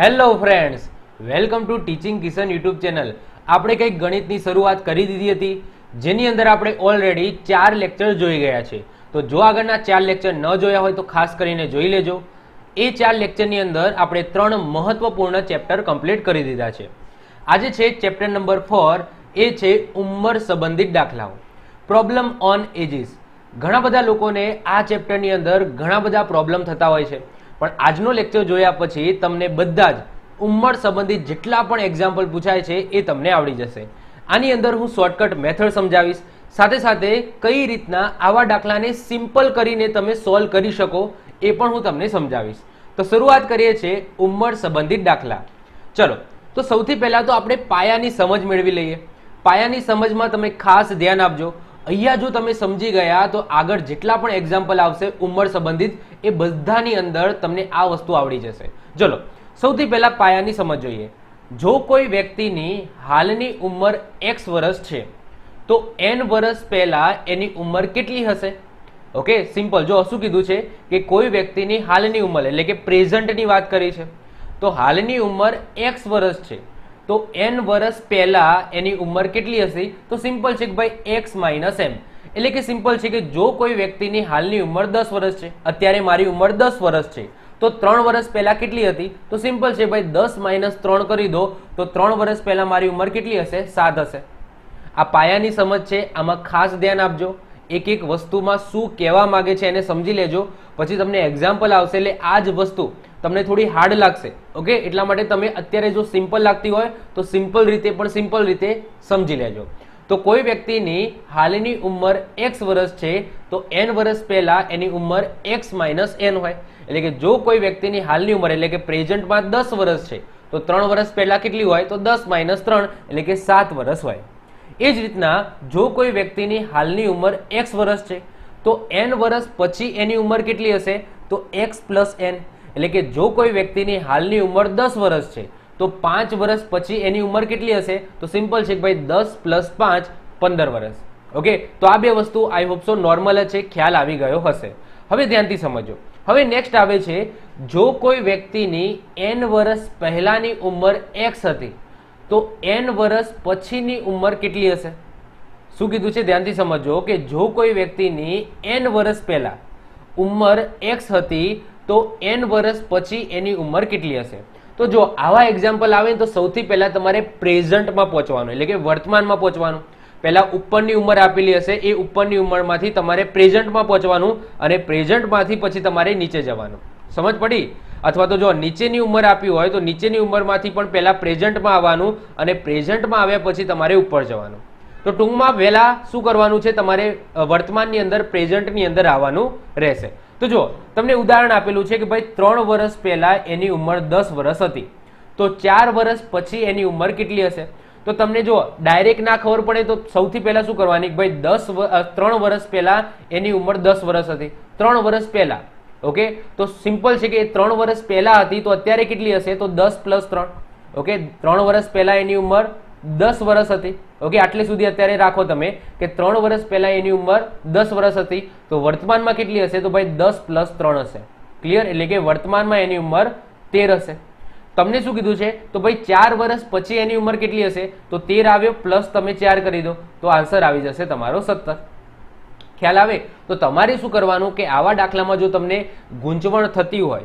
Hello friends, welcome to teaching Kishan YouTube channel. આપણે કંઈક ગણિતની શરૂઆત કરી દીધી હતી, જેની અંદર આપણે ઓલરેડી ચાર લેક્ચર જોઈ ગયા છે. તો જો આગળના ચાર લેક્ચર ન જોયા હોય તો ખાસ કરીને જોઈ લેજો. એ ચાર લેક્ચરની અંદર આપણે ત્રણ મહત્વપૂર્ણ ચેપ્ટર કમ્પ્લીટ કરી દીધા છે. આજે છે ચેપ્ટર નંબર ફોર એ છે ઉંમર સંબંધિત દાખલાઓ. પ્રોબ્લેમ ઓન એજીસ ઘણા બધા લોકોને આ ચેપ્ટરની અંદર ઘણા બધા પ્રોબ્લેમ થતા હોય છે. પણ આજનો લેક્ચર જોયા પછી તમને બધા જ ઉંમર સંબંધિત જેટલા પણ એક્ઝામ્પલ પૂછાય છે એ તમને આવડી જશે. આની અંદર હું શોર્ટકટ મેથડ સમજાવીશ. સાથે સાથે કઈ રીતના આવા દાખલાને સિમ્પલ કરીને તમે સોલ્વ કરી શકો એ પણ હું તમને સમજાવીશ. તો શરૂઆત કરીએ છીએ ઉંમર સંબંધિત દાખલા. ચલો, તો સૌથી પહેલા તો આપણે પાયાની સમજ મેળવી લઈએ. પાયાની સમજમાં તમે ખાસ ધ્યાન આપજો. અહીંયા જો તમે સમજી ગયા તો આગળ જેટલા પણ એક્ઝામ્પલ આવશે, ઉંમર સંબંધિત, એ બધાની અંદર તમને આ વસ્તુ આવડી જશે. ચલો, સૌથી પહેલા પાયાની સમજ જોઈએ. જો કોઈ વ્યક્તિની હાલની ઉંમર એક્સ વર્ષ છે, તો એન વર્ષ પહેલા એની ઉંમર કેટલી હશે? Okay, simple. જો શું કીધું છે કે કોઈ વ્યક્તિની હાલની ઉંમર, એટલે કે પ્રેઝન્ટની વાત કરી છે, તો હાલની ઉંમર એક્સ વર્ષ છે. તો એન વર્ષ પહેલા એની ઉંમર કેટલી હશે? તો સિમ્પલ છે કે ભાઈ એક્સ માઇનસ એમ એટલે કે સિમ્પલ છે કે જો કોઈ વ્યક્તિની હાલની ઉંમર દસ વર્ષ છે, અત્યારે મારી ઉંમર દસ વર્ષ છે, તો ત્રણ વર્ષ પહેલા કેટલી હતી? તો સિમ્પલ છે ભાઈ દસ માઇનસ ત્રણ કરી દો, તો ત્રણ વર્ષ પહેલા મારી ઉંમર કેટલી હશે? સાત હશે. આ પાયાની સમજ છે, આમાં ખાસ ધ્યાન આપજો. એક એક વસ્તુમાં શું કહેવા માંગે છે એને સમજી લેજો. પછી તમને એક્ઝામ્પલ આવશે, એટલે આ જ વસ્તુ. તમને થોડી હાર્ડ લાગશે ઓકે એટલા માટે તમે અત્યારે જો સિમ્પલ લાગતી હોય, તો સિમ્પલ રીતે પણ સિમ્પલ રીતે સમજી લેજો. તો કોઈ વ્યક્તિની હાલની ઉંમર એક્સ વર્ષ છે, તો એન વર્ષ પહેલા એની ઉંમર એક્સ માઇનસ એન હોય. એટલે કે જો કોઈ વ્યક્તિની હાલની ઉંમર, એટલે કે પ્રેઝન્ટમાં દસ વર્ષ છે, તો ત્રણ વર્ષ પહેલા કેટલી હોય? તો દસ માઇનસ ત્રણ, એટલે કે સાત વર્ષ હોય. એ જ રીતના જો કોઈ વ્યક્તિની હાલની ઉંમર એક્સ વર્ષ છે, તો એન વર્ષ પછી એની ઉંમર કેટલી હશે? તો એક્સ પ્લસ એન એટલે કે જો કોઈ વ્યક્તિની હાલની ઉંમર દસ વર્ષ છે, તો પાંચ વર્ષ પછી એની ઉંમર કેટલી હશે? તો સિમ્પલ છે કે ભાઈ દસ પ્લસ પાંચ, પંદર વર્ષ ઓકે? તો આ બે વસ્તુ આઈ હોપ સો નોર્મલ છે, ખ્યાલ આવી ગયો હશે. હવે ધ્યાનથી સમજો. હવે નેક્સ્ટ આવે છે, જો કોઈ વ્યક્તિની એન વર્ષ પહેલાની ઉંમર એક્સ હતી, તો એન વર્ષ પછીની ઉંમર કેટલી હશે? શું કીધું છે? ધ્યાનથી સમજો કે જો કોઈ વ્યક્તિની એન વર્ષ પહેલા ઉંમર એક્સ હતી તો એન વર્ષ પછી એની ઉંમર કેટલી હશે? તો જો આવા એક્ઝામ્પલ આવે તો સૌથી પહેલા તમારે પ્રેઝન્ટમાં પહોંચવાનું, એટલે કે વર્તમાનમાં પહોંચવાનું. પહેલા ઉપરની ઉંમર આપેલી હશે, એ ઉપરની ઉંમરમાંથી તમારે પ્રેઝન્ટમાં પહોંચવાનું અને પ્રેઝન્ટમાંથી પછી તમારે નીચે જવાનું. સમજ પડી? અથવા તો જો નીચેની ઉંમર આપી હોય તો નીચેની ઉંમરમાંથી પણ પહેલા પ્રેઝન્ટમાં આવવાનું અને પ્રેઝન્ટમાં આવ્યા પછી તમારે ઉપર જવાનું. તો ટૂંકમાં વહેલા શું કરવાનું છે? તમારે વર્તમાનની અંદર, પ્રેઝન્ટની અંદર આવવાનું રહેશે. તો જો તમને ઉદાહરણ આપેલું છે કે ભાઈ ત્રણ વર્ષ પહેલા એની ઉંમર દસ વર્ષ હતી. તો ચાર વર્ષ પછી એની ઉંમર કેટલી હશે? તો તમને જો ડાયરેક્ટ ના ખબર પડે તો સૌથી પહેલા શું કરવાની? ભાઈ દસ ત્રણ વર્ષ પહેલા એની ઉંમર દસ વર્ષ હતી. ત્રણ વર્ષ પહેલા, ઓકે? તો સિમ્પલ છે કે ત્રણ વર્ષ પહેલા હતી તો અત્યારે કેટલી હશે? તો દસ પ્લસ ત્રણ, ઓકે? ત્રણ વર્ષ પહેલા એની ઉંમર દસ વર્ષ હતી. ઓકે આટલે સુધી અત્યારે રાખો તમે કે ત્રણ વર્ષ પહેલા એની ઉંમર દસ વર્ષ હતી. તો વર્તમાનમાં કેટલી હશે? તો ભાઈ દસ પ્લસ ત્રણ હશે. ક્લિયર એટલે કે વર્તમાનમાં એની ઉંમર તેર હશે. તમને શું કીધું છે? તો ભાઈ ચાર વર્ષ પછી એની ઉંમર કેટલી હશે? તો તેર આવ્યો પ્લસ તમે ચાર કરી દો. તો આન્સર આવી જશે તમારો સત્તર. ખ્યાલ આવે? તો તમારે શું કરવાનું કે આવા દાખલામાં જો તમને ગૂંચવણ થતી હોય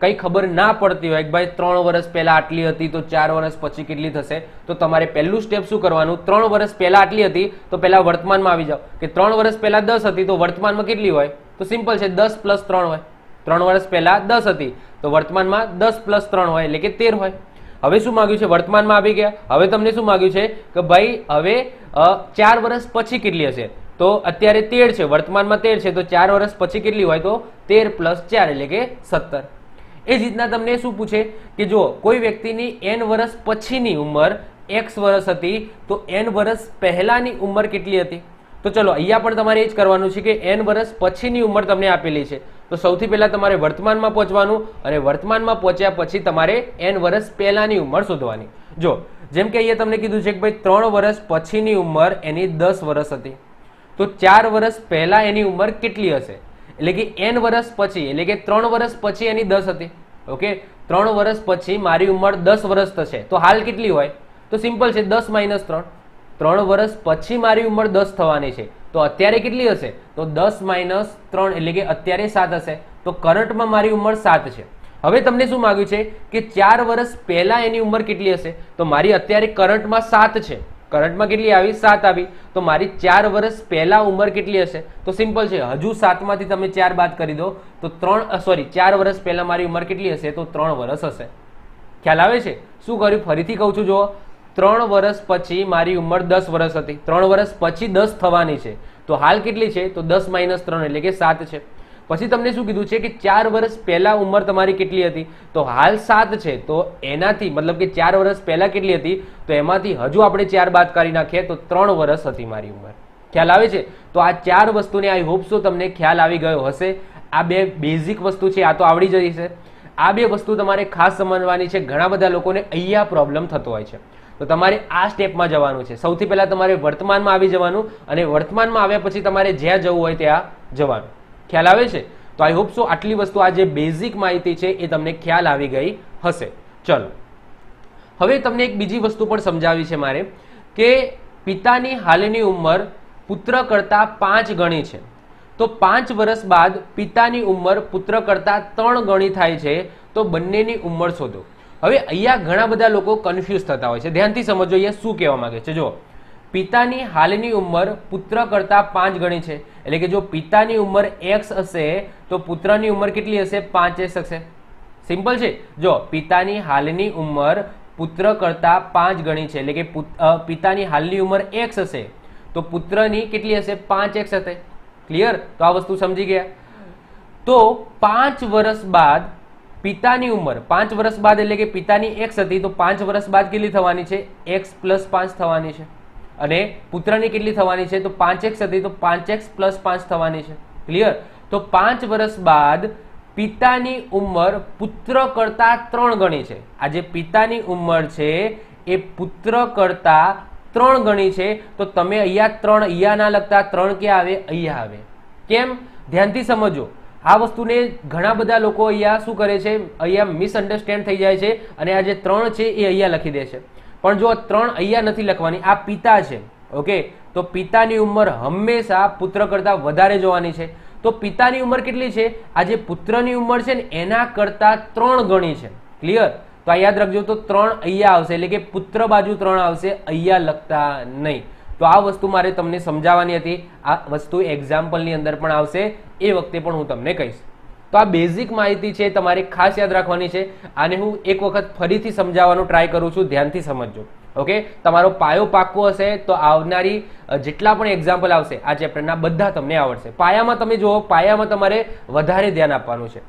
કંઈ ખબર ના પડતી હોય કે ભાઈ ત્રણ વર્ષ પહેલા આટલી હતી, તો ચાર વર્ષ પછી કેટલી થશે? તો તમારે પહેલું સ્ટેપ શું કરવાનું? ત્રણ વર્ષ પહેલા આટલી હતી, તો પહેલા વર્તમાનમાં આવી જાઓ. કે ત્રણ વર્ષ પહેલા દસ હતી, તો વર્તમાનમાં કેટલી હોય? તો સિમ્પલ છે, દસ પ્લસ ત્રણ હોય. ત્રણ વર્ષ પહેલા દસ હતી, તો વર્તમાનમાં દસ પ્લસ ત્રણ હોય, એટલે કે તેર હોય. હવે શું માગ્યું છે? વર્તમાનમાં આવી ગયા. હવે તમને શું માગ્યું છે? કે ભાઈ, હવે ચાર વર્ષ પછી કેટલી હશે? તો અત્યારે તેર છે, વર્તમાનમાં તેર છે, તો ચાર વર્ષ પછી કેટલી હોય? તો તેર પ્લસ ચાર, એટલે કે સત્તર. એ જ રીતના તમને શું પૂછે કે જો કોઈ વ્યક્તિની એન વર્ષ પછીની ઉંમર એક્સ વર્ષ હતી, તો એન વર્ષ પહેલાની ઉંમર કેટલી હતી? તો ચલો, અહીંયા પણ તમારે એ જ કરવાનું છે કે એન વર્ષ પછીની ઉંમર તમને આપેલી છે. તો સૌથી પહેલા તમારે વર્તમાનમાં પહોંચવાનું અને વર્તમાનમાં પહોંચ્યા પછી તમારે એન વર્ષ પહેલાની ઉંમર શોધવાની. જો, જેમ કે અહીંયા તમને કીધું છે કે ભાઈ, ત્રણ વર્ષ પછીની ઉંમર એની દસ વર્ષ હતી. તો ચાર વર્ષ પહેલા એની ઉંમર કેટલી હશે? એટલે કે એન વર્ષ પછી, એટલે કે ત્રણ વર્ષ પછી એની દસ હતી. ઓકે? ત્રણ વર્ષ પછી મારી ઉંમર દસ વર્ષ થશે. તો હાલ કેટલી હોય? તો સિમ્પલ છે, દસ માઇનસ ત્રણ. ત્રણ વર્ષ પછી મારી ઉંમર દસ થવાની છે. તો અત્યારે કેટલી હશે? તો દસ માઇનસ ત્રણ, એટલે કે અત્યારે સાત હશે. તો કરંટમાં મારી ઉંમર સાત છે. હવે તમને શું માગ્યું છે? કે ચાર વર્ષ પહેલા એની ઉંમર કેટલી હશે? તો મારી અત્યારે કરંટમાં સાત છે. કરંટમાં કેટલી આવી? સાત આવી. તો મારી ચાર વર્ષ પહેલા ઉંમર કેટલી હશે? તો સિમ્પલ છે, હજુ સાતમાંથી તમે ચાર બાદ કરી દો, તો ત્રણ સોરી, ચાર વર્ષ પહેલા મારી ઉંમર કેટલી હશે? તો ત્રણ વર્ષ હશે. ખ્યાલ આવે છે? શું કર્યું? ફરીથી કહું છું, જુઓ. ત્રણ વર્ષ પછી મારી ઉંમર દસ વર્ષ હતી. ત્રણ વર્ષ પછી દસ થવાની છે. તો હાલ કેટલી છે? તો દસ માઇનસ ત્રણ, એટલે કે સાત છે. પછી તમને શું કીધું છે કે ચાર વર્ષ પહેલા ઉંમર તમારી કેટલી હતી? તો હાલ સાત છે, તો એનાથી, મતલબ કે ચાર વર્ષ પહેલા કેટલી હતી? તો એમાંથી હજુ આપણે ચાર બાદ કરી નાખીએ, તો ત્રણ વર્ષ હતી મારી ઉંમર. ખ્યાલ આવે છે? તો આ ચાર વસ્તુને આઈ હોપ સો તમને ખ્યાલ આવી ગયો હશે. આ બે બેઝિક વસ્તુ છે, આ તો આવડી જઈ છે. આ બે વસ્તુ તમારે ખાસ સમજવાની છે. ઘણા બધા લોકોને અહીંયા પ્રોબ્લેમ થતો હોય છે. તો તમારે આ સ્ટેપમાં જવાનું છે. સૌથી પહેલા તમારે વર્તમાનમાં આવી જવાનું અને વર્તમાનમાં આવ્યા પછી તમારે જ્યાં જવું હોય ત્યાં જવાનું. ખ્યાલ આવે છે? તો આઈ હોપ સો આટલી વસ્તુ આ જે બેઝિક માહિતી છે એ તમને ખ્યાલ આવી ગઈ હશે. ચલો. હવે તમને એક બીજી વસ્તુ પણ સમજાવી છે મારે કે પિતાની હાલની ઉંમર પુત્ર કરતા પાંચ ગણી છે. તો પાંચ વર્ષ બાદ પિતાની ઉંમર પુત્ર કરતા ત્રણ ગણી થાય છે. તો બંનેની ઉંમર શોધો. હવે અહીંયા ઘણા બધા લોકો કન્ફ્યુઝ થતા હોય છે. ધ્યાનથી સમજો અહીંયા શું કહેવા માંગે છે. જો પિતાની હાલની ઉંમર પુત્ર કરતા પાંચ ગણી છે. એટલે કે જો પિતાની ઉંમર એક્સ હશે, તો પુત્રની ઉંમર કેટલી હશે? પાંચ એક્સ હશે. સિમ્પલ છે? જો પિતાની હાલની ઉંમર પુત્ર કરતા પાંચ ગણી છે, એટલે કે પિતાની હાલની ઉંમર એક્સ હશે, તો પુત્રની કેટલી હશે? પાંચ એક્સ હશે. ક્લિયર? તો આ વસ્તુ સમજી ગયા? તો પાંચ વર્ષ બાદ પિતાની ઉંમર, પાંચ વર્ષ બાદ એટલે કે પિતાની એક્સ હતી, તો પાંચ વર્ષ બાદ કેટલી થવાની છે? એક્સ પ્લસ પાંચ થવાની છે. અને પુત્રની કેટલી થવાની છે? તો પાંચ એક્સ હતી, તો પાંચ એક્સ પ્લસ પાંચ થવાની છે. ક્લિયર તો પાંચ વર્ષ બાદ પિતાની ઉંમર પુત્ર કરતા ત્રણ ગણી છે. આ જે પિતાની ઉંમર છે, એ પુત્ર કરતા ત્રણ ગણી છે. તો તમે અહીંયા ત્રણ, અહીંયા ના લગતા ત્રણ ક્યાં આવે? અહીંયા આવે. કેમ? ધ્યાનથી સમજો. આ વસ્તુને ઘણા બધા લોકો અહીંયા શું કરે છે? અહીંયા મિસઅન્ડરસ્ટેન્ડ થઈ જાય છે અને આ જે ત્રણ છે, એ અહીંયા લખી દે છે. પણ જો ત્રણ અહીંયા નથી લખવાની, આ પિતા છે, ઓકે? તો પિતાની ઉંમર હંમેશા પુત્ર કરતા વધારે જોવાની છે. તો પિતાની ઉંમર કેટલી છે? આ જે પુત્રની ઉંમર છે ને, એના કરતા ત્રણ ગણી છે. ક્લિયર તો આ યાદ રાખજો, તો ત્રણ અહીંયા આવશે, એટલે કે પુત્ર બાજુ ત્રણ આવશે અહીંયા લખતા નહીં. તો આ વસ્તુ મારે તમને સમજાવવાની હતી. આ વસ્તુ એક્ઝામ્પલની અંદર પણ આવશે. એ વખતે પણ હું તમને કહીશ. તો આ બેઝિક માહિતી છે તમારે ખાસ યાદ રાખવાની છે. આને હું એક વખત ફરીથી સમજાવવાનો ટ્રાય કરું છું. ધ્યાનથી સમજજો. ઓકે તમારો પાયો પાક્કો હશે તો આવનારી જેટલા પણ એક્ઝામ્પલ આવશે, આ ચેપ્ટરના બધા તમને આવડશે. પાયામાં તમે જુઓ, પાયામાં તમારે વધારે ધ્યાન આપવાનું છે.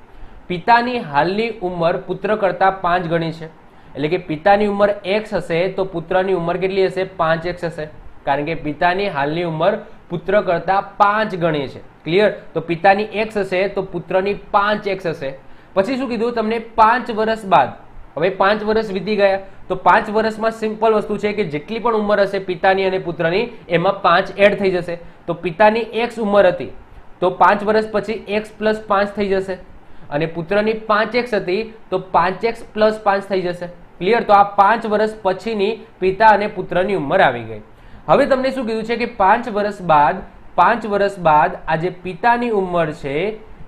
પિતાની હાલની ઉંમર પુત્ર કરતા પાંચ ગણી છે. એટલે કે પિતાની ઉંમર એક્સ હશે તો પુત્રની ઉંમર કેટલી હશે? પાંચ એક્સ હશે. કારણ કે પિતાની હાલની ઉંમર પુત્ર કરતા પાંચ ગણી છે. ક્લિયર તો પિતાની એક્સ હશે, તો પુત્રની પાંચ એક્સ હશે. પછી શું કીધું? તમને પાંચ વર્ષ બાદ. હવે પાંચ વર્ષ વીતી ગયા. તો પાંચ વર્ષમાં સિમ્પલ વસ્તુ છે કે જેટલી પણ ઉંમર હશે પિતાની અને પુત્રની, એમાં પાંચ એડ થઈ જશે. તો પિતાની એક્સ ઉંમર હતી. તો પાંચ વર્ષ પછી એક્સ પ્લસ પાંચ થઈ જશે. અને પુત્રની પાંચ એક્સ હતી, તો પાંચ એક્સ પ્લસ પાંચ થઈ જશે. ક્લિયર તો આ પાંચ વર્ષ પછીની પિતા અને પુત્રની ઉંમર આવી ગઈ. હવે તમને શું કીધું છે કે પાંચ વર્ષ બાદ પાંચ વર્ષ બાદ આ જે પિતાની ઉંમર છે,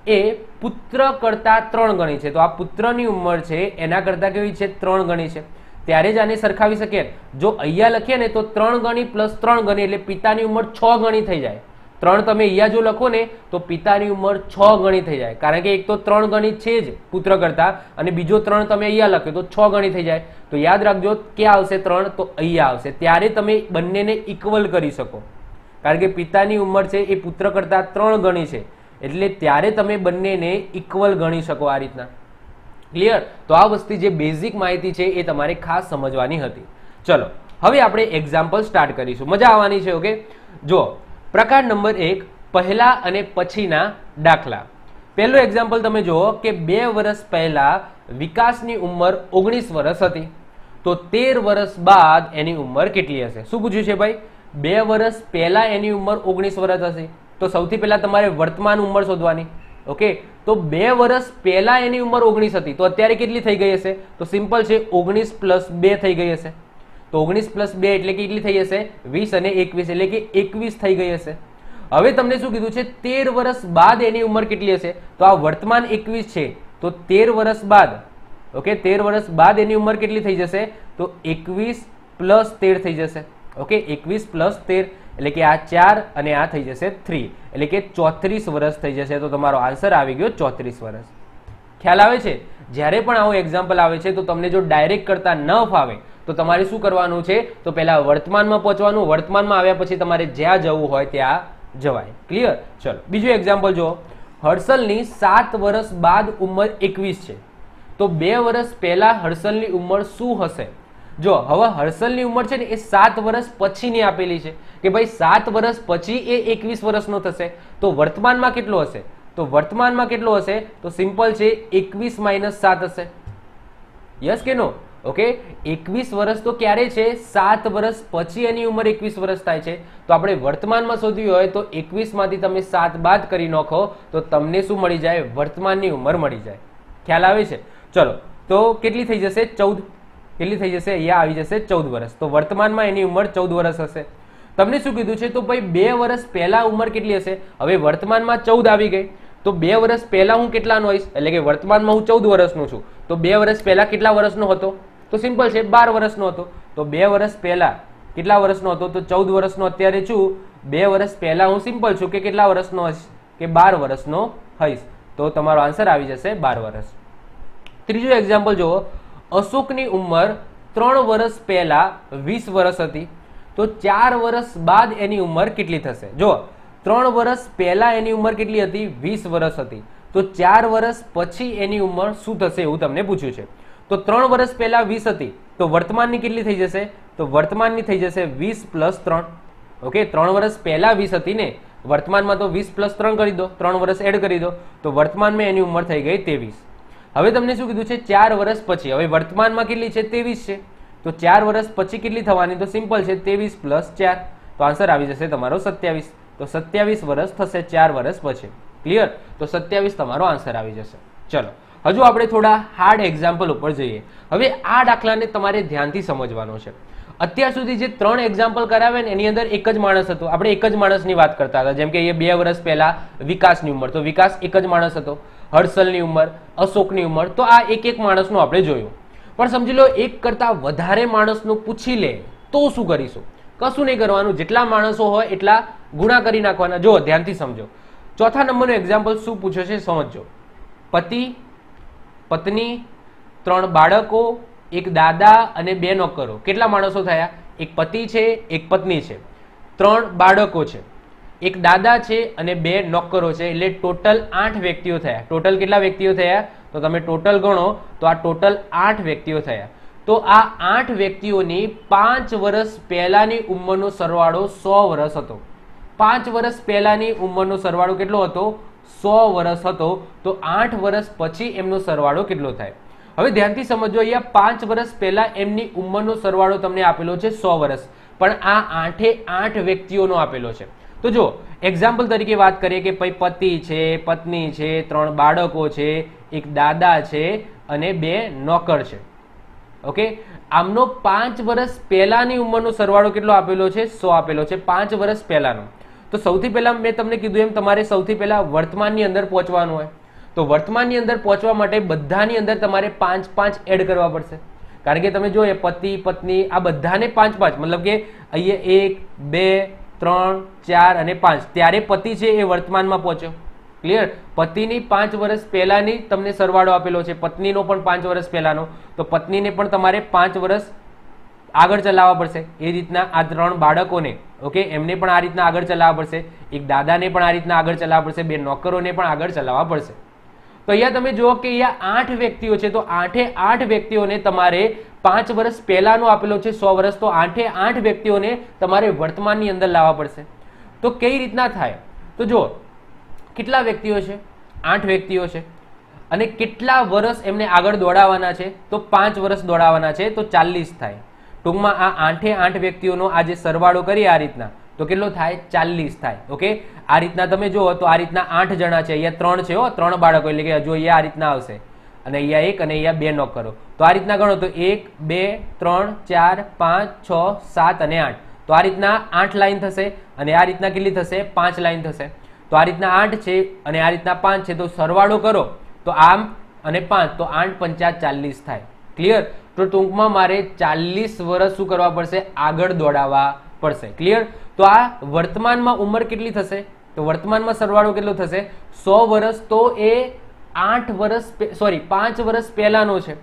એ પુત્ર કરતા ત્રણ ગણી છે. તો આ પુત્રની ઉંમર છે, એના કરતા કેવી છે? ત્રણ ગણી છે. ત્યારે જ આને સરખાવી શકીએ. જો અહીંયા લખીએ ને તો ત્રણ ગણી પ્લસ ત્રણ ગણી એટલે પિતાની ઉંમર છ ગણી થઈ જાય. ત્રણ તમે અહીંયા જો લખો ને, તો પિતાની ઉંમર છ ગણી થઈ જાય. કારણ કે એક તો ત્રણ ગણી છે જ પુત્ર કરતા અને બીજો ત્રણ તમે અહીંયા લખ્યો તો છ ગણી થઈ જાય. તો યાદ રાખજો, ક્યાં આવશે ત્રણ? તો અહીંયા આવશે. ત્યારે તમે બંનેને ઇક્વલ કરી શકો. કારણ કે પિતાની ઉંમર છે એ પુત્ર કરતા ત્રણ ગણી છે. એટલે ત્યારે તમે બંનેને ઇક્વલ ગણી શકો આ રીતના. ક્લિયર તો આ વસ્તુ જે બેઝિક માહિતી છે એ તમારે ખાસ સમજવાની હતી. ચલો, હવે આપણે એક્ઝામ્પલ સ્ટાર્ટ કરીશું. મજા આવવાની છે ઓકે જો પ્રકાર નંબર એક, પહેલા અને પછીના દાખલા. પહેલો એક્ઝામ્પલ તમે જુઓ કે બે વર્ષ પહેલા વિકાસની ઉંમર ઓગણીસ વર્ષ હતી. તો તેર વર્ષ બાદ એની ઉંમર કેટલી હશે? શું પૂછ્યું છે ભાઈ? બે વર્ષ પહેલા એની ઉંમર ઓગણીસ વર્ષ હશે. તો સૌથી પહેલા તમારે વર્તમાન ઉંમર શોધવાની. ઓકે? તો બે વર્ષ પહેલા એની ઉંમર ઓગણીસ હતી. તો અત્યારે કેટલી થઈ ગઈ હશે? તો સિમ્પલ છે, ઓગણીસ પ્લસ બે થઈ ગઈ હશે. તો ઓગણીસ પ્લસ બે એટલે કેટલી થઈ હશે? વીસ અને એકવીસ. એટલે કે એકવીસ થઈ ગઈ હશે. હવે તમને શું કીધું છે? તેર વર્ષ બાદ એની ઉંમર કેટલી હશે? તો આ વર્તમાન એકવીસ છે. તો તેર વર્ષ બાદ. ઓકે? તેર વર્ષ બાદ એની ઉંમર કેટલી થઈ જશે? તો એકવીસ પ્લસ તેર થઈ જશે. ઓકે, એકવીસ પ્લસ તેર, એટલે કે આ ચાર અને આ થઈ જશે થ્રી. એટલે કે ચોત્રીસ વર્ષ થઈ જશે. તો તમારો આન્સર આવી ગયો ચોત્રીસ વર્ષ ખ્યાલ આવે છે? જ્યારે પણ આવું એક્ઝામ્પલ આવે છે, તો તમને જો ડાયરેક્ટ કરતા ન ફાવે તો તમારે શું કરવાનું છે? તો પહેલાં વર્તમાનમાં પહોંચવાનું. વર્તમાનમાં આવ્યા પછી તમારે જ્યાં જવું હોય ત્યાં જવાય. ક્લિયર ચલો, બીજું એક્ઝામ્પલ જો હર્ષલની સાત વર્ષ બાદ ઉંમર એકવીસ છે. તો બે વર્ષ પહેલા હર્ષલની ઉંમર શું હશે? જો હવે હર્ષલની ઉંમર છે ને એ સાત વર્ષ પછીની આપેલી છે કે ભાઈ સાત વર્ષ પછી એ એકવીસ વર્ષનો થશે, તો વર્તમાનમાં કેટલો હશે? તો વર્તમાનમાં કેટલો હશે? તો સિમ્પલ છે એકવીસ માઇનસ સાત હશે. યસ કે નો ઓકે એકવીસ વર્ષ તો ક્યારે છે? સાત વર્ષ પછી એની ઉંમર એકવીસ વર્ષ થાય છે. તો આપણે વર્તમાનમાં શોધવી હોય તો એકવીસમાંથી તમે સાત બાદ કરી નાખો, તો તમને શું મળી જાય? વર્તમાનની ઉંમર મળી જાય. ખ્યાલ આવે છે? ચલો, તો કેટલી થઈ જશે? ચૌદ. કેટલી થઈ જશે? અહીંયા આવી જશે ચૌદ વર્ષ તો વર્તમાનમાં એની ઉંમર ચૌદ વર્ષ હશે. તમને શું કીધું છે? તો ભાઈ, બે વર્ષ પહેલા ઉંમર કેટલી હશે? હવે વર્તમાનમાં ચૌદ આવી ગઈ. તો બે વર્ષ પહેલા હું કેટલાનો હોઈશ એટલે કે વર્તમાનમાં હું ચૌદ વર્ષનો છું. તો બે વર્ષ પહેલા કેટલા વર્ષનો હતો? તો સિમ્પલ છે, બાર વર્ષનો હતો. તો બે વર્ષ પહેલા કેટલા વર્ષનો હતો? તો ચૌદ વર્ષનો અત્યારે છું. બે વર્ષ પહેલા હું સિમ્પલ છું કે કેટલા વર્ષનો હશ કે બાર વર્ષનો હઈશ તો તમારો આન્સર આવી જશે બાર વર્ષ ત્રીજું એક્ઝામ્પલ જુઓ. અશોકની ઉંમર ત્રણ વર્ષ પહેલા વીસ વર્ષ હતી. તો ચાર વર્ષ બાદ એની ઉંમર કેટલી થશે? જો ત્રણ વર્ષ પહેલા એની ઉંમર કેટલી હતી? વીસ વર્ષ હતી. તો ચાર વર્ષ પછી એની ઉંમર શું થશે એવું તમને પૂછ્યું છે. તો ત્રણ વર્ષ પહેલા વીસ હતી. તો વર્તમાનની કેટલી થઈ જશે? તો વર્તમાનની થઈ જશે વીસ પ્લસ ત્રણ. ઓકે, ત્રણ વર્ષ પહેલા વીસ હતી ને? વર્તમાનમાં તો વીસ પ્લસ ત્રણ કરી દો. ત્રણ વર્ષ એડ કરી દો. તો વર્તમાનમાં એની ઉંમર થઈ ગઈ ત્રેવીસ. હવે તમને શું કીધું છે? ચાર વર્ષ પછી. હવે વર્તમાનમાં કેટલી છે? ત્રેવીસ છે. તો ચાર વર્ષ પછી કેટલી થવાની? તો સિમ્પલ છે, ત્રેવીસ પ્લસ ચાર. તો આન્સર આવી જશે તમારો સત્યાવીસ. તો સત્યાવીસ વર્ષ થશે ચાર વર્ષ પછી. ક્લિયર તો સત્યાવીસ તમારો આન્સર આવી જશે. ચલો. હજુ આપણે થોડા હાર્ડ એક્ઝામ્પલ ઉપર જઈએ. હવે આ દાખલાને તમારે ધ્યાનથી સમજવાનો છે. અત્યાર સુધી જે ત્રણ એક્ઝામ્પલ કરાવે ને, એની અંદર એક જ માણસ હતો. આપણે એક જ માણસની વાત કરતા હતા. જેમ કે એ બે વર્ષ પહેલા વિકાસની ઉંમર. તો વિકાસ એક જ માણસ હતો. હર્ષલની ઉંમર, અશોકની ઉંમર, તો આ એક એક માણસનું આપણે જોયું. પણ સમજી લો, એક કરતાં વધારે માણસનું પૂછી લે, તો શું કરીશું? કશું નહીં કરવાનું. જેટલા માણસો હોય, એટલા ગુણા કરી નાખવાના. જો ધ્યાનથી સમજો. ચોથા નંબરનું એક્ઝામ્પલ શું પૂછે છે? સમજો. પતિ, પત્ની, ત્રણ બાળકો, એક દાદા અને બે નોકરો. કેટલા માણસો થયા? એક પતિ છે, એક પત્ની છે. ત્રણ બાળકો છે. એક દાદા છે અને બે નોકરો છે, એટલે ટોટલ આઠ વ્યક્તિઓ થયા. ટોટલ કેટલા વ્યક્તિઓ થયા? તો તમે ટોટલ ગણો, તો આ ટોટલ આઠ વ્યક્તિઓ થયા. તો આ આઠ વ્યક્તિઓની પાંચ વર્ષ પહેલાની ઉંમરનો સરવાળો સો વર્ષ હતો. પાંચ વર્ષ પહેલાની ઉંમરનો સરવાળો કેટલો હતો? સો વર્ષ હતો. તો આઠ વર્ષ પછી એમનો સરવાળો કેટલો થાય? હવે ધ્યાનથી સમજો, અહીંયા પાંચ વર્ષ પહેલા એમની ઉંમરનો સરવાળો તમને આપેલો છે સો વર્ષ. પણ આ આઠે આઠ વ્યક્તિઓનો આપેલો છે. તો જો એક્ઝામ્પલ તરીકે વાત કરીએ કે ભાઈ પતિ છે, પત્ની છે, ત્રણ બાળકો છે, એક દાદા છે અને બે નોકર છે. ઓકે? આમનો પાંચ વર્ષ પહેલાની ઉંમરનો સરવાળો કેટલો આપેલો છે? સો આપેલો છે. પાંચ વર્ષ પહેલાનો. તો સૌથી પહેલા મેં તમને કીધું એમ, તમારે સૌથી પહેલા વર્તમાનની અંદર પહોંચવાનું હોય. તો વર્તમાનની અંદર પહોંચવા માટે બધાની અંદર તમારે પાંચ પાંચ એડ કરવા પડશે. કારણ કે તમે જો એ પતિ, પત્ની આ બધાને પાંચ પાંચ. મતલબ કે અહીંયા એક, બે ત્રણ, ચાર અને પાંચ. ત્યારે પતિ છે એ વર્તમાનમાં પહોંચ્યો. ક્લિયર પતિની પાંચ વર્ષ પહેલાની તમને સરવાળો આપેલો છે. પત્નીનો પણ પાંચ વર્ષ પહેલાનો. તો પત્નીને પણ તમારે પાંચ વર્ષ આગળ ચલાવવા પડશે. એ રીતના આ ત્રણ બાળકોને, ઓકે? એમને પણ આ રીતના આગળ ચલાવવા પડશે. એક દાદાને પણ આ રીતના આગળ ચલાવવા પડશે. બે નોકરોને પણ આગળ ચલાવવા પડશે. તો અહીંયા તમે જુઓ કે અહીંયા આઠ વ્યક્તિઓ છે. તો આઠે આઠ વ્યક્તિઓને તમારે પાંચ વર્ષ પહેલાનો આપેલો છે. સો વર્ષ. તો આઠે આઠ વ્યક્તિઓને તમારે વર્તમાનની અંદર લાવવા પડશે. તો કઈ રીતના થાય? તો જુઓ, કેટલા વ્યક્તિઓ છે? આઠ વ્યક્તિઓ છે. અને કેટલા વર્ષ એમને આગળ દોડાવવાના છે? તો પાંચ વર્ષ દોડાવવાના છે. તો ચાલીસ થાય. ટૂંકમાં આ આઠે આઠ વ્યક્તિઓનો આ જે સરવાળો કરીએ આ રીતના. તો કેટલો થાય? ચાલીસ થાય. ઓકે? આ રીતના તમે જુઓ તો આ રીતના આઠ જણા છે. અહીંયા ત્રણ છે હો, ત્રણ બાળકો એટલે કે હજુ અહીંયા આ રીતના આવશે. અને અહીંયા એક અને અહીંયા બે નોક કરો. તો આ રીતના ગણો તો એક, બે, ત્રણ, ચાર, પાંચ, છ, સાત અને આઠ. તો આ રીતના આઠ લાઈન થશે અને આ રીતના કેટલી થશે? પાંચ લાઈન થશે. તો આ રીતના આઠ છે અને આ રીતના પાંચ છે. તો સરવાળો કરો. તો આમ અને પાંચ. તો આઠ પંચા ચાલીસ થાય. ક્લિયર તો ટૂંકમાં મારે ચાલીસ વર્ષ શું કરવા પડશે? આગળ દોડાવવા પડશે. ક્લિયર તો આ વર્તમાનમાં ઉંમર કેટલી થશે? તો વર્તમાનમાં સરવાળો કેટલો થશે? સો વર્ષ તો એ આઠ વર્ષ સોરી પાંચ વર્ષ પહેલાનો છે.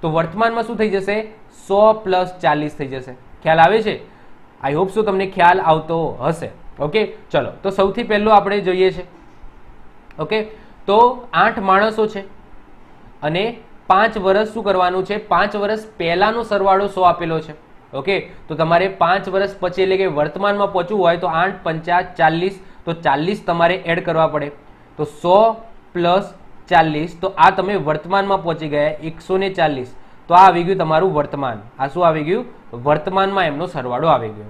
તો વર્તમાનમાં શું થઈ જશે? સો પ્લસ ચાલીસ થઈ જશે. ખ્યાલ આવે છે? આઈ હોપ શું તમને ખ્યાલ આવતો હશે. ઓકે? ચલો, તો સૌથી પહેલું આપણે જોઈએ છે. ઓકે? તો આઠ માણસો છે. અને પાંચ વર્ષ શું કરવાનું છે? પાંચ વર્ષ પહેલાનો સરવાળો સો આપેલો છે. ઓકે? તો તમારે પાંચ વર્ષ પછી એટલે કે વર્તમાનમાં પહોંચવું હોય તો આઠ, પંચા, ચાલીસ, તો ચાલીસ તમારે એડ કરવા પડે. તો સો પ્લસ ચાલીસ, તો આ તમે વર્તમાનમાં પહોંચી ગયા, એકસો ચાલીસ. તો આ આવી ગયું તમારું વર્તમાન. આ શું આવી ગયું? વર્તમાનમાં એમનો સરવાળો આવી ગયો.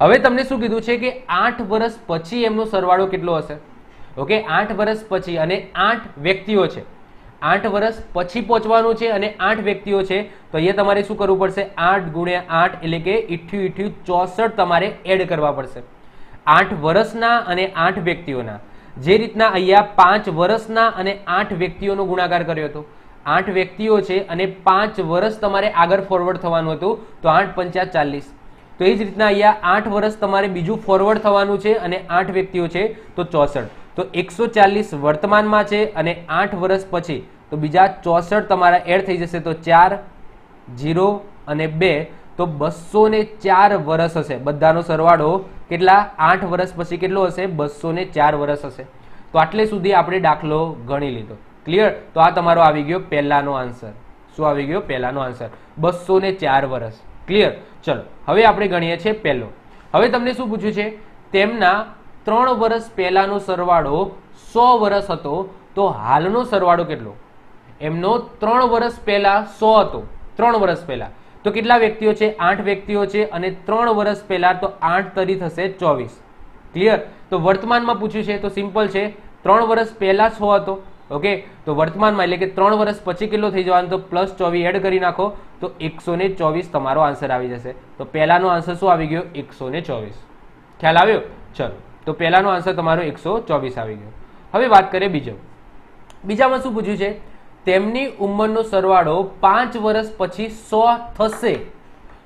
હવે તમને શું કીધું છે કે આઠ વર્ષ પછી એમનો સરવાળો કેટલો હશે? ઓકે? આઠ વર્ષ પછી અને આઠ વ્યક્તિઓ છે. આઠ વર્ષ પછી પહોંચવાનું છે અને આઠ વ્યક્તિઓ છે, તો અહીંયા તમારે શું કરવું પડશે? આઠ ગુણ્યા આઠ એટલે કે ઇઠ્યું ઇઠ્યું ચોસઠ તમારે એડ કરવા પડશે. આઠ વર્ષના અને આઠ વ્યક્તિઓના. જે રીતના અહીંયા પાંચ વર્ષના અને આઠ વ્યક્તિઓનો ગુણાકાર કર્યો હતો. આઠ વ્યક્તિઓ છે અને પાંચ વર્ષ તમારે આગળ ફોરવર્ડ થવાનું હતું, તો આઠ પંચા ચાલીસ. તો એ જ રીતના અહીંયા આઠ વર્ષ તમારે બીજું ફોરવર્ડ થવાનું છે અને આઠ વ્યક્તિઓ છે, તો ચોસઠ. તો એકસો ચાલીસ વર્તમાનમાં છે અને આઠ વર્ષ પછી તો બીજા ચોસઠ તમારા એડ થઈ જશે તો ચાર, જીરો અને બે, તો બસો ચાર વર્ષ હશે. બધાનો સરવાળો કેટલા? આઠ વર્ષ પછી કેટલો હશે? બસો ચાર વર્ષ હશે. તો આટલે સુધી આપણે દાખલો ગણી લીધો. ક્લિયર તો આ તમારો આવી ગયો પહેલાનો આન્સર. શું આવી ગયો? પહેલાનો આન્સર. બસો ચાર વર્ષ. ક્લિયર ચલો, હવે આપણે ગણીએ છીએ પહેલો. હવે તમને શું પૂછ્યું છે? તેમના ત્રણ વર્ષ પહેલાનો સરવાળો સો વર્ષ હતો, તો હાલનો સરવાળો કેટલો? એમનો ત્રણ વર્ષ પહેલા સો હતો. ત્રણ વર્ષ પહેલા. તો કેટલા વ્યક્તિઓ છે? આઠ વ્યક્તિઓ છે અને ત્રણ વર્ષ પહેલા તો આઠ તરી થશે ચોવીસ. ક્લિયર તો વર્તમાનમાં પૂછ્યું છે તો સિમ્પલ છે. ત્રણ વર્ષ પહેલા સો હતો. ઓકે તો વર્તમાનમાં એટલે કે ત્રણ વર્ષ પછી કેટલો થઈ જવાનો? તો પ્લસ ચોવીસ એડ કરી નાખો, તો એકસો ચોવીસ તમારો આન્સર આવી જશે. તો પહેલાનો આન્સર શું આવી ગયો? એકસો ચોવીસ. ખ્યાલ આવ્યો? ચલો. તો પહેલાનો આન્સર તમારો એકસો ચોવીસ આવી ગયો. હવે વાત કરીએ બીજો. બીજામાં શું પૂછ્યું છે? તેમની ઉંમરનો સરવાળો પાંચ વર્ષ પછી સો થશે.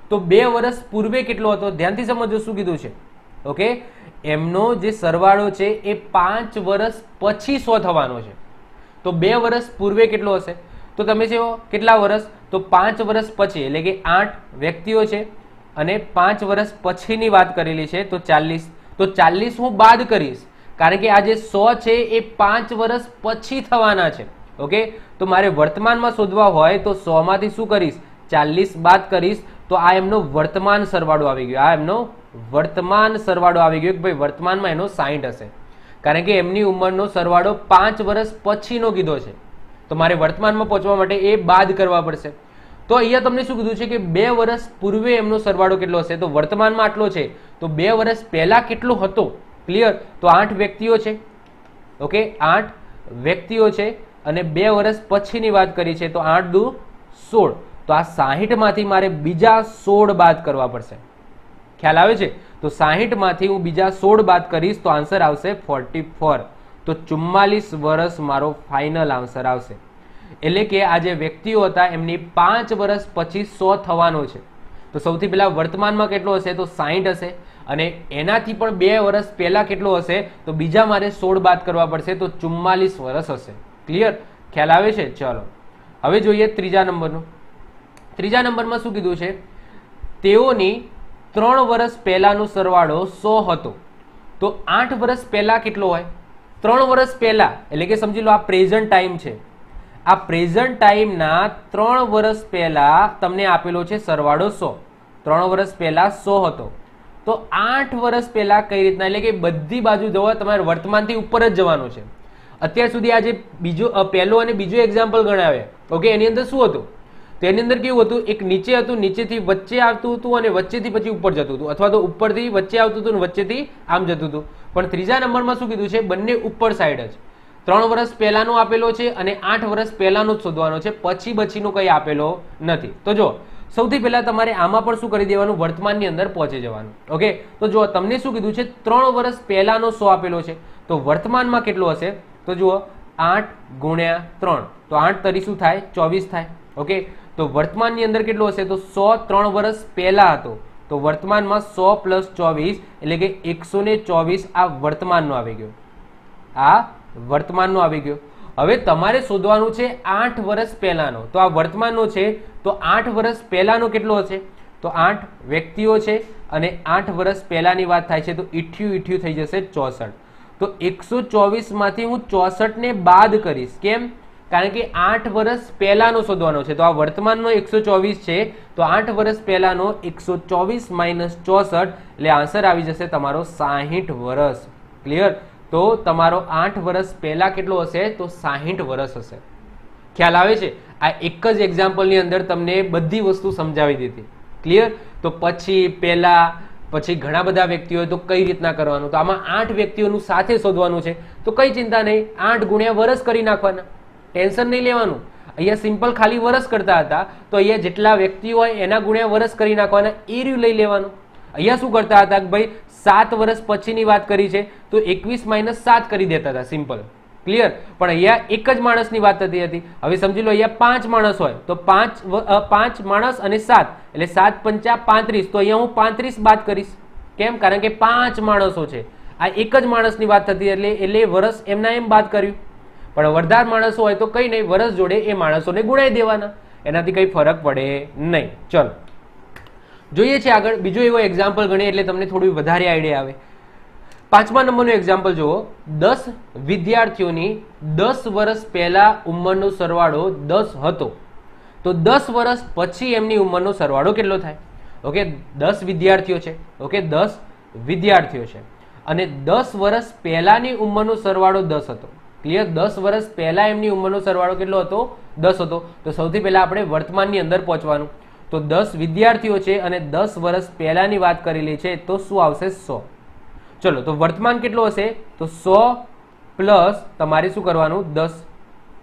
તો બે વર્ષ પૂર્વે કેટલો હતો? ધ્યાનથી સમજો શું કીધું છે. ઓકે? એમનો જે સરવાળો છે એ પાંચ વર્ષ પછી સો થવાનો છે. તો બે વર્ષ પૂર્વે કેટલો હશે? તો તમે છે કેટલા વર્ષ? તો પાંચ વર્ષ પછી, એટલે કે આઠ વ્યક્તિઓ છે અને પાંચ વર્ષ પછીની વાત કરેલી છે, તો ચાલીસ તો ચાલીસ હું બાદ કરીશ. કારણ કે આ જે સો છે એ પાંચ વર્ષ પછી થવાના છે. ઓકે? તો મારે વર્તમાનમાં શોધવા હોય તો સો માંથી શું કરીશ? ચાલીસ બાદ કરીશ. તો આ એમનો વર્તમાન સરવાળો આવી ગયો. આ એમનો વર્તમાન સરવાળો આવી ગયો કે ભાઈ વર્તમાનમાં એનો સાઈઠ હશે. કારણ કે એમની ઉંમરનો સરવાળો પાંચ વર્ષ પછીનો કીધો છે. તો મારે વર્તમાનમાં પહોંચવા માટે એ બાદ કરવા પડશે. તો અહીંયા તમને શું કીધું છે કે બે વર્ષ પૂર્વે એમનો સરવાળો કેટલો હશે? તો વર્તમાનમાં આટલો છે. તો બે વર્ષ પહેલા કેટલો હતો? ક્લિયર તો આઠ વ્યક્તિઓ છે. ઓકે આઠ વ્યક્તિઓ છે અને બે વર્ષ પછીની વાત કરી છે તો આઠ દુ સોળ. તો આ સાહીઠમાંથી મારે બીજા સોળ બાદ કરવા પડશે. ખ્યાલ આવે છે? તો સાહીઠમાંથી હું બીજા સોળ બાદ કરીશ તો આન્સર આવશે ફોર્ટી ફોર. તો ચુમ્માલીસ વર્ષ મારો ફાઇનલ આન્સર આવશે. એટલે કે આ જે વ્યક્તિઓ હતા, એમની પાંચ વર્ષ પછી સો થવાનો છે. તો સૌથી પહેલા વર્તમાનમાં કેટલો હશે? તો સાહીઠ હશે. અને એનાથી પણ બે વર્ષ પહેલા કેટલો હશે? તો બીજા મારે સોળ બાદ કરવા પડશે. તો ચુમ્માલીસ વર્ષ હશે. ક્લિયર ખ્યાલ આવે છે? ચલો. હવે જોઈએ ત્રીજા નંબરનું. ત્રીજા નંબરમાં શું કીધું છે? તેઓની ત્રણ વર્ષ પહેલાનો સરવાળો સો હતો. તો આઠ વર્ષ પહેલા કેટલો હોય? ત્રણ વર્ષ પહેલા. એટલે કે સમજી લો આ પ્રેઝન્ટ ટાઈમ છે. આ પ્રેઝન્ટ ટાઈમના ત્રણ વર્ષ પહેલા તમને આપેલો છે સરવાળો સો. ત્રણ વર્ષ પહેલા સો હતો. તો આઠ વર્ષ પહેલા કઈ રીતના? એટલે કે બધી બાજુ જવા તમારે વર્તમાનથી ઉપર જ જવાનું છે. અત્યાર સુધી આજે બીજો પહેલો અને બીજો એક્ઝામ્પલ ગણાવે. ઓકે એની અંદર શું હતું? તો એની અંદર કેવું હતું? એક નીચે હતું, નીચેથી વચ્ચે આવતું હતું અને વચ્ચેથી પછી ઉપર જતું હતું. અથવા તો ઉપરથી વચ્ચે આવતું હતું અને વચ્ચેથી આમ જતું હતું. પણ ત્રીજા નંબરમાં શું કીધું છે? બંને ઉપર સાઈડ જ. ત્રણ વર્ષ પહેલાનો આપેલો છે અને આઠ વર્ષ પહેલાનો જ શોધવાનો છે. પછી પછીનો કંઈ આપેલો નથી. તો જો, સૌથી પહેલા તમારે આમાં પણ શું કરી દેવાનું? વર્તમાનની અંદર પહોંચી જવાનું. ઓકે? તો જો, તમને શું કીધું છે? ત્રણ વર્ષ પહેલાનો સો આપેલો છે. તો વર્તમાનમાં કેટલો હશે? તો જુઓ, આઠ ગુણ્યા ત્રણ. તો આઠ તરી શું થાય? ચોવીસ થાય. ઓકે? તો વર્તમાનની અંદર કેટલો હશે? તો સો ત્રણ વર્ષ પહેલા હતો. તો વર્તમાનમાં સો પ્લસ ચોવીસ, એટલે કે એકસો ચોવીસ આ વર્તમાનનો આવી ગયો. આ વર્તમાનનો આવી ગયો. હવે તમારે શોધવાનું છે આઠ વર્ષ પહેલાનો. તો આ વર્તમાનનો છે, તો આઠ વર્ષ પહેલાનો કેટલો હશે? તો આઠ વ્યક્તિઓ છે અને આઠ વર્ષ પહેલાની વાત થાય છે, તો ઇઠ્યું ઇઠ્યું થઈ જશે ચોસઠ. તો એકસો ચોવીસમાંથી હું ચોસઠને બાદ કરીશ. કેમ? કારણ કે આઠ વર્ષ પહેલાનો શોધવાનો છે. તો આ વર્તમાનનો એકસો ચોવીસ છે, તો આઠ વર્ષ પહેલાનો એકસો ચોવીસ માઇનસ ચોસઠ. એટલે આન્સર આવી જશે તમારો સાહીઠ વર્ષ. ક્લિયર? તો તમારો આઠ વર્ષ પહેલા કેટલો હશે? તો સાહીઠ વર્ષ હશે. ખ્યાલ આવે છે? આ એક જ એક્ઝામ્પલની અંદર તમને બધી વસ્તુ સમજાવી દીધી. ક્લિયર તો પછી પહેલા, પછી ઘણા બધા વ્યક્તિઓ તો કઈ રીતના કરવાનું? તો આમાં આઠ વ્યક્તિઓનું સાથે શોધવાનું છે. તો કઈ ચિંતા નહીં. આઠ ગુણ્યા વરસ કરી નાખવાના. ટેન્શન નહીં લેવાનું. અહીંયા સિમ્પલ ખાલી વરસ કરતા હતા. તો અહીંયા જેટલા વ્યક્તિઓ હોય એના ગુણ્યા વરસ કરી નાખવાના. એ રહ્યું લઈ લેવાનું. અહીંયા શું કરતા હતા કે ભાઈ સાત વર્ષ પછીની વાત કરી છે, તો એકવીસ માઇનસ સાત કરી દેતા હતા, સિમ્પલ. ક્લિયર પણ અહીંયા એક જ માણસની વાત થતી હતી. હવે સમજી લો, અહીંયા પાંચ માણસ હોય, તો પાંચ પાંચ માણસ અને સાત. એટલે સાત પંચા પાંત્રીસ, તો અહીંયા હું પાંત્રીસ બાદ કરીશ. કેમ? કારણ કે પાંચ માણસો છે. આ એક જ માણસની વાત થતી એટલે એટલે વરસ એમના એમ બાદ કર્યું. પણ વરદાર માણસો હોય તો કઈ નહીં, વરસ જોડે એ માણસોને ગુણાઈ દેવાના. એનાથી કઈ ફરક પડે નહીં. ચલો. જોઈએ છે આગળ. બીજો એવો એક્ઝામ્પલ ગણીએ એટલે તમને થોડું વધારે આઈડિયા આવે. પાંચમા નંબરનું એક્ઝામ્પલ જુઓ. દસ વિદ્યાર્થીઓની દસ વર્ષ પહેલા ઉંમરનો સરવાળો દસ હતો. તો દસ વર્ષ પછી એમની ઉંમરનો સરવાળો કેટલો થાય? ઓકે, દસ વિદ્યાર્થીઓ છે. ઓકે, દસ વિદ્યાર્થીઓ છે. અને દસ વર્ષ પહેલાની ઉંમરનો સરવાળો દસ હતો. ક્લિયર દસ વર્ષ પહેલા એમની ઉંમરનો સરવાળો કેટલો હતો? દસ હતો. તો સૌથી પહેલા આપણે વર્તમાનની અંદર પહોંચવાનું. તો દસ વિદ્યાર્થીઓ છે અને દસ વર્ષ પહેલાની વાત કરેલી છે, તો શું આવશે સો? ચલો, તો વર્તમાન કેટલો હશે? તો સો પ્લસ તમારે શું કરવાનું? દસ.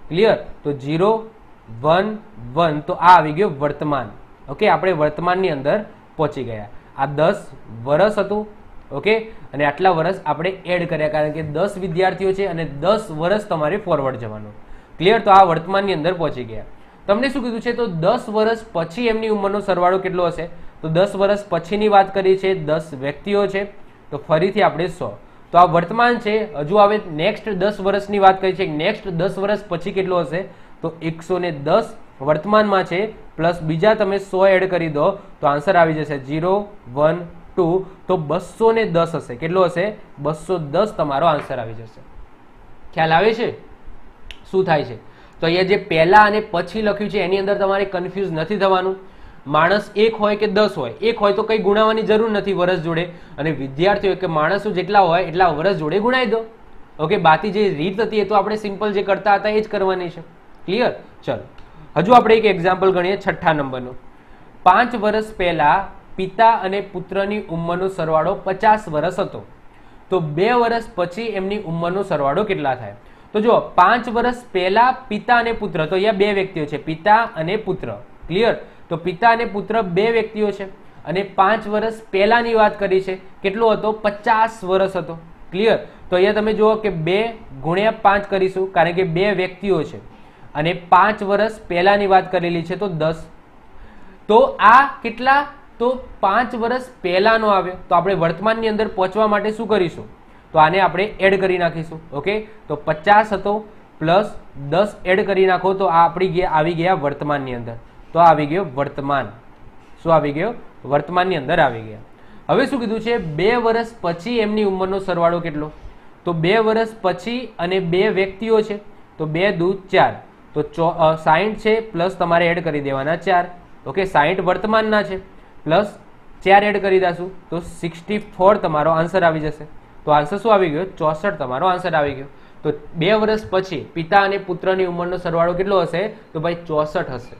ક્લિયર તો જીરો વન વન. તો આ આવી ગયો વર્તમાન. ઓકે, આપણે વર્તમાનની અંદર પહોંચી ગયા. આ દસ વર્ષ હતું, ઓકે? અને આટલા વર્ષ આપણે એડ કર્યા, કારણ કે દસ વિદ્યાર્થીઓ છે અને દસ વર્ષ તમારે ફોરવર્ડ જવાનું. ક્લિયર તો આ વર્તમાનની અંદર પહોંચી ગયા. તમને શું કીધું છે? તો દસ વર્ષ પછી એમની ઉંમરનો સરવાળો કેટલો હશે? તો દસ વર્ષ પછીની વાત કરી છે દસ વ્યક્તિઓ છે, તો ફરીથી આપણે સો. તો આ વર્તમાન છે, હજુ હવે નેક્સ્ટ દસ વર્ષની વાત કરી છે નેક્સ્ટ દસ વર્ષ પછી કેટલો હશે? તો એકસો દસ વર્તમાનમાં છે, પ્લસ બીજા તમે સો એડ કરી દો, તો આન્સર આવી જશે ઝીરો, વન, ટુ. તો બસો દસ હશે. કેટલો હશે? બસો દસ તમારો આન્સર આવી જશે. ખ્યાલ આવે છે? શું થાય છે? તો અહીંયા જે પહેલા અને પછી લખ્યું છે, એની અંદર તમારે કન્ફ્યુઝ નથી થવાનું. માણસ એક હોય કે દસ હોય, એક હોય તો કંઈ ગુણાવવાની જરૂર નથી વર્ષ જોડે. અને વિદ્યાર્થીઓ કે માણસો જેટલા હોય, એટલા વર્ષ જોડે ગુણાઈ દો. ઓકે બાકી જે રીત હતી એ તો આપણે સિમ્પલ જે કરતા હતા એ જ કરવાની છે. ક્લિયર ચલો. હજુ આપણે એક એક્ઝામ્પલ ગણીએ, છઠ્ઠા નંબરનું. પાંચ વર્ષ પહેલા પિતા અને પુત્રની ઉંમરનો સરવાળો પચાસ વર્ષ હતો. તો બે વર્ષ પછી એમની ઉંમરનો સરવાળો કેટલા થાય? તો જો પાંચ વર્ષ પહેલા પિતા અને પુત્ર, તો અહીંયા બે વ્યક્તિઓ છે, પિતા અને પુત્ર. ક્લિયર તો પિતા અને પુત્ર બે વ્યક્તિઓ છે. અને પાંચ વર્ષ પહેલાની વાત કરી છે, કેટલો હતો? પચાસ વર્ષ હતો. ક્લિયર તો અહીંયા તમે જુઓ કે બે ગુણ્યા પાંચ કરીશું, કારણ કે બે વ્યક્તિઓ છે. અને પાંચ વર્ષ પહેલાની વાત કરેલી છે, તો દસ. તો આ કેટલા? તો પાંચ વર્ષ પહેલાનો આવ્યો. તો આપણે વર્તમાનની અંદર પહોંચવા માટે શું કરીશું? તો આને આપણે એડ કરી નાખીશું ઓકે તો પચાસ હતો પ્લસ દસ એડ કરી નાખો તો આ આપણી આવી ગયા વર્તમાનની અંદર. તો આવી ગયો વર્તમાન. શું આવી ગયો? વર્તમાનની અંદર આવી ગયા. હવે શું કીધું છે? બે વર્ષ પછી એમની ઉંમરનો સરવાળો કેટલો? તો બે વર્ષ પછી અને બે વ્યક્તિઓ છે, તો બે દૂધ ચાર. તો સાહીઠ છે પ્લસ તમારે એડ કરી દેવાના ચાર. ઓકે સાહીઠ વર્તમાનના છે પ્લસ ચાર એડ કરી દઈશું તો સિક્સટી ફોર તમારો આન્સર આવી જશે. તો આન્સર શું આવી ગયો? ચોસઠ તમારો આન્સર આવી ગયો. તો બે વર્ષ પછી પિતા અને પુત્રની ઉંમરનો સરવાળો કેટલો હશે? તો ભાઈ ચોસઠ હશે.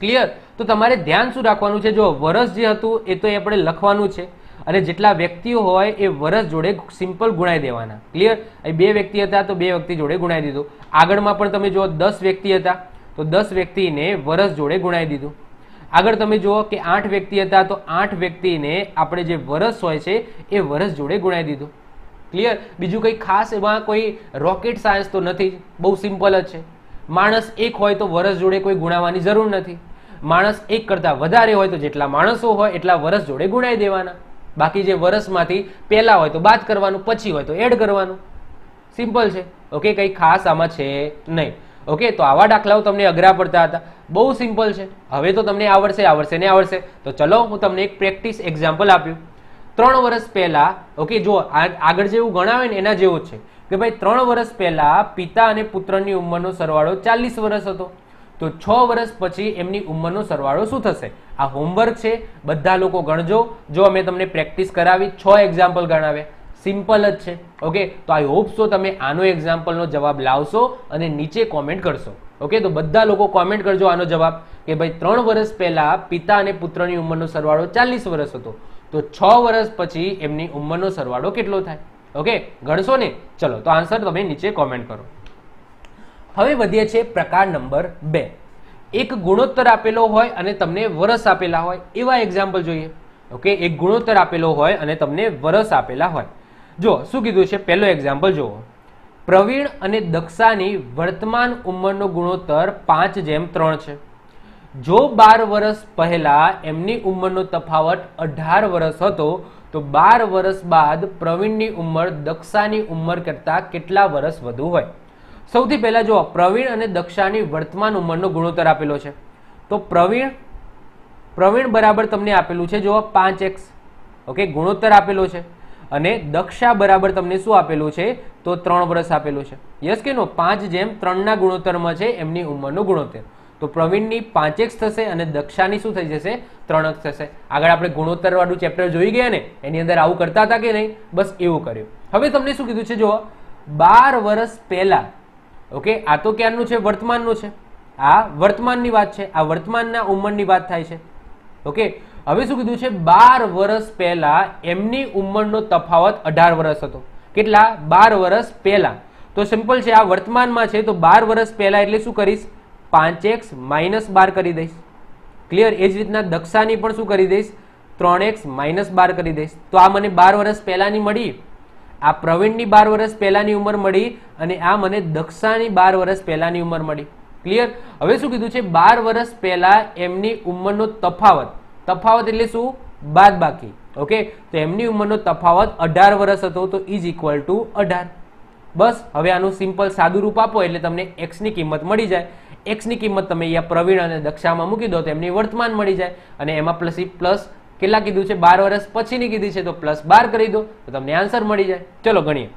ક્લિયર તો તમારે ધ્યાન શું રાખવાનું છે? જો વરસ જે હતું, એ તો આપણે લખવાનું છે. અને જેટલા વ્યક્તિઓ હોય, એ વર્ષ જોડે સિમ્પલ ગુણાઈ દેવાના. ક્લિયર એ બે વ્યક્તિ હતા, તો બે વ્યક્તિ જોડે ગુણાઈ દીધું. આગળમાં પણ તમે જો દસ વ્યક્તિ હતા, તો દસ વ્યક્તિને વરસ જોડે ગુણાઈ દીધું. આગળ તમે જુઓ કે આઠ વ્યક્તિ હતા, તો આઠ વ્યક્તિને આપણે જે વરસ હોય છે, એ વરસ જોડે ગુણાઈ દીધું. ક્લિયર બીજું કંઈ ખાસ એમાં કોઈ રોકેટ સાયન્સ તો નથી. બહુ સિમ્પલ જ છે. માણસ એક હોય તો વરસ જોડે કોઈ ગુણાવવાની જરૂર નથી. માણસ એક કરતાં વધારે હોય તો જેટલા માણસો હોય, એટલા વરસ જોડે ગુણાઈ દેવાના. બાકી જે વરસમાંથી પહેલા હોય તો બાદ કરવાનું, પછી હોય તો એડ કરવાનું. સિમ્પલ છે. ઓકે કંઈ ખાસ આમાં છે નહીં. ઓકે તો આવા દાખલાઓ તમને અઘરા પડતા હતા. બહુ સિમ્પલ છે. હવે તો તમને આવડશે આવડશે ને આવડશે. તો ચલો, હું તમને એક પ્રેક્ટિસ એક્ઝામ્પલ આપ્યું. ત્રણ વર્ષ પહેલા ઓકે જો આગળ જેવું ગણાવે ને, એના જેવું જ છે. કે ભાઈ, ત્રણ વર્ષ પહેલા પિતા અને પુત્રની ઉંમરનો સરવાળો ચાલીસ વર્ષ હતો. તો છ વર્ષ પછી એમની ઉંમરનો સરવાળો શું થશે? આ હોમવર્ક છે. બધા લોકો ગણજો. જો અમે તમને પ્રેક્ટિસ કરાવી, છ એક્ઝામ્પલ ગણાવ્યા. સિમ્પલ જ છે. ઓકે તો આઈ હોપ સો તમે આનો એક્ઝામ્પલનો જવાબ લાવશો અને નીચે કોમેન્ટ કરશો. ઓકે તો બધા લોકો કોમેન્ટ કરજો આનો જવાબ કે ભાઈ, ત્રણ વર્ષ પહેલા પિતા અને પુત્રની ઉંમરનો સરવાળો ચાલીસ વર્ષ હતો. તો છ વર્ષ પછી એમની ઉંમરનો સરવાળો કેટલો થાય? ઓકે ગણશો ને? ચલો, તો આન્સર તમે નીચે કોમેન્ટ કરો. હવે વધીએ છે પ્રકાર નંબર બે. એક ગુણોત્તર આપેલો હોય અને તમને વરસ આપેલા હોય. એવા એક્ઝામ્પલ જોઈએ. ઓકે એક ગુણોત્તર આપેલો હોય અને તમને વરસ આપેલા હોય. જો, શું કીધું છે? પહેલો એક્ઝામ્પલ જુઓ. પ્રવીણ અને દક્ષાની વર્તમાન ઉંમરનો ગુણોત્તર પાંચ જેમ ત્રણ છે. જો બાર વર્ષ પહેલા એમની ઉંમરનો તફાવત અઢાર વર્ષ હતો, તો બાર વર્ષ બાદ પ્રવીણની ઉંમર દક્ષાની ઉંમર કરતાં કેટલા વર્ષ વધુ હોય? સૌથી પહેલા જો પ્રવીણ અને દક્ષાની વર્તમાન ઉંમરનો ગુણોત્તર આપેલો છે. તો પ્રવીણ પ્રવીણ બરાબર તમને આપેલું છે જો પાંચ એક્સ. ઓકે, ગુણોત્તર આપેલો છે. અને દક્ષા બરાબર તમને શું આપેલું છે? તો ત્રણ વર્ષ આપેલું છે. યસ કે નો પાંચ જેમ ત્રણના ગુણોત્તરમાં છે, એમની ઉંમરનો ગુણોત્તર. તો પ્રવીણની પાંચેક થશે અને દક્ષાની શું થઈ જશે? ત્રણક થશે. આગળ આપણે ગુણોત્તર વાળું ચેપ્ટર જોઈ ગયા ને, એની અંદર આવું કરતા હતા કે નહીં? બસ એવું કર્યું. હવે તમને શું કીધું છે જો બાર વર્ષ પહેલા, ઓકે, આ તો ક્યારનું છે? વર્તમાનનું છે. આ વર્તમાનની વાત છે. આ વર્તમાનના ઉંમરની વાત થાય છે. ઓકે હવે શું કીધું છે? બાર વર્ષ પહેલા એમની ઉંમરનો તફાવત અઢાર વર્ષ હતો. કેટલા? બાર વર્ષ પહેલા. તો સિમ્પલ છે, આ વર્તમાનમાં છે, તો બાર વર્ષ પહેલા એટલે શું કરીશ? પાંચ એક્સ માઇનસ બાર કરી દઈશ. ક્લિયર એ જ રીતના દક્ષાની પણ શું કરી દઈશ? ત્રણ એક્સ માઇનસ બાર કરી દઈશ. તો આ મને બાર વર્ષ પહેલાની મળી. આ પ્રવીણની બાર વર્ષ પહેલાની ઉંમર મળી અને આ મને દક્ષાની બાર વર્ષ પહેલાની ઉંમર મળી. ક્લિયર હવે શું કીધું છે? બાર વર્ષ પહેલા એમની ઉંમરનો તફાવત. તફાવત એટલે શું? બાદ બાકી ઓકે? તો એમની ઉંમરનો તફાવત અઢાર વર્ષ હતો, તો ઇઝ ઇક્વલ ટુ અઢાર. બસ, હવે આનું સિમ્પલ સાદું રૂપ આપો એટલે તમને એક્સની કિંમત મળી જાય. એક્સની કિંમત તમે અહીંયા પ્રવીણ અને દક્ષામાં મૂકી દો તો એમની વર્તમાન મળી જાય. અને એમાં પ્લસ પ્લસ કેટલા કીધું છે? બાર વર્ષ પછીની કીધી છે, તો પ્લસ બાર કરી દો તો તમને આન્સર મળી જાય. ચલો ગણીએ.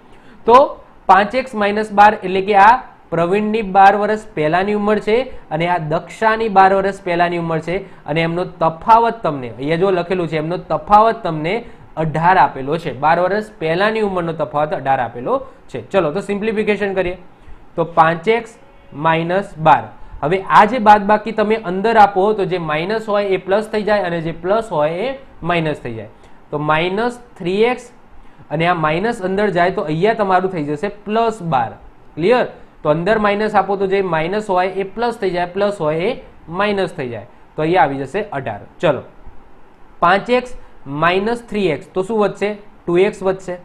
તો પાંચ એક્સ માઇનસ બાર એટલે કે આ પ્રવીણની બાર વર્ષ પહેલાની ઉંમર છે અને આ દક્ષાની બાર વર્ષ પહેલાની ઉંમર છે અને એમનો તફાવત તમને, અહીંયા જો લખેલું છે, એમનો તફાવત તમને અઢાર આપેલો છે. બાર વર્ષ પહેલાની ઉંમરનો તફાવત અઢાર આપેલો છે. ચલો, તો સિમ્પ્લિફિકેશન કરીએ. તો પાંચ એક્સ માઇનસ બાર. હવે આ જે બાદ બાકી તમે અંદર આપો, તો જે માઇનસ હોય એ પ્લસ થઈ જાય અને જે પ્લસ હોય એ માઇનસ થઈ જાય. તો માઇનસ થ્રી એક્સ અને આ માઇનસ અંદર જાય તો અહીંયા તમારું થઈ જશે પ્લસ બાર. ક્લિયર? તો અંદર માઇનસ આપો તો જે માઇનસ હોય એ પ્લસ થઈ જાય પ્લસ હોય એ માઇનસ થઈ જાય. તો અહીંયા આવી જશે અઢાર. ચલો. પાંચ એક્સ માઇનસ થ્રી એક્સ. તો શું વધશે? ટુ એક્સ વધશે.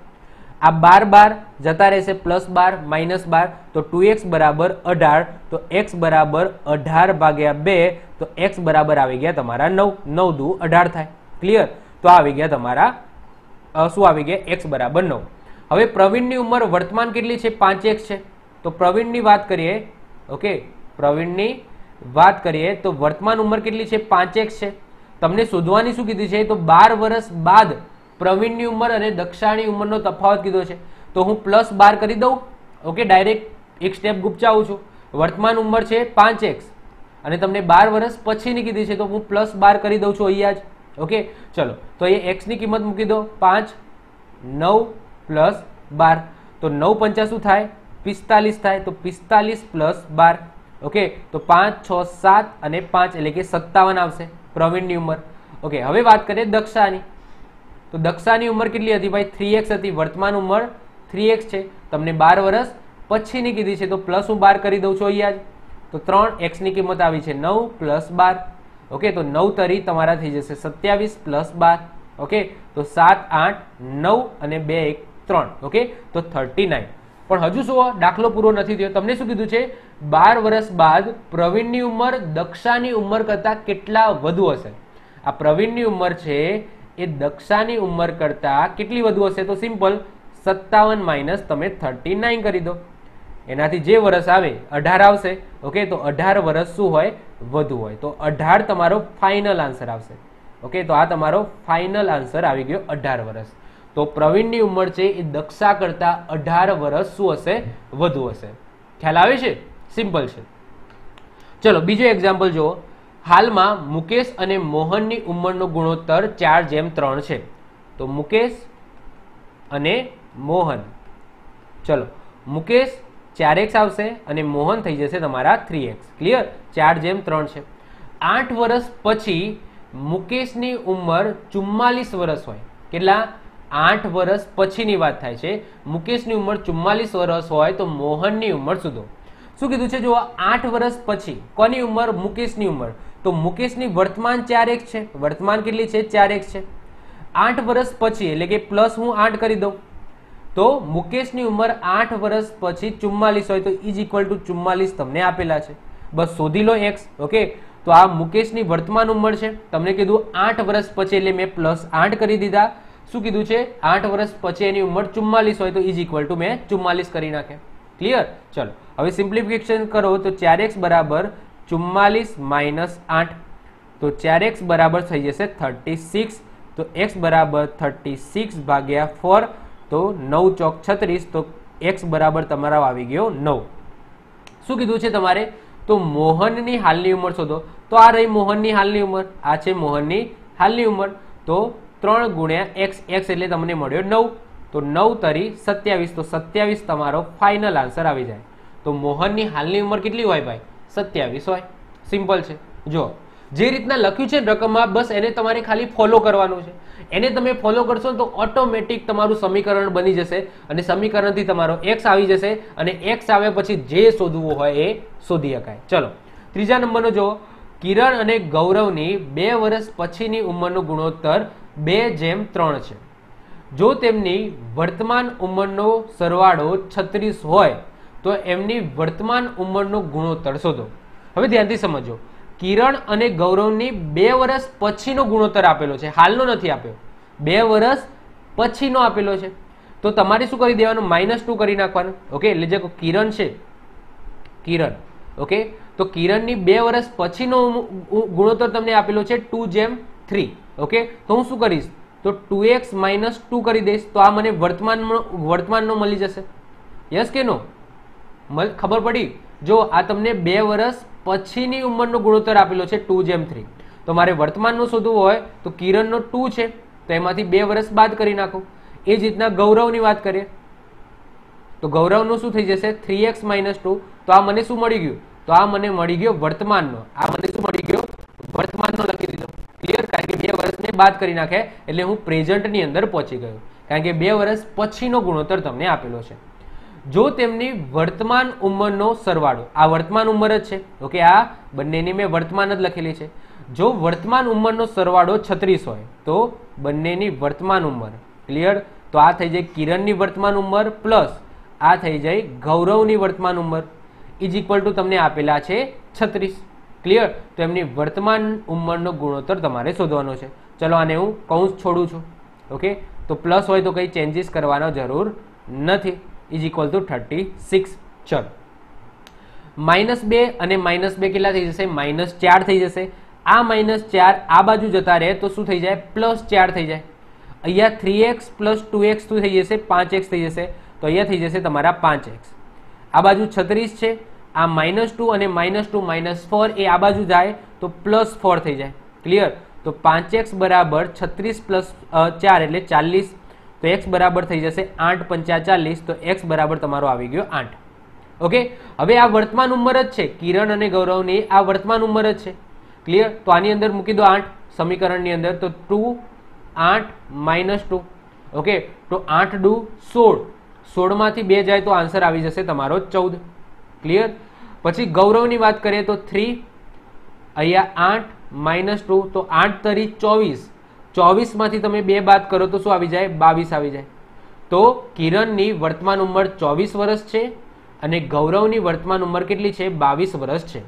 આ બાર બાર જતા રહેશે પ્લસ બાર માઇનસ બાર. તો ટુ એક્સ બરાબર અઢાર. તો એક્સ બરાબર અઢાર ભાગ્યા બે. તો એક્સ બરાબર આવી ગયા તમારા નવ. નવ દુ અઢાર થાય. ક્લિયર તો આવી ગયા તમારા શું આવી ગયા? એક્સ બરાબર નવ. હવે પ્રવીણની ઉંમર વર્તમાન કેટલી છે? પાંચ એક્સ છે. તો પ્રવીણની વાત કરીએ ઓકે પ્રવીણની વાત કરીએ, તો વર્તમાન ઉંમર કેટલી છે? પાંચ એક્સ છે. તમને શોધવાની શું કીધી છે? તો બાર વર્ષ બાદ પ્રવીણની ઉંમર અને દક્ષાની ઉંમરનો તફાવત કીધો છે. તો હું પ્લસ બાર કરી દઉં ઓકે ડાયરેક્ટ એક સ્ટેપ ગુપચાવું છું. વર્તમાન ઉંમર છે પાંચ એક્સ. અને તમને બાર વર્ષ પછીની કીધી છે, તો હું પ્લસ બાર કરી દઉં છું અહીંયા જ ઓકે ચલો, તો એ એક્સની કિંમત મૂકી દો. પાંચ, નવ પ્લસ બાર. તો નવ પંચા શું થાય? પિસ્તાલીસ થાય તો પિસ્તાલીસ પ્લસ બાર. ઓકે તો પાંચ, છ, સાત અને પાંચ એટલે કે સત્તાવન આવશે. પ્રવીણની ઉંમર. ઓકે હવે વાત કરીએ દક્ષાની. તો દક્ષાની ઉંમર કેટલી હતી ભાઈ? થ્રી એક્સ હતી. વર્તમાન ઉંમર થ્રી એક્સ છે. તમને બાર વર્ષ પછીની કીધી છે. તો પ્લસ હું બાર કરી દઉં છું અહીંયા જ. તો ત્રણ એક્સની કિંમત આવી છે નવ પ્લસ બાર. ઓકે તો નવ તરી તમારા થઈ જશે સત્યાવીસ પ્લસ બાર. ઓકે તો સાત, આઠ, નવ અને બે, એક, ત્રણ. ઓકે તો થર્ટી નાઇન પણ હજુ શું દાખલો પૂરો નથી થયો? તમને શું કીધું છે? બાર વર્ષ બાદ પ્રવીણની ઉંમર દક્ષાની ઉંમર કરતાં કેટલા વધુ હશે? આ પ્રવીણની ઉંમર છે એ દક્ષાની ઉંમર કરતાં કેટલી વધુ હશે? તો સિમ્પલ સત્તાવન માઇનસ તમે થર્ટી નાઇન કરી દો. એનાથી જે વર્ષ આવે, અઢાર આવશે. ઓકે, તો અઢાર વર્ષ શું હોય? વધુ હોય. તો અઢાર તમારો ફાઇનલ આન્સર આવશે. ઓકે, તો આ તમારો ફાઇનલ આન્સર આવી ગયો અઢાર વર્ષ. તો પ્રવીણની ઉંમર છે એ દક્ષા કરતા અઢાર વર્ષ શું હશે? વધુ હશે. ખ્યાલ આવે છે? સિમ્પલ છે. ચલો, બીજો એક્ઝામ્પલ જુઓ. હાલમાં મુકેશ અને મોહનની ઉંમરનો ગુણોત્તર ચાર જેમ ત્રણ છે. તો મુકેશ અને મોહન. ચલો, મુકેશ ચાર એક્સ આવશે અને મોહન થઈ જશે તમારા થ્રી એક્સ. ક્લિયર ચાર જેમ ત્રણ છે. આઠ વર્ષ પછી મુકેશની ઉંમર ચુમ્માલીસ વર્ષ હોય. કેટલા? આઠ વર્ષ પછીની વાત થાય છે. મુકેશની ઉંમર ચુમ્માલીસ વર્ષ હોય તો મોહનની ઉંમર શોધો. શું કીધું છે? જો આઠ વર્ષ પછી કોની ઉંમર? મુકેશની ઉંમર. તો મુકેશની વર્તમાન ચાર એક છે. વર્તમાન કેટલી છે? ચાર એક છે. આઠ વર્ષ પછી, એટલે કે પ્લસ હું આઠ કરી દઉં. તો મુકેશની ઉંમર આઠ વર્ષ પછી ચુમ્માલીસ હોય તો ઇઝ ઇક્વલ ટુ ચુમ્માલીસ તમને આપેલા છે. બસ શોધી લો એક્સ ઓકે તો આ મુકેશની વર્તમાન ઉંમર છે. તમને કીધું આઠ વર્ષ પછી એટલે મેં પ્લસ આઠ કરી દીધા. શું કીધું છે? આઠ વર્ષ પછી એની ઉંમર ચુમ્માલીસ હોય તો ઇઝ ઇક્વલ ટુ મેં ચુમ્માલીસ કરી નાખે. ક્લિયર ચલો. હવે સિમ્પ્લિફિકેશન કરો તો ચાર એક્સ બરાબર ચુમ્માલીસ માઇનસ આઠ. તો ચાર એક્સ બરાબર થઈ જશે થર્ટી સિક્સ. તો એક્સ બરાબર થર્ટી સિક્સ ભાગ્યા ફોર. તો નવ ચોક છત્રીસ. તો એક્સ બરાબર તમારા આવી ગયો નવ. શું કીધું છે તમારે? તો મોહનની હાલની ઉંમર શોધો. તો આ રહી મોહનની હાલની ઉંમર. આ છે મોહનની હાલની ઉંમર. તો ત્રણ ગુણ્યા એક્સ એક્સ એટલે તમને મળ્યો નવ. તો નવ તરી સત્યાવીસ, તો સત્યાવીસ તમારો ફાઇનલ આન્સર આવી જાય. તો મોહનની હાલની ઉંમર કેટલી હોય ભાઈ? સત્યાવીસ હોય. સિમ્પલ છે. જો જે રીતના લખ્યું છે રકમમાં, બસ એને તમારે ખાલી ફોલો કરવાનું છે. એને તમે ફોલો કરશો તો ઓટોમેટિક તમારું સમીકરણ બની જશે અને સમીકરણથી તમારો એક્સ આવી જશે અને એક્સ આવ્યા પછી જે શોધવું હોય એ શોધી શકાય. ચલો. ત્રીજા નંબરનો જો કિરણ અને ગૌરવની બે વર્ષ પછીની ઉંમરનો ગુણોત્તર બે જેમ ત્રણ છે. જો તેમની વર્તમાન ઉંમરનો સરવાળો છત્રીસ હોય, તો એમની વર્તમાન ઉંમરનો ગુણોત્તર શોધો. હવે ધ્યાનથી સમજો, કિરણ અને ગૌરવની બે વર્ષ પછીનો ગુણોત્તર આપેલો છે. હાલનો નથી આપ્યો. બે વર્ષ પછીનો આપેલો છે. તો તમારે શું કરી દેવાનું? માઇનસ ટુ કરી નાખવાનું. ઓકે, એટલે જે કિરણ છે, કિરણ, ઓકે, તો કિરણની બે વર્ષ પછીનો ગુણોત્તર તમને આપેલો છે ટુ જેમ થ્રી. ઓકે તો હું શું કરીશ? તો ટુ એક્સ માઇનસ ટુ કરી દઈશ. તો આ મને વર્તમાન વર્તમાનનો મળી જશે. યસ કે નો ખબર પડી? જો આ તમને બે વર્ષ પછીની ઉંમરનો ગુણોત્તર આપેલો છે ટુ જેમ થ્રી તો મારે વર્તમાનનું શોધવું હોય તો કિરણનો ટુ છે. તો એમાંથી બે વર્ષ બાદ કરી નાખો. એ જ રીતના ગૌરવની વાત કરીએ. તો ગૌરવનું શું થઈ જશે? થ્રી એક્સ માઇનસ ટુ તો આ મને શું મળી ગયું? તો આ મને મળી ગયો વર્તમાનનો. આ મને શું મળી ગયો? વર્તમાનનો લખી દીધો. ક્લિયર કારણ કે બે વર્ષને બાદ કરી નાખે, એટલે હું પ્રેઝન્ટની અંદર પહોંચી ગયો. કારણ કે બે વર્ષ પછીનો ગુણોત્તર તમને આપેલો છે. જો તેમની વર્તમાન ઉંમરનો સરવાળો, આ વર્તમાન ઉંમર જ છે. ઓકે, આ બંનેની મેં વર્તમાન જ લખેલી છે. જો વર્તમાન ઉંમરનો સરવાળો છત્રીસ હોય, તો બંનેની વર્તમાન ઉંમર. ક્લિયર તો આ થઈ જાય કિરણની વર્તમાન ઉંમર પ્લસ આ થઈ જાય ગૌરવની વર્તમાન ઉંમર. ઇઝ ઇક્વલ ટુ તમને આપેલા છે છત્રીસ. ક્લિયર તો એમની વર્તમાન ઉંમરનો ગુણોત્તર તમારે શોધવાનો છે. ચલો આને હું કૌંસ છોડું છું. ઓકે તો પ્લસ હોય તો કંઈ ચેન્જીસ કરવાનો જરૂર નથી. Is equal to thirty six ચલો. માઇનસ બે અને માઇનસ બે કેટલા થઈ જશે? માઇનસ ચાર થઈ જશે. આ માઇનસ ચાર આ બાજુ જતા રહે તો શું થઈ જાય? પ્લસ ચાર થઈ જાય. અહીંયા three x plus two x શું થઈ જશે? પાંચ એક્સ થઈ જશે. તો અહીંયા થઈ જશે તમારા પાંચ એક્સ આ બાજુ છત્રીસ છે. આ માઇનસ ટુ અને માઇનસ ટુ માઇનસ ફોર એ આ બાજુ જાય તો પ્લસ ફોર થઈ જાય. ક્લિયર તો પાંચ એક્સ બરાબર છત્રીસ પ્લસ ચાર એટલે ચાલીસ. તો એક્સ બરાબર થઈ જશે આઠ પંચા ચાલીસ. તો એક્સ બરાબર તમારો આવી ગયો આઠ. ઓકે હવે આ વર્તમાન ઉંમર જ છે. કિરણ અને ગૌરવની આ વર્તમાન ઉંમર જ છે. ક્લિયર તો આની અંદર મૂકી દો આઠ. સમીકરણની અંદર તો ટુ આઠ માઇનસ ટુ ઓકે તો આઠ ડુ સોળ. સોળમાંથી બે જાય તો આન્સર આવી જશે તમારો ચૌદ. ક્લિયર પછી ગૌરવની વાત કરીએ તો થ્રી અહીંયા આઠ માઇનસ ટુ તો આઠ તરી ચોવીસ. ચોવીસમાંથી તમે બે બાદ કરો તો શું આવી જાય? બાવીસ આવી જાય. તો કિરણની વર્તમાન ઉંમર ચોવીસ વર્ષ છે અને ગૌરવની વર્તમાન ઉંમર કેટલી છે? બાવીસ વર્ષ છે.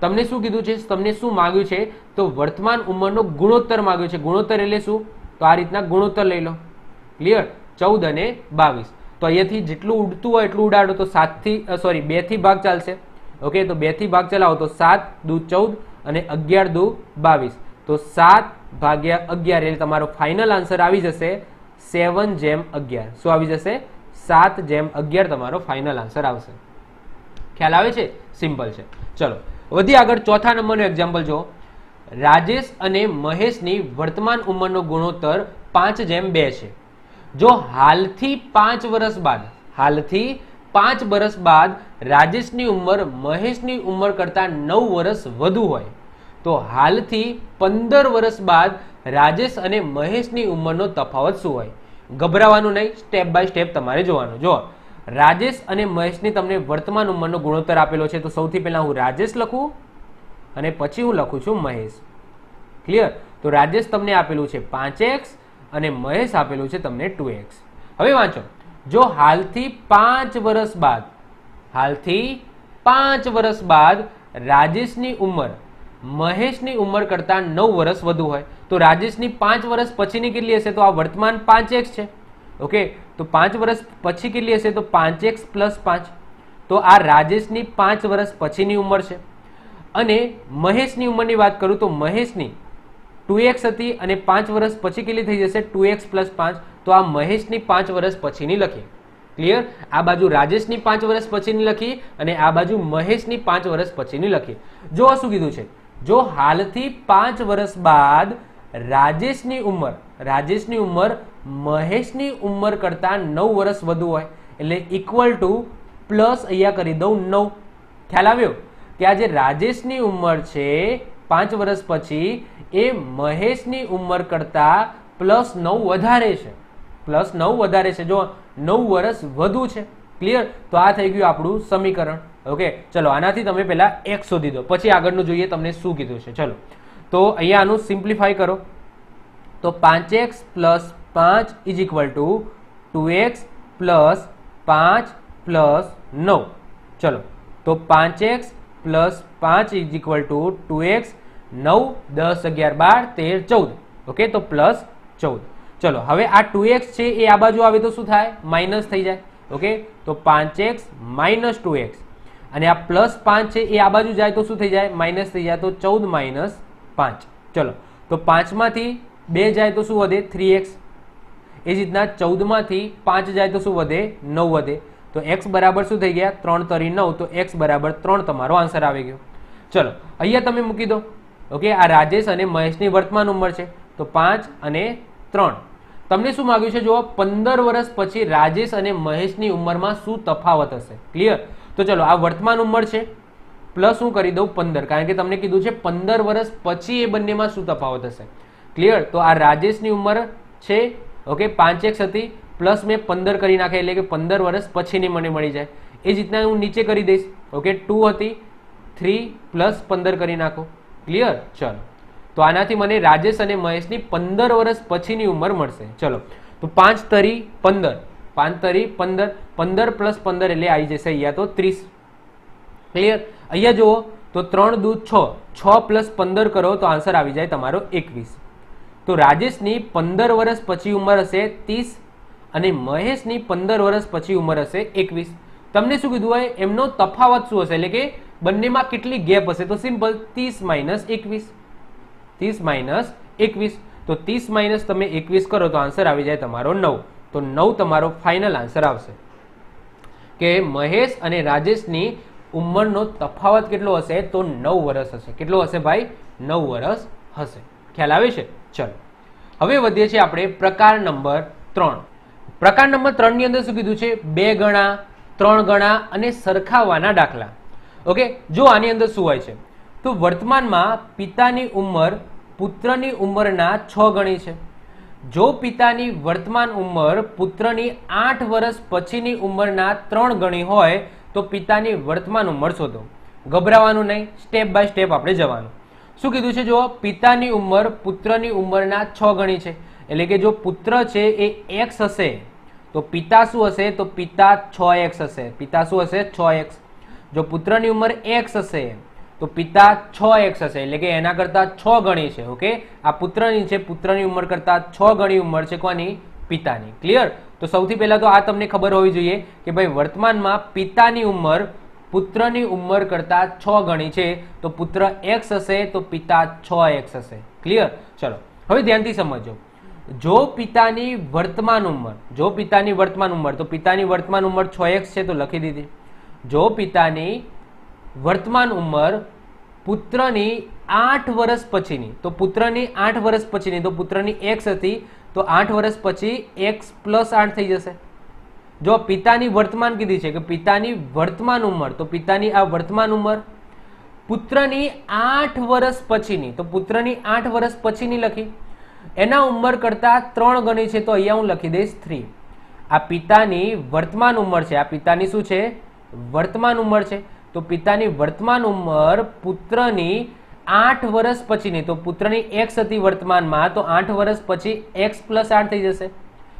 તમને શું કીધું છે? તમને શું માગ્યું છે? તો વર્તમાન ઉંમરનો ગુણોત્તર માગ્યો છે. ગુણોત્તર એટલે શું? તો આ રીતના ગુણોત્તર લઈ લો. ક્લિયર ચૌદ અને બાવીસ. તો અહીંયાથી જેટલું ઉડતું હોય એટલું ઉડાડો તો સાતથી સોરી બેથી ભાગ ચાલશે. ઓકે, તો બેથી ભાગ ચલાવો, તો સાત દુ ચૌદ અને અગિયાર દુ બાવીસ. તો સાત ભાગ્યા અગિયાર એટલે તમારો ફાઇનલ આન્સર આવી જશે સેવન જેમ અગિયાર. શું આવી જશે? સાત જેમ અગિયાર તમારો ફાઇનલ આન્સર આવશે. ખ્યાલ આવે છે? સિમ્પલ છે. ચલો, વધી આગળ ચોથા નંબરનું એક્ઝામ્પલ જો રાજેશ અને મહેશની વર્તમાન ઉંમરનો ગુણોત્તર પાંચ જેમ બે છે. જો હાલથી પાંચ વર્ષ બાદ, હાલથી પાંચ વર્ષ બાદ રાજેશની ઉંમર મહેશની ઉંમર કરતાં નવ વર્ષ વધુ હોય. તો હાલથી પંદર વર્ષ બાદ રાજેશ અને મહેશની ઉંમરનો તફાવત શું હોય? ગભરાવાનું નહીં સ્ટેપ બાય સ્ટેપ તમારે જોવાનું. જો રાજેશ અને મહેશની તમને વર્તમાન ઉંમરનો ગુણોત્તર આપેલો છે, તો સૌથી પહેલા હું રાજેશ લખું અને પછી હું લખું છું મહેશ. ક્લિયર તો રાજેશ તમને આપેલું છે પાંચ એક્સ અને મહેશ આપેલું છે તમને ટુ એક્સ હવે વાંચો. જો હાલથી પાંચ વર્ષ બાદ, હાલથી પાંચ વર્ષ બાદ રાજેશની ઉંમર, મહેશની ઉંમર કરતાં નવ વર્ષ વધુ હોય, તો રાજેશની પાંચ વર્ષ પછીની કેટલી હશે? તો આ વર્તમાન પાંચ એક્સ છે. ઓકે? તો પાંચ વર્ષ પછી કેટલી હશે? તો પાંચ એક્સ પ્લસ પાંચ. તો આ રાજેશની પાંચ વર્ષ પછીની ઉંમર છે. અને મહેશની ઉંમરની વાત કરું તો મહેશની ટુ એક્સ હતી અને પાંચ વર્ષ પછી કેટલી થઈ જશે? ટુ એક્સ પ્લસ પાંચ. તો આ મહેશની પાંચ વર્ષ પછીની લખી. ક્લિયર આ બાજુ રાજેશની પાંચ વર્ષ પછીની લખી અને આ બાજુ મહેશની પાંચ વર્ષ પછીની લખી. જો શું કીધું છે? જો હાલથી પાંચ વર્ષ બાદ રાજેશની ઉંમર રાજેશની ઉંમર મહેશની ઉંમર કરતાં નવ વર્ષ વધુ હોય, એટલે ઇક્વલ ટુ પ્લસ અહીંયા કરી દઉં નવ. ખ્યાલ આવ્યો? કે આ જે રાજેશની ઉંમર છે, પાંચ વર્ષ પછી, એ મહેશની ઉંમર કરતાં પ્લસ નવ વધારે છે. પ્લસ નવ વધારે છે. જો નવ વર્ષ વધુ છે ક્લિયર તો આ થઈ ગયું આપણું સમીકરણ. ઓકે? ચલો, આનાથી તમે પહેલા એક શોધી દો. પછી આગળનું જોઈએ તમને શું કીધું છે. ચલો. તો અહીંયા આનું સિમ્પ્લિફાય કરો. તો પાંચ એક્સ પ્લસ પાંચ is equal to two x plus પાંચ પ્લસ નવ. ચલો. તો પાંચ એક્સ પ્લસ પાંચ is equal to two x નવ દસ અગિયાર બાર તેર ચૌદ. ઓકે? તો પ્લસ ચૌદ. ચલો, હવે આ ટુ એક્સ છે, એ આ બાજુ આવે તો શું થાય? માઇનસ થઈ જાય. ઓકે તો પાંચ એક્સ માઇનસ ટુ એક્સ અને આ પ્લસ પાંચ છે, એ આ બાજુ જાય તો શું થઈ જાય? માઇનસ થઈ જાય, તો ચૌદ માઇનસ પાંચ. ચલો, તો પાંચમાંથી બે જાય તો શું વધે? થ્રી એક્સ એ જ રીતના ચૌદમાંથી પાંચ જાય તો શું વધે? નવ વધે. તો એક્સ બરાબર શું થઈ ગયા? ત્રણ તરી નવ. તો એક્સ બરાબર ત્રણ તમારો આન્સર આવી ગયો. ચલો, અહીંયા તમે મૂકી દો. ઓકે આ રાજેશ અને મહેશની વર્તમાન ઉંમર છે. તો પાંચ અને ત્રણ. તમને શું માગ્યું છે? જુઓ, પંદર વર્ષ પછી રાજેશ અને મહેશની ઉંમરમાં શું તફાવત હશે? ક્લિયર તો ચલો, આ વર્તમાન ઉંમર છે. પ્લસ હું કરી દઉં પંદર. કારણ કે તમને કીધું છે, પંદર વર્ષ પછી એ બંનેમાં શું તફાવત હશે? ક્લિયર તો આ રાજેશની ઉંમર છે ઓકે પાંચ હતી. પ્લસ મેં પંદર કરી નાખે, એટલે કે પંદર વર્ષ પછીની મને મળી જાય. એ જ રીતના હું નીચે કરી દઈશ. ઓકે ટુ હતી. થ્રી પ્લસ પંદર કરી નાખો. ક્લિયર ચલો. તો આનાથી મને રાજેશ અને મહેશની પંદર વર્ષ પછીની ઉંમર મળશે. ચલો, તો પાંચ તરી પંદર. પાંચ તરી પંદર. પંદર પ્લસ પંદર એટલે આવી જશે અહીંયા તો ત્રીસ. ક્લિયર અહીંયા જુઓ, તો ત્રણ દૂધ છ. છ પ્લસ પંદર કરો તો આન્સર આવી જાય તમારો એકવીસ. તો રાજેશની પંદર વર્ષ પછી ઉંમર હશે ત્રીસ અને મહેશની પંદર વર્ષ પછી ઉંમર હશે એકવીસ. તમને શું કીધું હોય? એમનો તફાવત શું હશે? એટલે કે બંનેમાં કેટલી ગેપ હશે? તો સિમ્પલ, ત્રીસ માઇનસ એકવીસ. ત્રીસ માઇનસ એકવીસ. તો ત્રીસ માઇનસ તમે એકવીસ કરો તો આન્સર આવી જાય તમારો નવ. તો નવ તમારો ફાઇનલ આન્સર આવશે. કે મહેશ અને રાજેશની ઉંમરનો તફાવત કેટલો હશે? તો નવ વર્ષ હશે. કેટલો હશે ભાઈ? નવ વર્ષ હશે. ખ્યાલ આવે છે? ચલો. હવે વધીએ છીએ આપણે પ્રકાર નંબર ત્રણ. પ્રકાર નંબર ત્રણની અંદર શું કીધું છે? બે ગણા, ત્રણ ગણા અને સરખાવાના દાખલા. ઓકે? જો આની અંદર શું હોય છે? તો વર્તમાનમાં પિતાની ઉંમર પુત્રની ઉંમરના છ ગણી છે. જો પિતાની વર્તમાન ઉંમર પુત્રની આઠ વર્ષ પછીની ઉંમરના ત્રણ ગણી હોય, તો પિતાની વર્તમાન ઉંમર શોધો. ગભરાવાનું નહીં સ્ટેપ બાય સ્ટેપ આપણે જવાનું. શું કીધું છે જો પિતાની ઉંમર પુત્રની ઉંમરના છ ગણી છે. એટલે કે જો પુત્ર છે એ એક્સ હશે, તો પિતા શું હશે? તો પિતા છ એક્સ હશે. પિતા શું હશે? છ એક્સ જો પુત્રની ઉંમર એક્સ હશે તો પિતા છ એક્સ હશે, એટલે કે એના કરતા છ ગણી છે, ઓકે? આ પુત્રની છે, પુત્રની ઉંમર કરતા છ ગણી ઉંમર છે કોની? પિતાની. ક્લિયર તો સૌથી પહેલા તો આ તમને ખબર હોવી જોઈએ કે ભાઈ વર્તમાનમાં પિતાની ઉંમર પુત્રની ઉંમર કરતા છ ગણી છે, તો પુત્ર એક્સ હશે, તો પિતા છ એક્સ હશે. ક્લિયર ચલો. હવે ધ્યાનથી સમજો જો પિતાની વર્તમાન ઉંમર, જો પિતાની વર્તમાન ઉંમર, તો પિતાની વર્તમાન ઉંમર છ એક્સ છે, તો લખી દીધી. જો પિતાની વર્તમાન ઉંમર પુત્રની આઠ વર્ષ પછીની. તો પુત્રની આઠ વર્ષ પછીની, તો પુત્રની એક્સ હતી, તો આઠ વર્ષ પછી એક્સ પ્લસ આઠ થઈ જશે. જો પિતાની વર્તમાન કીધી છે કે પિતાની વર્તમાન ઉંમર, તો પિતાની આ વર્તમાન ઉંમર પુત્રની આઠ વર્ષ પછીની, તો પુત્રની આઠ વર્ષ પછીની લખી. એના ઉંમર કરતા ત્રણ ગણી છે, તો અહીંયા હું લખી દઈશ થ્રી આ પિતાની વર્તમાન ઉંમર છે, આ પિતાની શું છે? વર્તમાન ઉંમર છે. તો પિતાની વર્તમાન ઉંમર પુત્રની આઠ વર્ષ પછીની તો પુત્રની એક્સ હતી વર્તમાનમાં, તો આઠ વર્ષ પછી એક્સ પ્લસ આઠ થઈ જશે.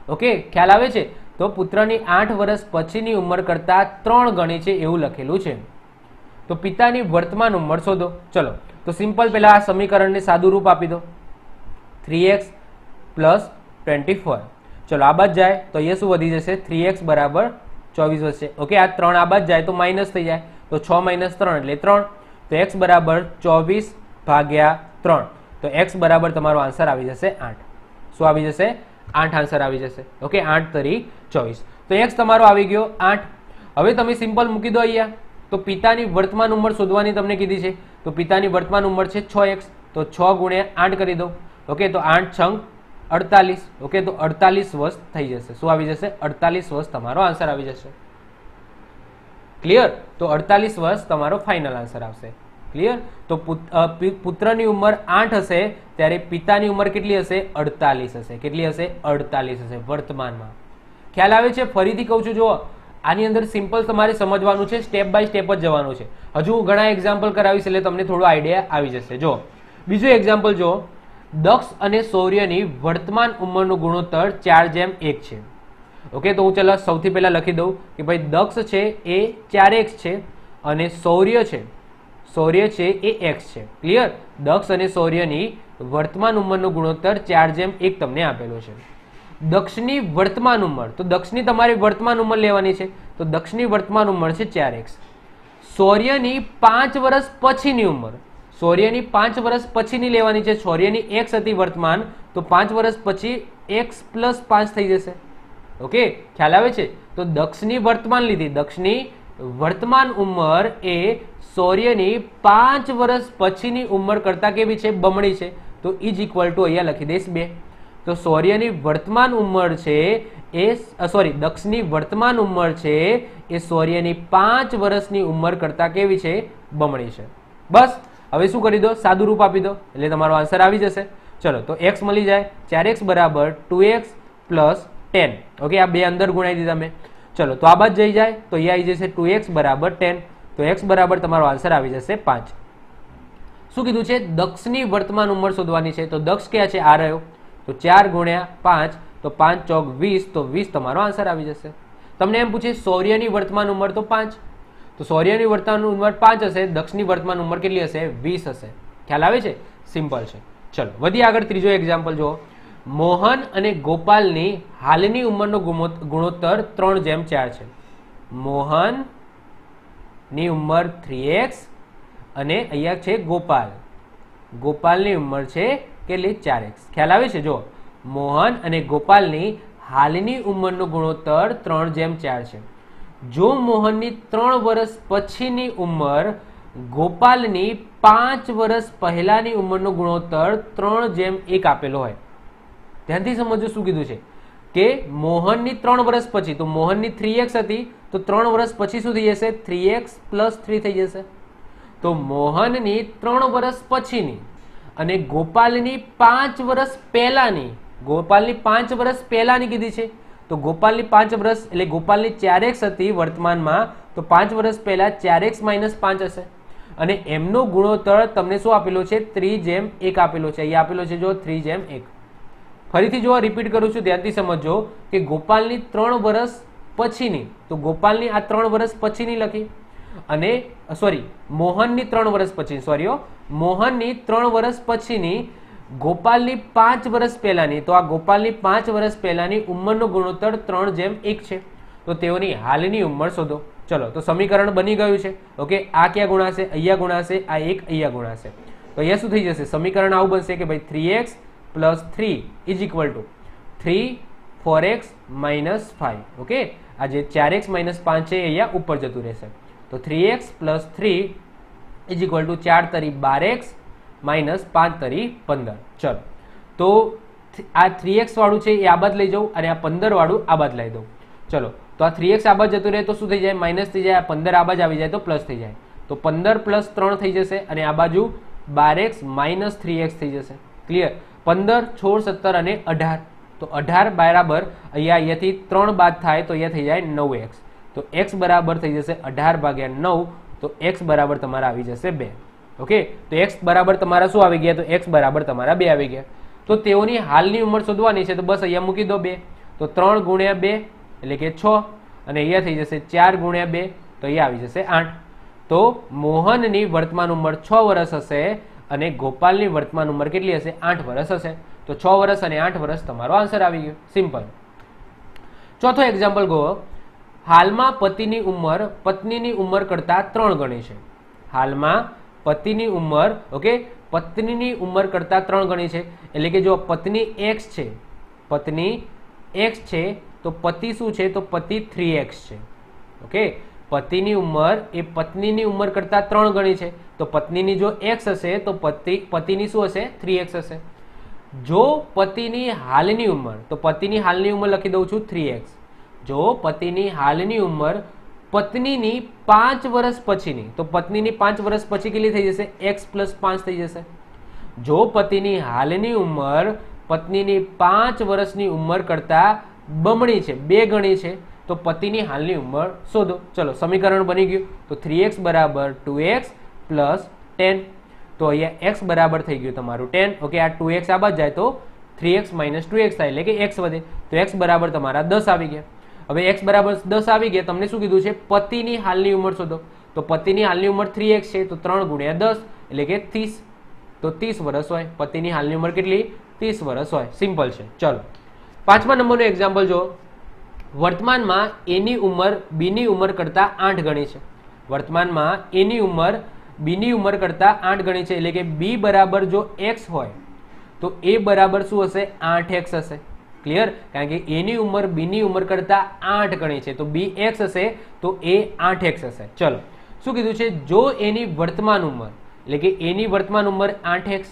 ઓકે, ખ્યાલ આવે છે? તો પુત્રની આઠ વર્ષ પછીની ઉંમર કરતા ત્રણ ગણી છે એવું લખેલું છે. તો પિતાની વર્તમાન ઉંમર શોધો. ચલો, તો સિમ્પલ પહેલાં આ સમીકરણને સાદું રૂપ આપી દો. Three x plus twenty four. ચલો, આ બાદ જાય, તો અહીંયા શું વધી જશે? થ્રી એક્સ બરાબર ચોવીસ વધશે. ઓકે, આ ત્રણ આ બાદ જાય, તો માઇનસ થઈ જાય. તો છ માઇનસ ત્રણ એટલે ત્રણ. તો એક્સ બરાબર ચોવીસ ભાગ્યા ત્રણ. તો એક્સ બરાબર તમારો આન્સર આવી જશે આઠ. શું આવી જશે? આઠ આન્સર આવી જશે. ઓકે આઠ તરી ચોવીસ. તો એક્સ તમારો આવી ગયો આઠ. હવે તમે સિમ્પલ મૂકી દો અહીંયા. તો પિતાની વર્તમાન ઉંમર શોધવાની તમને કીધી છે. તો પિતાની વર્તમાન ઉંમર છે છ એક્સ તો છ ગુણ્યા આઠ કરી દો. ઓકે તો આઠ છંગ અડતાલીસ. ઓકે તો અડતાલીસ વર્ષ થઈ જશે. શું આવી જશે? અડતાલીસ વર્ષ તમારો આન્સર આવી જશે. ક્લિયર તો અડતાલીસ વર્ષ તમારો ફાઇનલ આન્સર આવશે. ક્લિયર તો પુત્રની ઉંમર આઠ હશે, ત્યારે પિતાની ઉંમર કેટલી હશે? અડતાલીસ હશે. કેટલી હશે? અડતાલીસ હશે, વર્તમાનમાં. ખ્યાલ આવે છે? ફરીથી કહું છું જો આની અંદર સિમ્પલ તમારે સમજવાનું છે સ્ટેપ બાય સ્ટેપ જ જવાનું છે. હજુ ઘણા એક્ઝામ્પલ કરાવીશ, એટલે તમને થોડો આઈડિયા આવી જશે. જો બીજું એક્ઝામ્પલ જો દક્ષ અને સૌર્યની વર્તમાન ઉંમરનું ગુણોત્તર ચાર જેમ એક છે. ઓકે, તો હું ચાલો સૌથી પહેલા લખી દઉં કે ભાઈ દક્ષ છે એ ચાર એક્સ છે અને સૌર્ય છે સૌર્ય છે એ એક્સ છે. ક્લિયર દક્ષ અને સૌર્યની વર્તમાન ઉંમરનો ગુણોત્તર ચાર જેમ એક તમને આપેલો છે. દક્ષની વર્તમાન ઉંમર, તો દક્ષની તમારી વર્તમાન ઉંમર લેવાની છે, તો દક્ષની વર્તમાન ઉંમર છે ચાર એક્સ. સૌર્યની પાંચ વર્ષ પછીની ઉંમર સૌર્યની પાંચ વર્ષ પછીની લેવાની છે સૌર્યની એક્સ હતી વર્તમાન, તો પાંચ વર્ષ પછી એક્સ પ્લસ પાંચ થઈ જશે. ઓકે? ખ્યાલ આવે છે? તો દક્ષની વર્તમાન લીધી. દક્ષની વર્તમાન ઉંમર એ સૌર્યની પાંચ વર્ષ પછીની ઉંમર કરતા કેવી છે? બમણી છે. તો ઇઝ ઇક્વલ ટુ અહીંયા લખી દઈશ બે. તો સૌર્યની વર્તમાન ઉંમર છે એ સોરી, દક્ષની વર્તમાન ઉંમર છે એ સૌર્યની પાંચ વર્ષની ઉંમર કરતા કેવી છે? બમણી છે. બસ, હવે શું કરી દો? સાદું રૂપ આપી દો. એટલે તમારો આન્સર આવી જશે. ચલો, તો એક્સ મળી જાય. ચાર એક્સ બરાબર two x plus ten. Okay આ બે અંદર ગુણાવી દીધા મેં. ચલો, તો આ બાદ જઈ જાય, તો અહીંયા આવી જશે ટુ એક્સ બરાબર ટેન. તો એક્સ બરાબર તમારો આન્સર આવી જશે પાંચ. શું કીધું છે? દક્ષની વર્તમાન ઉંમર શોધવાની છે. તો દક્ષ ક્યાં છે? આ રહ્યો. તો ચાર ગુણ્યા પાંચ, તો પાંચ ચોક વીસ, તો વીસ તમારો આન્સર આવી જશે. તમને એમ પૂછે, સૌર્યની વર્તમાન ઉંમર તો પાંચ. તો સૌર્યની વર્તમાન ઉંમર પાંચ હશે, દક્ષની વર્તમાન ઉંમર કેટલી હશે? વીસ હશે. ખ્યાલ આવે છે? સિમ્પલ છે. ચલો, વધી આગળ ત્રીજો એક્ઝામ્પલ જુઓ. મોહન અને ગોપાલની હાલની ઉંમરનો ગુણોત્તર ત્રણ જેમ ચાર છે. મોહનની ઉંમર થ્રી એક્સ અને અહીંયા છે ગોપાલ. ગોપાલની ઉંમર છે કેટલી? ચાર એક્સ. ખ્યાલ આવે છે? જો મોહન અને ગોપાલની હાલની ઉંમરનો ગુણોત્તર ત્રણ જેમ ચાર છે. જો મોહનની ત્રણ વર્ષ પછીની ઉંમર ગોપાલની પાંચ વર્ષ પહેલાની ઉંમરનો ગુણોત્તર ત્રણ જેમ એક આપેલો હોય ધ્યાનથી સમજો શું કીધું છે. કે મોહનની ત્રણ વર્ષ પછી, તો મોહનની થ્રી એક્સ હતી, તો ત્રણ વર્ષ પછી શું થઈ જશે? થ્રી એક્સ પ્લસ થ્રી થઈ જશે. તો મોહનની ત્રણ વર્ષ પછીની અને ગોપાલની પાંચ વર્ષ પહેલાની, ગોપાલની પાંચ વર્ષ પહેલાની કીધી છે. તો ગોપાલની પાંચ વર્ષ, એટલે ગોપાલની ચાર એક્સ હતી વર્તમાનમાં, તો પાંચ વર્ષ પહેલા ચાર એક્સ માઇનસ પાંચ હશે. અને એમનો ગુણોત્તર તમને શું આપેલો છે? થ્રી જેમ એક આપેલો છે. અહીંયા આપેલો છે જો થ્રી જેમ એક. ફરીથી જો રિપીટ કરું છું, ધ્યાનથી સમજો કે ગોપાલની ત્રણ વર્ષ પછીની, તો ગોપાલની આ ત્રણ વર્ષ પછીની લખી. અને સોરી મોહનની ત્રણ વર્ષ પછી સોરી મોહનની ત્રણ વર્ષ પછીની, ગોપાલની પાંચ વર્ષ પહેલાની, તો આ ગોપાલની પાંચ વર્ષ પહેલાની ઉંમરનો ગુણોત્તર ત્રણ જેમ એક છે. તો તેઓની હાલની ઉંમર શોધો. ચલો, તો સમીકરણ બની ગયું છે. ઓકે, આ ક્યાં ગુણાશે? અહીંયા ગુણાશે, આ એક અહીંયા ગુણાશે. તો અહીંયા શું થઈ જશે? સમીકરણ આવું બનશે કે ભાઈ three x plus three is equal to three four x minus five okay આ જે ચાર એક્સ માઇનસ પાંચ છે, એ અહીંયા ઉપર જતું રહેશે. તો three x plus three is equal to ચાર તરી બાર એક્સ માઇનસ પાંચ તરી પંદર. ચલો. તો આ થ્રી વાળું છે, એ આ લઈ જાઉં અને આ પંદર વાળું આ લઈ દઉં. ચલો. તો આ થ્રી એક્સ આ જતું રહે તો શું થઈ જાય? માઇનસ થઈ જાય. આ પંદર આ બાજુ આવી જાય તો પ્લસ થઈ જાય. તો પંદર પ્લસ ત્રણ થઈ જશે અને આ બાજુ બાર એક્સ માઇનસ થ્રી એક્સ થઈ જશે. ક્લિયર પંદર, સોળ, સત્તર અને અઢાર. તો અઢાર બરાબર અહીંયા અહીંયાથી ત્રણ બાદ થાય તો અહીંયા થઈ જાય નવ એક્સ. તો એક્સ બરાબર થઈ જશે અઢાર ભાગ્યા નવ, તો એક્સ બરાબર તમારા આવી જશે બે. ઓકે? તો એક્સ બરાબર તમારા શું આવી ગયા? તો એક્સ બરાબર તમારા બે આવી ગયા. તો તેઓની હાલની ઉંમર શોધવાની છે તો બસ અહીંયા મૂકી દો બે. તો ત્રણ ગુણ્યા બે, એટલે કે છ. અને અહીંયા થઈ જશે ચાર ગુણ્યા બે, તો અહીંયા આવી જશે આઠ. તો મોહનની વર્તમાન ઉંમર છ વર્ષ હશે અને ગોપાલની વર્તમાન ઉંમર કેટલી હશે? આઠ વર્ષ હશે. તો છ વર્ષ અને આઠ વર્ષ તમારો આન્સર આવી ગયો. સિમ્પલ ચોથો એક્ઝામ્પલ ગો હાલમાં પતિની ઉંમર, પત્નીની ઉંમર કરતાં ત્રણ ગણી છે. હાલમાં પતિની ઉંમર ઓકે પત્નીની ઉંમર કરતાં ત્રણ ગણી છે. એટલે કે જો પત્ની એક્સ છે, પત્ની એક્સ છે, તો પતિ શું છે? તો પતિ થ્રી એક્સ છે. ઓકે પતિની ઉંમર એ પત્નીની ઉંમર કરતાં ત્રણ ગણી છે. તો પત્નીની જો એક્સ હશે, તો પતિ, પતિની શું હશે? થ્રી એક્સ હશે. જો પતિની હાલની ઉંમર, તો પતિની હાલની ઉંમર લખી દઉં છું થ્રી એક્સ જો પતિની હાલની ઉંમર પત્નીની પાંચ વર્ષ પછીની, તો પત્નીની પાંચ વર્ષ પછી કેટલી થઈ જશે? એક્સ પ્લસ પાંચ થઈ જશે. જો પતિની હાલની ઉંમર પત્નીની પાંચ વર્ષની ઉંમર કરતા બમણી છે, બે ગણી છે, તો પતિની હાલની ઉંમર શોધો. ચલો, સમીકરણ બની ગયું. તો થ્રી એક્સ બરાબર ટુ એક્સ પ્લસ ટેન. તો અહીંયા એક્સ બરાબર થઈ ગયું તમારું ટેન. ઓકે, આ ટુ એક્સ આ બાદ જાય તો three x minus two x થાય, એટલે કે એક્સ વધે. તો એક્સ બરાબર તમારા દસ આવી ગયા. હવે એક્સ બરાબર દસ આવી ગયા, તમને શું કીધું છે? પતિની હાલની ઉંમર શોધો. તો પતિની હાલની ઉંમર થ્રી એક્સ છે, તો ત્રણ ગુણ્યા દસ, એટલે કે ત્રીસ. તો ત્રીસ વર્ષ હોય. પતિની હાલની ઉંમર કેટલી? ત્રીસ વર્ષ હોય. સિમ્પલ છે. ચલો. પાંચમા નંબરનું એક્ઝામ્પલ જો વર્તમાનમાં એની ઉંમર બીની ઉંમર કરતાં આઠ ગણી છે. વર્તમાનમાં એની ઉંમર બીની ઉંમર કરતાં આઠ ગણી છે. એટલે કે બી બરાબર જો એક્સ હોય, તો એ બરાબર શું હશે? આઠ એક્સ હશે. ક્લિયર કારણ કે એની ઉંમર, બીની ઉંમર કરતાં આઠ ગણી છે. તો બી એક્સ હશે, તો એ આઠ એક્સ હશે. ચલો. શું કીધું છે? જો એની વર્તમાન ઉંમર, એટલે કે એની વર્તમાન ઉંમર આઠ એક્સ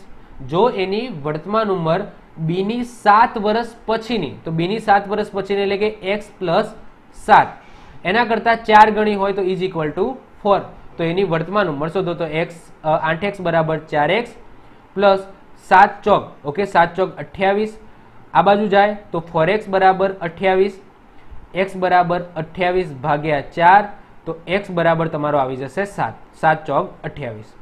જો એની વર્તમાન ઉંમર બીની સાત વર્ષ પછીની, તો બીની સાત વર્ષ પછીની એટલે કે એક્સ પ્લસ સાત. એના કરતાં ચાર ગણી હોય તો ઇઝ ઇક્વલ ટુ ફોર તો એની વર્તમાન ઉંમર શોધો તો એક્સ આઠ એક્સ બરાબર ચાર એક્સ પ્લસ સાત ચોક, ઓકે, સાત ચોક અઠ્યાવીસ. આ બાજુ જાય તો ફોર એક્સ બરાબર અઠ્યાવીસ, એક્સ બરાબર અઠ્યાવીસ ભાગ્યા ચાર, તો એક્સ બરાબર તમારો આવી જશે સાત સાત ચોક અઠ્યાવીસ.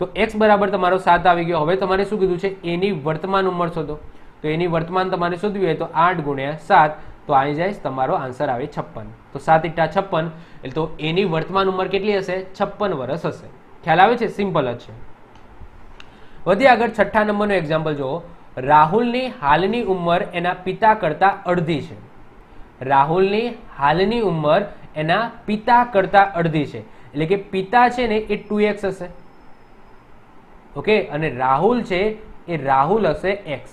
તો એક્સ બરાબર તમારો સાત આવી ગયો. હવે તમારે શું કીધું છે? એની વર્તમાન ઉંમર શોધો. તો એની વર્તમાન તમારે શોધવી હોય તો આઠ ગુણ્યા સાત તો આવી જાય તમારો આન્સર આવે છપ્પન. તો સાત ઇટ્ટા છપ્પન, એટલે તો એની વર્તમાન ઉંમર કેટલી હશે? છપ્પન વર્ષ હશે. ખ્યાલ આવે છે? સિમ્પલ જ છે. વધી આગળ, છઠ્ઠા નંબરનું એક્ઝામ્પલ જુઓ. રાહુલની હાલની ઉંમર એના પિતા કરતા અડધી છે. રાહુલની હાલની ઉંમર એના પિતા કરતા અડધી છે. એટલે કે પિતા છે ને એ ટુ એક્સ હશે. ઓકે? અને રાહુલ છે એ રાહુલ હશે એક્સ.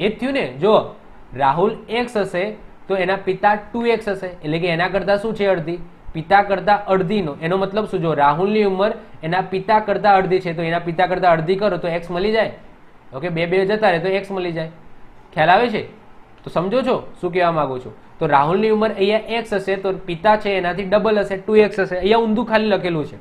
એ થયું ને? જો રાહુલ એક્સ હશે, તો એના પિતા ટુ એક્સ હશે. એટલે કે એના કરતા શું છે અડધી? પિતા કરતા અડધીનો. એનો મતલબ શું જો રાહુલની ઉંમર એના પિતા કરતા અડધી છે, તો એના પિતા કરતા અડધી કરો, તો એક્સ મળી જાય? ઓકે, બે બે જતા રહે, તો એક્સ મળી જાય. ખ્યાલ આવે છે? તો સમજો છો? શું કહેવા માંગુ છું? તો રાહુલની ઉંમર અહીંયા એક્સ હશે, તો પિતા છે, એનાથી ડબલ હશે, ટુ એક્સ હશે. અહીંયા ઊંધું ખાલી લખેલું છે.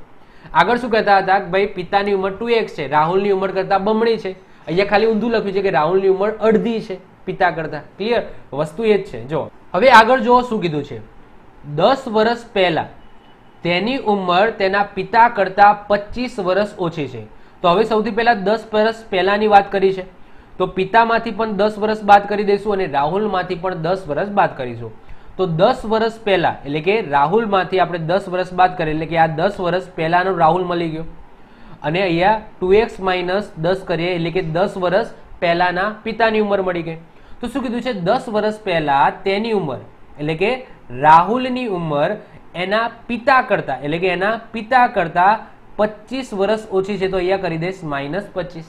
આગળ શું કહેતા હતા કે ભાઈ, પિતાની ઉંમર ટુ એક્સ છે, રાહુલની ઉંમર કરતાં બમણી છે. અહીંયા ખાલી ઊંધું લખ્યું છે કે રાહુલની ઉંમર અડધી છે. પિતા કરતાં. ક્લિયર વસ્તુ એ જ છે. જો, હવે આગળ જુઓ શું કીધું છે. દસ વર્ષ પહેલા, તેની ઉંમર તેના પિતા કરતાં પચીસ વર્ષ ઓછી છે. તો હવે સૌથી પહેલા દસ વર્ષ પહેલાની વાત કરી છે. તો પિતામાંથી પણ દસ વર્ષ બાદ કરી દઈશું અને રાહુલમાંથી પણ દસ વર્ષ બાદ કરીશું. તો દસ વર્ષ પહેલા, એટલે કે રાહુલમાંથી આપણે દસ વર્ષ બાદ કરીએ એટલે કે આ દસ વર્ષ પહેલાનો રાહુલ મળી ગયો. અને અહીંયા ટુ એક્સ માઇનસ દસ કરીએ, એટલે કે દસ વર્ષ પહેલાના પિતાની ઉંમર મળી ગઈ. તો શું કીધું છે? દસ વર્ષ પહેલા તેની ઉંમર, એટલે કે રાહુલની ઉંમર એના પિતા કરતા, એટલે કે એના પિતા કરતા પચીસ વર્ષ ઓછી છે, તો અહીંયા કરી દઈશ માઇનસ પચીસ.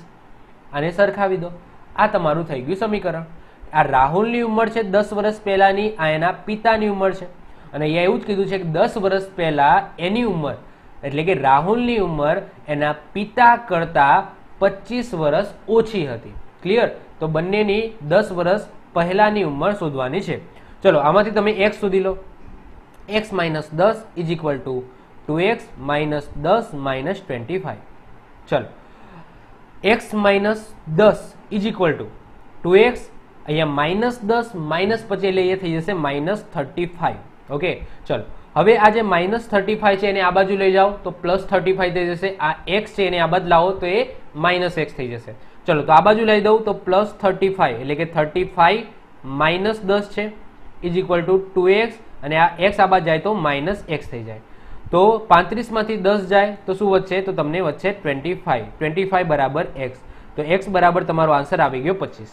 આને સરખાવી દો. આ તમારું થઈ ગયું સમીકરણ. આ રાહુલની ઉંમર છે દસ વર્ષ પહેલાની, આ એના પિતાની ઉંમર છે. અને અહીંયા એવું જ કીધું છે કે દસ વર્ષ પહેલા એની ઉંમર, એટલે કે રાહુલની ઉંમર એના પિતા કરતા પચીસ વર્ષ ઓછી હતી. ક્લિયર તો બંનેની દસ વર્ષ પહેલાની ઉંમર શોધવાની છે. ચલો, આમાંથી તમે એક્સ શોધી લો. એક્સ માઇનસ દસ is equal to two x minus દસ માઇનસ ટ્વેન્ટી ફાઈવ. ચલો એક્સ માઇનસ દસ is equal to two x. અહીંયા માઇનસ દસ માઇનસ પછી એટલે એ થઈ જશે માઇનસ થર્ટી ફાઈવ. ઓકે, ચલો, હવે આ જે માઇનસ થર્ટી ફાઈવ છે એને આ બાજુ લઈ જાઓ, તો પ્લસ થર્ટી ફાઈવ થઈ જશે. આ એક્સ છે એને આ બાજુ લાવો, તો એ માઇનસ એક્સ થઈ જશે. ચલો, તો આ બાજુ લઈ દઉં, તો પ્લસ થર્ટી ફાઈવ એટલે કે થર્ટી ફાઈવ માઇનસ દસ છે is equal to two x અને આ એક્સ આ બાજુ જાય તો માઇનસ એક્સ થઈ જાય. તો પાંત્રીસમાંથી દસ જાય, તો શું વધશે? તો તમને વધશે ટ્વેન્ટી ફાઈવ ટ્વેન્ટી ફાઈવ બરાબર એક્સ તો એક્સ બરાબર તમારો આન્સર આવી ગયો પચીસ.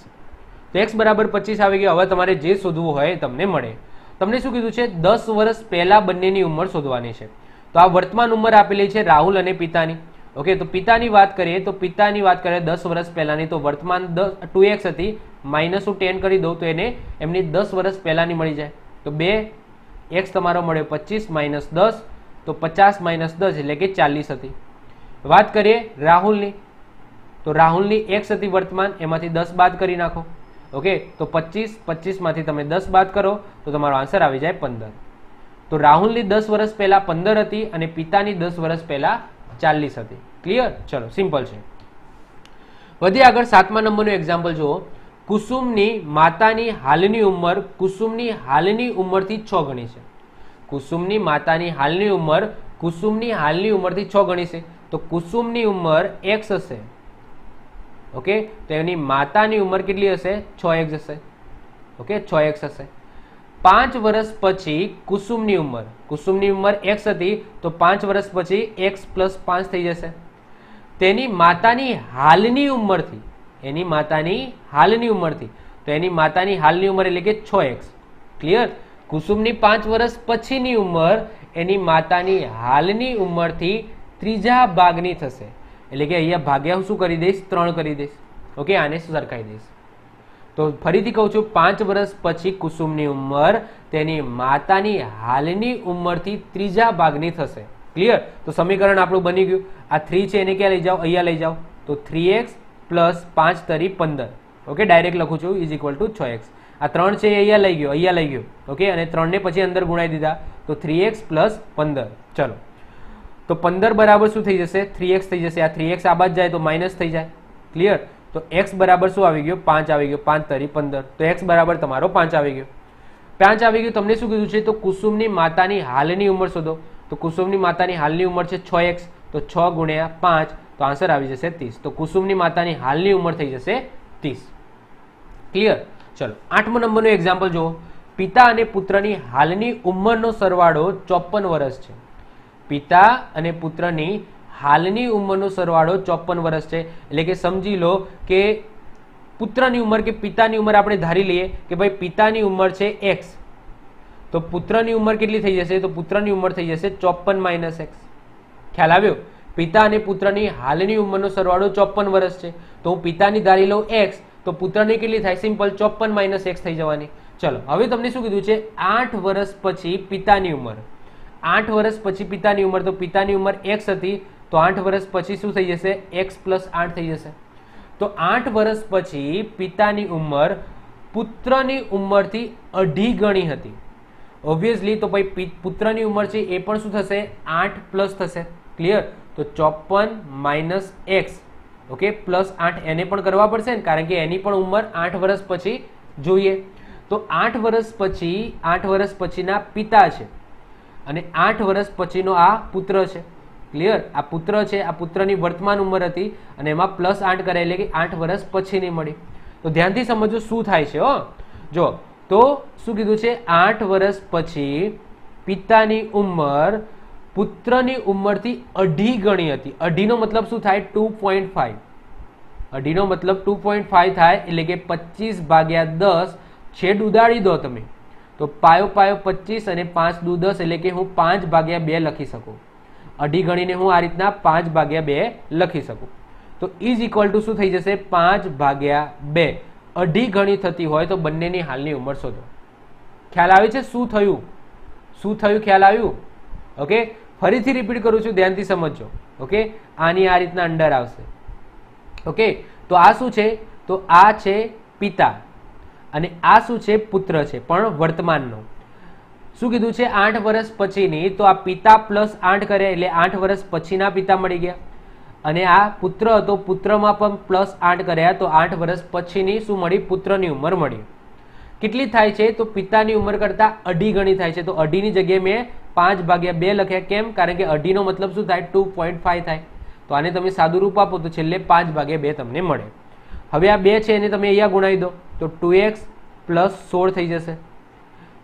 તો એક્સ બરાબર પચીસ આવી ગયો, હવે તમારે જે શોધવું હોય તમને મળે. તમને શું કીધું છે? દસ વર્ષ પહેલા બંનેની ઉંમર શોધવાની છે. તો આ વર્તમાન ઉંમર આપેલી છે રાહુલ અને પિતાની. ઓકે તો પિતાની વાત કરીએ, તો પિતાની વાત કરીએ, દસ વર્ષ પહેલાની, તો વર્તમાન દસ ટુ એક્સ હતી માઇનસ હું ટેન કરી દઉં તો એને એમની દસ વર્ષ પહેલાની મળી જાય. તો બે એક્સ તમારો મળ્યો પચીસ માઇનસ દસ, તો પચાસ માઇનસ દસ, એટલે કે ચાલીસ હતી. વાત કરીએ રાહુલની, તો રાહુલની એક્સ હતી વર્તમાન, એમાંથી દસ બાદ કરી નાખો. ઓકે તો પચીસ, પચીસમાંથી તમે દસ બાદ કરો, તો તમારો આન્સર આવી જાય પંદર. તો રાહુલની દસ વર્ષ પહેલાં પંદર હતી અને પિતાની દસ વર્ષ પહેલાં ચાલીસ હતી. ક્લિયર ચલો સિમ્પલ છે. વધી આગળ સાતમા નંબરનું એક્ઝામ્પલ જુઓ. કુસુમની માતાની હાલની ઉંમર કુસુમની હાલની ઉંમરથી છ ગણી છે. કુસુમની માતાની હાલની ઉંમર કુસુમની હાલની ઉંમરથી છ ગણી છે. તો કુસુમની ઉંમર એક્સ હશે. ઓકે? તો એની માતાની ઉંમર કેટલી હશે? છ એક્સ હશે. ઓકે? છ એક્સ હશે. પાંચ વર્ષ પછી કુસુમની ઉંમર. કુસુમની ઉંમર એક્સ હતી, તો પાંચ વર્ષ પછી એક્સ પ્લસ પાંચ થઈ જશે. તેની માતાની હાલની ઉંમરથી, એની માતાની હાલની ઉંમરથી, તો એની માતાની હાલની ઉંમર એટલે કે છ એક્સ ક્લિયર કુસુમની પાંચ વર્ષ પછીની ઉંમર, એની માતાની હાલની ઉંમરથી ત્રીજા ભાગની થશે. એટલે કે અહીંયા ભાગ્યા શું કરી દઈશ? ત્રણ કરી દઈશ. ઓકે, આને સરખાઈ દઈશ. તો ફરીથી કહું છું, પાંચ વર્ષ પછી કુસુમની ઉંમર, તેની માતાની હાલની ઉંમરથી ત્રીજા ભાગની થશે. ક્લિયર તો સમીકરણ આપણું બની ગયું. આ થ્રી છે, એને ક્યાં લઈ જાઓ? અહીંયા લઈ જાઓ. તો થ્રી એક્સ પ્લસ પાંચ તરી પંદર. ઓકે ડાયરેક્ટ લખું છું. ઇઝ ઇક્વલ ટુ છ એક્સ આ ત્રણ છે અહીંયા લઈ ગયો. અહીંયા લઈ ગયો. ઓકે અને ત્રણને પછી અંદર ગુણાઈ દીધા. તો થ્રી એક્સ પ્લસ પંદર. ચલો. તો પંદર બરાબર શું થઈ જશે? થ્રી એક્સ થઈ જશે. આ થ્રી એક્સ આ જાય તો માઇનસ થઈ જાય. ક્લિયર તો એક્સ બરાબર શું આવી ગયો? પાંચ આવી ગયો. પાંચ તરી પંદર. તો એક્સ બરાબર તમારો પાંચ આવી ગયો. પાંચ આવી ગયું. તમને શું કીધું છે? તો કુસુમની માતાની હાલની ઉંમર શોધો. તો કુસુમની માતાની હાલની ઉંમર છે છ એક્સ, તો છ ગુણ્યા પાંચ, તો આન્સર આવી જશે ત્રીસ. તો કુસુમની માતાની હાલની ઉંમર થઈ જશે ત્રીસ. ક્લિયર ચલો, આઠમો નંબરનું એક્ઝામ્પલ જુઓ. પિતા અને પુત્રની હાલની ઉંમરનો સરવાળો ચોપન વર્ષ છે. પિતા અને પુત્રની હાલની ઉંમરનો સરવાળો ચોપન વર્ષ છે. એટલે કે સમજી લો કે પુત્રની ઉંમર કે પિતાની ઉંમર આપણે ધારી લઈએ કે ભાઈ પિતાની ઉંમર છે એક્સ. તો પુત્રની ઉંમર કેટલી થઈ જશે? તો પુત્રની ઉંમર થઈ જશે ચોપન માઇનસ એક્સ ખ્યાલ આવ્યો? પિતા અને પુત્રની હાલની ઉંમરનો સરવાળો ચોપન વર્ષ છે. તો હું પિતાની ધારી લઉં એક્સ તો પુત્રની કેટલી થાય? સિમ્પલ ચોપન માઇનસ એક્સ થઈ જવાની. ચલો, હવે તમને શું કીધું છે? આઠ વર્ષ પછી પિતાની ઉંમર. આઠ વર્ષ પછી પિતાની ઉંમર, તો પિતાની ઉંમર એક્સ હતી. તો આઠ વર્ષ પછી શું થઈ જશે? એક્સ પ્લસ આઠ થઈ જશે. તો આઠ વર્ષ પછી પિતાની ઉંમર પુત્રની ઉંમરથી અઢી ગણી હતી. ઓબ્વિયસલી તો ભાઈ પુત્રની ઉંમર છે એ પણ શું થશે? આઠ પ્લસ થશે. ક્લિયર તો ચોપન માઇનસ એક્સ ઓકે પ્લસ આઠ એને પણ કરવા પડશે ને, કારણ કે એની પણ ઉંમર આઠ વર્ષ પછી જોઈએ. તો આઠ વર્ષ પછી, આઠ વર્ષ પછીના પિતા છે. અને આઠ વર્ષ પછીનો આ પુત્ર છે. ક્લિયર આ પુત્ર છે, આ પુત્રની વર્તમાન ઉંમર હતી અને એમાં પ્લસ આઠ કરાય, એટલે કે આઠ વર્ષ પછીની મળી. તો ધ્યાનથી સમજો શું થાય છે, હો. જો તો શું કીધું છે? આઠ વર્ષ પછી પિતાની ઉંમર, પુત્રની ઉંમરથી અઢી ગણી હતી. અઢીનો મતલબ શું થાય? Two point five. અઢીનો મતલબ ટુ પોઈન્ટ ફાઈવ થાય એટલે કે પચીસ ભાગ્યા દસ, છેદ ઉદાડી દો તમે. તો પાયો પાયો પચીસ અને પાંચ દુ દસ એટલે કે હું પાંચ ભાગ્યા બે લખી શકું. અઢી ગણીને હું આ રીતના પાંચ ભાગ્યા બે લખી શકું. તો ઇઝ ઇક્વલ ટુ શું થઈ જશે? પાંચ ભાગ્યા બે. અઢી ગણી થતી હોય તો બંનેની હાલની ઉંમર શોધો. ખ્યાલ આવે છે શું થયું? શું થયું? ખ્યાલ આવ્યું? ઓકે? ફરીથી રિપીટ કરું છું, ધ્યાનથી સમજજો. ઓકે? આની આ રીતના અંડર આવશે. ઓકે? તો આ શું છે? તો આ છે પિતા. અને આ શું છે? પુત્ર છે. પણ વર્તમાનનો. શું કીધું છે? આઠ વર્ષ પછીની. તો આ પિતા પ્લસ આઠ કરે એટલે આઠ વર્ષ પછીના પિતા મળી ગયા. અને આ પુત્ર હતો, પુત્રમાં પણ પ્લસ આઠ કર્યા, તો આઠ વર્ષ પછીની શું મળી? પુત્રની ઉંમર મળી. કેટલી થાય છે? તો પિતાની ઉંમર કરતાં અઢી ગણી થાય છે. તો અઢીની જગ્યાએ મેં પાંચ ભાગ્યા બે લખ્યા. કેમ? કારણ કે અઢીનો મતલબ શું થાય? ટુ પોઈન્ટ ફાઈવ થાય. તો આને તમે સાદું રૂપ આપો તો છેલ્લે પાંચ ભાગ્યા બે તમને મળે. હવે આ બે છે એને તમે અહીંયા ગુણાવી દો. તો ટુ એક્સ પ્લસ સોળ થઈ જશે.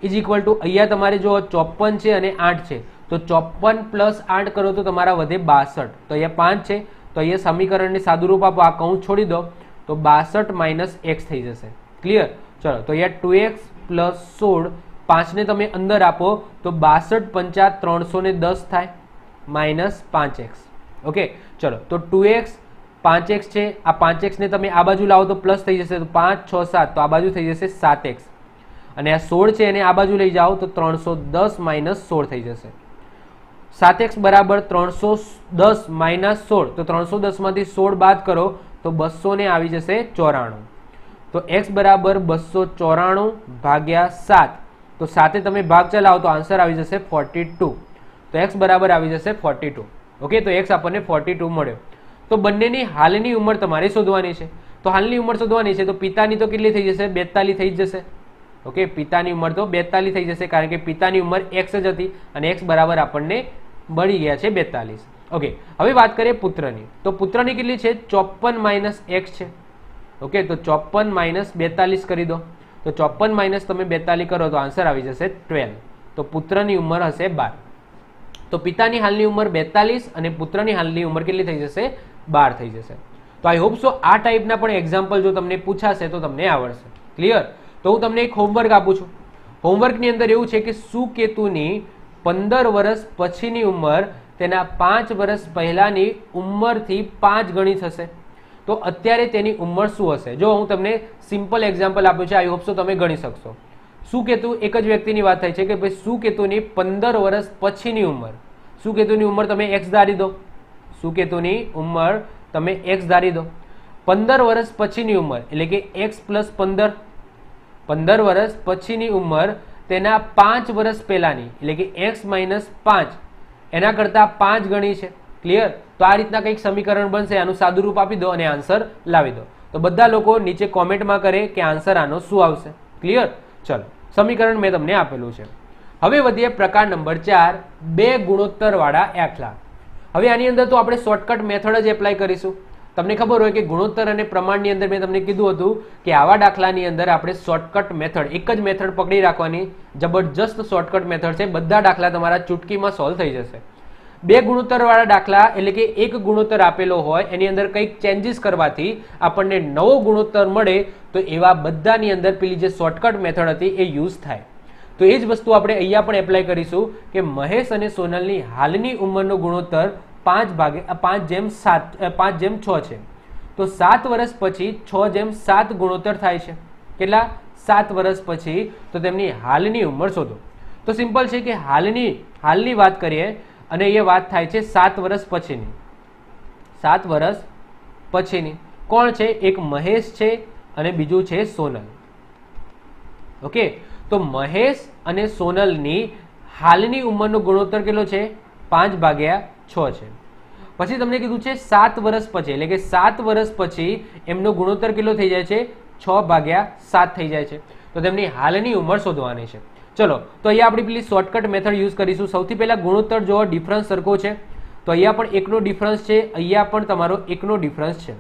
ઇઝ ઇક્વલ ટુ અહીંયા તમારે જો ચોપન છે અને આઠ છે. તો ચોપન પ્લસ આઠ કરો તો તમારા વધે બાસઠ. તો અહીંયા પાંચ છે. તો અહીંયા સમીકરણને સાદુરૂપ આપો. આ કૌંસ છોડી દો. તો બાસઠ માઇનસ એક્સ થઈ જશે. ક્લિયર ચલો, તો અહીંયા ટુ એક્સ પ્લસ સોળ, પાંચને તમે અંદર આપો. તો બાસઠ પંચા ત્રણસો ને દસ થાય. માઇનસ પાંચ એક્સ. ઓકે? ચલો, તો ટુ એક્સ પાંચ એક્સ છે. આ પાંચ એક્સને તમે આ બાજુ લાવો તો પ્લસ થઈ જશે. તો પાંચ, છ, સાત. તો આ બાજુ થઈ જશે સાત એક્સ. અને આ સોળ છે એને આ બાજુ લઈ જાઓ તો ત્રણસો દસ માઇનસ સોળ થઈ જશે. સાત એક્સ બરાબર ત્રણસો દસ માઇનસ સોળ. તો ત્રણસો દસમાંથી સોળ બાદ કરો તો બસો ને આવી જશે ચોરાણું. તો એક્સ બરાબર બસો ચોરાણું ભાગ્યા સાત. તો સાથે તમે ભાગ ચલાવો તો આન્સર આવી જશે ફોર્ટી ટુ. તો એક્સ બરાબર આવી જશે ફોર્ટી ટુ. ઓકે, તો એક્સ આપણને ફોર્ટી ટુ મળ્યો. તો બંનેની હાલની ઉંમર તમારે શોધવાની છે. તો હાલની ઉંમર શોધવાની છે, તો પિતાની તો કેટલી થઈ જશે? બેતાલીસ થઈ જશે. ઓકે, પિતાની ઉંમર તો બેતાલીસ થઈ જશે, કારણ કે પિતાની ઉંમર એક્સ જ હતી અને એક્સ બરાબર આપણને મળી ગયા છે બેતાલીસ. ઓકે હવે વાત કરીએ પુત્રની. તો પુત્રની કેટલી છે? ચોપન માઇનસ એક્સ છે. ઓકે તો ચોપન માઇનસ બેતાલીસ કરી દો. તો ચોપન માઇનસ તમે બેતાલીસ કરો તો આન્સર આવી જશે ટ્વેલ્વ. તો પુત્રની ઉંમર હશે બાર. તો પિતાની હાલની ઉંમર બેતાલીસ અને પુત્રની હાલની ઉંમર કેટલી થઈ જશે? બાર થઈ જશે. તો આઈ હોપ સો આ ટાઈપના પણ એક્ઝામ્પલ જો તમને પૂછાશે તો તમને આવડશે. ક્લિયર તો હું તમને એક હોમવર્ક આપું છું. હોમવર્કની અંદર એવું છે કે સુકેતુની પંદર વર્ષ પછીની ઉંમર, તેના પાંચ વર્ષ પહેલાની ઉંમરથી પાંચ ગણી થશે. તો અત્યારે તેની ઉંમર શું હશે? જો હું તમને સિમ્પલ એક્ઝામ્પલ આપ્યું છે આઈ હોપ સો તમે ગણી શકશો. સુકેતુ એક જ વ્યક્તિની વાત થાય છે કે ભાઈ સુકેતુની પંદર વર્ષ પછીની ઉંમર? સુકેતુની ઉંમર તમે એક્સ ધારી દો? સુકેતુની ઉંમર તમે એક્સ ધારી દો? પંદર વર્ષ પછીની ઉંમર, એટલે કે એક્સ પ્લસ પંદર. પંદર વર્ષ પછીની ઉંમર તેના પાંચ વર્ષ પહેલાની, એટલે કે એક્સ માઇનસ પાંચ, એના કરતાં પાંચ ગણી છે. ક્લિયર તો આ રીતના કંઈક સમીકરણ બનશે, આનું સાદું રૂપ આપી દો અને આન્સર લાવી દો. તો બધા લોકો નીચે કોમેન્ટમાં કરે કે આન્સર આનો શું આવશે. ક્લિયર ચલો, સમીકરણ મેં તમને આપેલું છે. હવે વધીએ પ્રકાર નંબર ચાર, બે ગુણોત્તરવાળા દાખલા હવે આની અંદર તો આપણે શોર્ટકટ મેથડ જ એપ્લાય કરીશું. તમને ખબર હોય કે ગુણોત્તર અને પ્રમાણની અંદર મેં તમને કીધું હતું કે આવા દાખલાની અંદર આપણે શોર્ટકટ મેથડ એક જ મેથડ પકડી રાખવાની, જબરજસ્ત શોર્ટકટ મેથડ છે. બધા દાખલા તમારા ચૂટકીમાં સોલ્વ થઈ જશે. બે ગુણોત્તરવાળા દાખલા, એટલે કે એક ગુણોત્તર આપેલો હોય, એની અંદર કંઈક ચેન્જીસ કરવાથી આપણને નવો ગુણોત્તર મળે, તો એવા બધાની અંદર પેલી જે શોર્ટકટ મેથડ હતી એ યુઝ થાય. તો એ જ વસ્તુ આપણે અહીંયા પણ એપ્લાય કરીશું કે મહેશ અને સોનલની હાલની ઉંમરનો ગુણોત્તર પાંચ ભાગે પાંચ જેમ સાત પાંચ જેમ છ છે. તો સાત વર્ષ પછી છ જેમ સાત ગુણોત્તર થાય છે. કેટલા? સાત વર્ષ પછી તો તેમની હાલની ઉંમર શોધો. તો સિમ્પલ છે કે હાલની હાલની વાત કરીએ અને એ વાત થાય છે સાત વર્ષ પછીની. સાત વર્ષ પછીની. કોણ છે? એક મહેશ છે અને બીજું છે સોનલ. ઓકે? તો મહેશ અને સોનલની હાલની ઉંમરનો ગુણોત્તર કેટલો છે? પાંચ ભાગ્યા છ છે. પછી તમને કીધું છે સાત વર્ષ પછી, એટલે કે સાત વર્ષ પછી એમનો ગુણોત્તર કેટલો થઈ જાય છે? છ ભાગ્યા સાત થઈ જાય છે. તો તેમની હાલની ઉંમર શોધવાની છે. ચલો, તો અહીંયા આપણે પેલી શોર્ટકટ મેથડ યુઝ કરીશું. સૌથી પહેલા ગુણોત્તર જો ડિફરન્સ સરખો છે. તો અહીંયા પણ એકનો ડિફરન્સ છે, અહીંયા પણ તમારો એકનો ડિફરન્સ છે.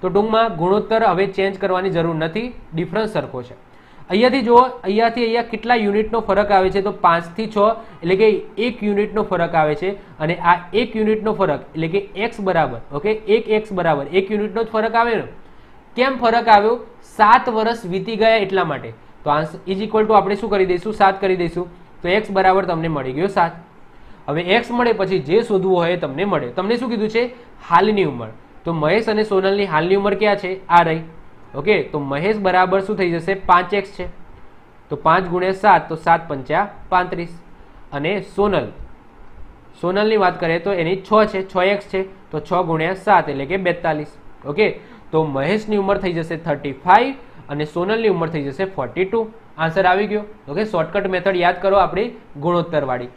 તો ટૂંકમાં ગુણોત્તર હવે ચેન્જ કરવાની જરૂર નથી ડિફરન્સ સરખો છે. અહીંયાથી જુઓ, અહીંયાથી અહીંયા કેટલા યુનિટનો ફરક આવે છે? તો પાંચથી છ, એટલે કે એક યુનિટનો ફરક આવે છે. અને આ એક યુનિટનો ફરક, એટલે કે એક્સ બરાબર, ઓકે? એક એક્સ બરાબર. એક યુનિટનો જ ફરક આવે ને? કેમ ફરક આવ્યો? સાત વર્ષ વીતી ગયા એટલા માટે. તો આન્સર ઇઝ ઇક્વલ ટુ આપણે શું કરી દઈશું? સાત કરી દઈશું. તો એક્સ બરાબર તમને મળી ગયો સાત. હવે એક્સ મળે પછી જે શોધવું હોય તમને મળે. તમને શું કીધું છે? હાલની ઉંમર. તો મહેશ અને સોનલની હાલની ઉંમર ક્યાં છે? આ રહી. ઓકે, તો મહેશ બરાબર શું થઈ જશે? પાંચ એક્સ છે. તો પાંચ ગુણ્યા સાત, તો સાત પંચા પાંત્રીસ. અને સોનલ. સોનલની વાત કરીએ તો એની છ છે, છ એક્સ છે, તો છ ગુણ્યા સાત એટલે કે બેતાલીસ. ઓકે, તો મહેશની ઉંમર થઈ જશે થર્ટી ફાઈવ અને સોનલની ઉંમર થઈ જશે ફોર્ટી ટુ. આન્સર આવી ગયો. ઓકે, શોર્ટકટ મેથડ યાદ કરો આપણી ગુણોત્તરવાળી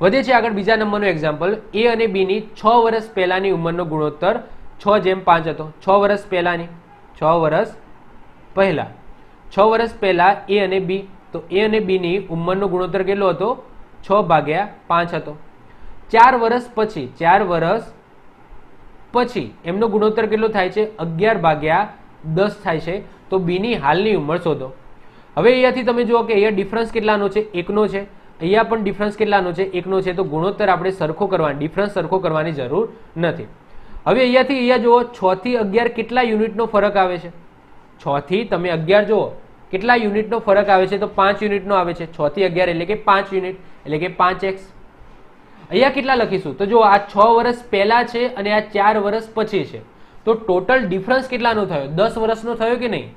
વધે છે આગળ બીજા નંબરનું એક્ઝામ્પલ એ અને બીની છ વર્ષ પહેલાંની ઉંમરનો ગુણોત્તર છ જેમ પાંચ હતો. છ વર્ષ પહેલાની. છ વર્ષ પહેલા. છ વર્ષ પહેલા એ અને બી. તો એ અને બીની ઉંમરનો ગુણોત્તર કેટલો હતો? છ ભાગ્યા પાંચ હતો. ચાર વર્ષ પછી, ચાર વર્ષ પછી એમનો ગુણોત્તર કેટલો થાય છે? અગિયાર ભાગ્યા દસ થાય છે. તો બીની હાલની ઉંમર શોધો. હવે અહીંયાથી તમે જુઓ કે અહીંયા ડિફરન્સ કેટલાનો છે? એકનો છે. અહીંયા પણ ડિફરન્સ કેટલાનો છે? એકનો છે. તો ગુણોત્તર આપણે સરખો કરવાનો ડિફરન્સ સરખો કરવાની જરૂર નથી. હવે અહીંયાથી અહીંયા જુઓ, છ થી અગિયાર કેટલા યુનિટનો ફરક આવે છે? છ થી તમે અગિયાર જુઓ, કેટલા યુનિટનો ફરક આવે છે? તો પાંચ યુનિટનો આવે છે. છ થી અગિયાર એટલે કે પાંચ યુનિટ, એટલે કે પાંચ એક્સ. અહીંયા કેટલા લખીશું? તો જો આ છ વર્ષ પહેલા છે અને આ ચાર વર્ષ પછી છે. તો ટોટલ ડિફરન્સ કેટલાનો થયો? દસ વર્ષનો થયો કે નહીં?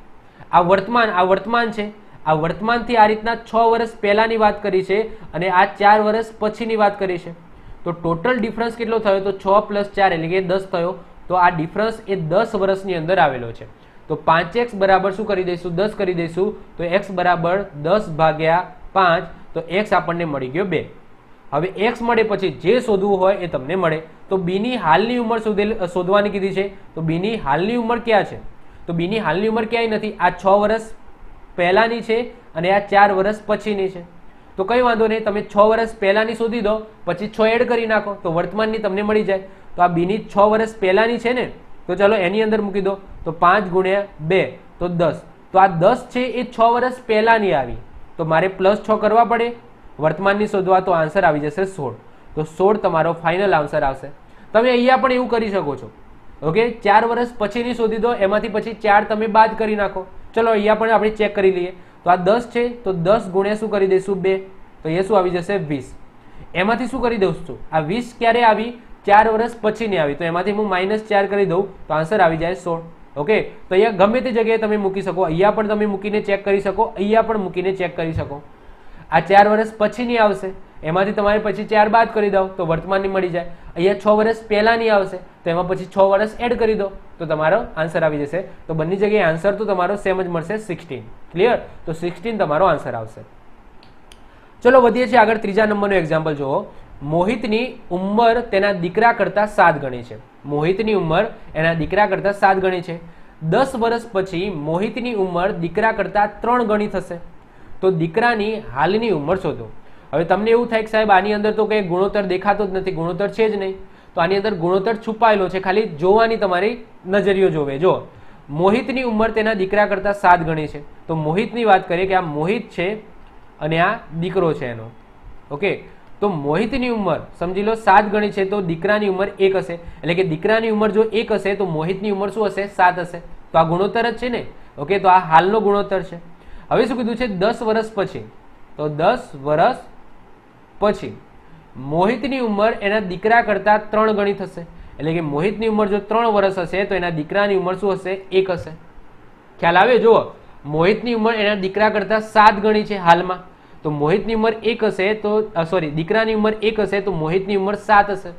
આ વર્તમાન આ વર્તમાન છે. આ વર્તમાનથી આ રીતના છ વર્ષ પહેલાની વાત કરી છે અને આ ચાર વર્ષ પછીની વાત કરી છે. તો ટોટલ ડિફરન્સ કેટલો થયો? તો છ પ્લસ ચાર એટલે કે દસ થયો. તો આ ડિફરન્સ એ દસ વર્ષની અંદર આવેલો છે. તો પાંચ એક્સ બરાબર શું કરી દઈશું? દસ કરી દઈશું. તો એક્સ બરાબર દસ ભાગ્યા પાંચ. તો એક્સ આપણને મળી ગયો બે. હવે એક્સ મળે પછી જે શોધવું હોય એ તમને મળે. તો બીની હાલની ઉંમર શોધેલ શોધવાની કીધી છે. તો બીની હાલની ઉંમર ક્યાં છે? તો બીની હાલની ઉંમર ક્યાંય નથી. આ છ વર્ષ પહેલાની છે અને આ ચાર વર્ષ પછીની છે. તો કંઈ વાંધો નહીં, તમે છ વર્ષ પહેલાની શોધી દો, પછી છ એડ કરી નાખો, તો વર્તમાનની તમને મળી જાય. તો આ બીની છ વર્ષ પહેલાની છે ને, તો ચલો એની અંદર મૂકી દો, તો પાંચ ગુણ્યા બે, તો દસ. તો આ દસ છે એ છ વર્ષ પહેલાની આવી. તો મારે પ્લસ છ કરવા પડે. વર્તમાનની શોધવા તો આન્સર આવી જશે સોળ. તો સોળ તમારો ફાઇનલ આન્સર આવશે. તમે અહીંયા પણ એવું કરી શકો છો. ઓકે? ચાર વર્ષ પછીની શોધી દો, એમાંથી પછી ચાર તમે બાદ કરી નાખો. ચલો અહીંયા પણ આપણે ચેક કરી લઈએ. તો આ દસ છે, તો દસ ગુણ્યા શું કરી દઈશું બે? તો એ શું આવી જશે? વીસ. એમાંથી શું કરી દઉં છું? આ વીસ ક્યારે આવી? ચાર વર્ષ પછીની આવી. તો એમાંથી હું માઇનસ ચાર કરી દઉં, તો આન્સર આવી જાય સોળ. ઓકે તો અહીંયા ગમે તે જગ્યાએ તમે મૂકી શકો. અહીંયા પણ તમે મૂકીને ચેક કરી શકો. અહીંયા પણ મૂકીને ચેક કરી શકો. આ ચાર વર્ષ પછીની આવશે. એમાંથી તમારે પછી ચાર બાદ કરી દો તો વર્તમાનની મળી જાય. અહીંયા છ વર્ષ પહેલાંની આવશે, તો એમાં પછી છ વર્ષ એડ કરી દો તો તમારો આન્સર આવી જશે. તો બંને જગ્યાએ આન્સર તો તમારો સેમ જ મળશે સિક્સટીન ક્લિયર તો સિક્સટીન તમારો આન્સર આવશે. ચલો વધીએ છીએ આગળ ત્રીજા નંબરનું એક્ઝામ્પલ જુઓ. મોહિતની ઉંમર તેના દીકરા કરતાં સાત ગણી છે. મોહિતની ઉંમર એના દીકરા કરતાં સાત ગણી છે. દસ વર્ષ પછી મોહિતની ઉંમર દીકરા કરતાં ત્રણ ગણી થશે. તો દીકરાની હાલની ઉંમર શોધો. હવે તમને એવું થાય કે સાહેબ, આની અંદર તો કંઈ ગુણોત્તર દેખાતો જ નથી, ગુણોત્તર છે જ નહીં. તો આની અંદર ગુણોત્તર છુપાયેલો છે. ખાલી જોવાની તમારી નજરીઓ જોવે. જો મોહિતની ઉંમર તેના દીકરા કરતાં સાત ગણી છે. તો મોહિતની વાત કરીએ કે આ મોહિત છે અને આ દીકરો છે એનો. ઓકે? તો મોહિતની ઉંમર સમજી લો સાત ગણી છે તો દીકરાની ઉંમર એક હશે. એટલે કે દીકરાની ઉંમર જો એક હશે તો મોહિતની ઉંમર શું હશે? સાત હશે. તો આ ગુણોત્તર જ છે ને? ઓકે? તો આ હાલનો ગુણોત્તર છે. હવે શું કીધું છે? દસ વર્ષ પછી. તો દસ વર્ષ પછી મોહિતની ઉંમર એના દીકરા કરતાં ત્રણ ગણી થશે. એટલે કે મોહિતની ઉંમર જો ત્રણ વર્ષ હશે, તો એના દીકરાની ઉંમર શું હશે? એક હશે. ખ્યાલ આવે? જુઓ. મોહિતની ઉંમર એના દીકરા કરતાં સાત ગણી છે હાલમાં. તો મોહિતની ઉંમર એક હશે, તો સોરી દીકરાની ઉંમર એક હશે, તો મોહિતની ઉંમર સાત હશે.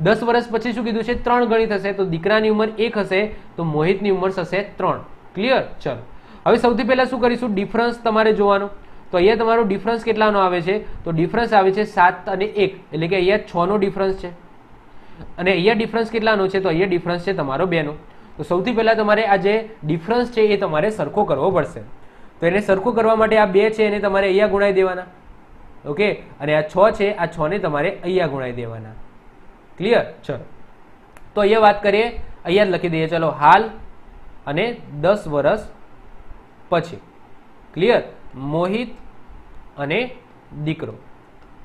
દસ વર્ષ પછી શું કીધું છે? ત્રણ ગણી થશે, તો દીકરાની ઉંમર એક હશે, તો મોહિતની ઉંમર થશે ત્રણ. ક્લિયર ચલો. હવે સૌથી પહેલા શું કરીશું? ડિફરન્સ તમારે જોવાનો. તો અહીંયા તમારો ડિફરન્સ કેટલાનો આવે છે? તો ડિફરન્સ આવે છે સાત અને એક. એટલે કે અહીંયા છ નો ડિફરન્સ છે. અને અહીંયા ડિફરન્સ કેટલાનો છે? તો અહીંયા ડિફરન્સ છે તમારો બેનો. તો સૌથી પહેલાં તમારે આ જે ડિફરન્સ છે એ તમારે સરખો કરવો પડશે. તો એને સરખો કરવા માટે આ બે છે એને તમારે અહીંયા ગુણાઈ દેવાના. ઓકે? અને આ છ છે, આ છ ને તમારે અહીંયા ગુણાઈ દેવાના. ક્લિયર ચલો. તો અહીંયા વાત કરીએ. અહીંયા જ લખી દઈએ. ચલો, હાલ અને દસ વર્ષ પછી. ક્લિયર મોહિત અને દીકરો.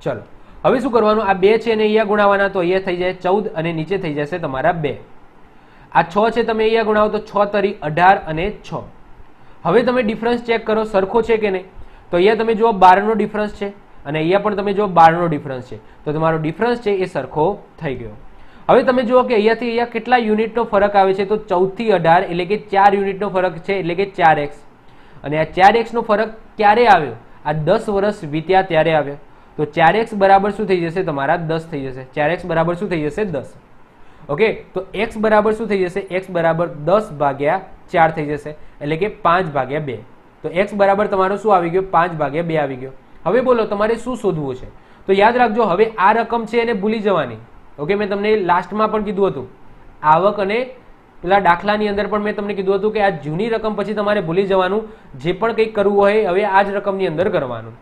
ચલો. હવે શું કરવાનું? આ બે છે અને અહીંયા ગુણાવાના, તો અહીંયા થઈ જાય ચૌદ અને નીચે થઈ જશે તમારા બે. આ છ છે તમે અહીંયા ગુણાવો તો છ તરી અઢાર અને છ. હવે તમે ડિફરન્સ ચેક કરો, સરખો છે કે નહીં? તો અહીંયા તમે જુઓ બારનો ડિફરન્સ છે અને અહીંયા પણ તમે જુઓ બારનો ડિફરન્સ છે. તો તમારો ડિફરન્સ છે એ સરખો થઈ ગયો. હવે તમે જુઓ કે અહીંયાથી અહીંયા કેટલા યુનિટનો ફરક આવે છે? તો ચૌદથી અઢાર એટલે કે ચાર યુનિટનો ફરક છે એટલે કે ચાર એક્સ. અને આ ચાર એક્સનો ફરક ક્યારે આવ્યો? આ દસ વર્ષ વીત્યા ત્યારે આવ્યો. તો ચાર એક્સ બરાબર શું થઈ જશે? તમારા દસ થઈ જશે. ચાર એક્સ બરાબર શું થઈ જશે? દસ. ઓકે? તો એક્સ બરાબર શું થઈ જશે? એક્સ બરાબર દસ ભાગ્યા ચાર થઈ જશે. એટલે કે પાંચ ભાગ્યા બે. તો એક્સ બરાબર તમારો શું આવી ગયો? પાંચ ભાગ્યા બે આવી ગયો. હવે બોલો, તમારે શું શોધવું છે? તો યાદ રાખજો, હવે આ રકમ છે એને ભૂલી જવાની. ઓકે? મેં તમને લાસ્ટમાં પણ કીધું હતું. આવક અને પેલા દાખલાની અંદર પણ મેં તમને કીધું હતું કે આ જૂની રકમ પછી તમારે ભૂલી જવાનું. જે પણ કંઈક કરવું હોય, હવે આ જ રકમની અંદર કરવાનું.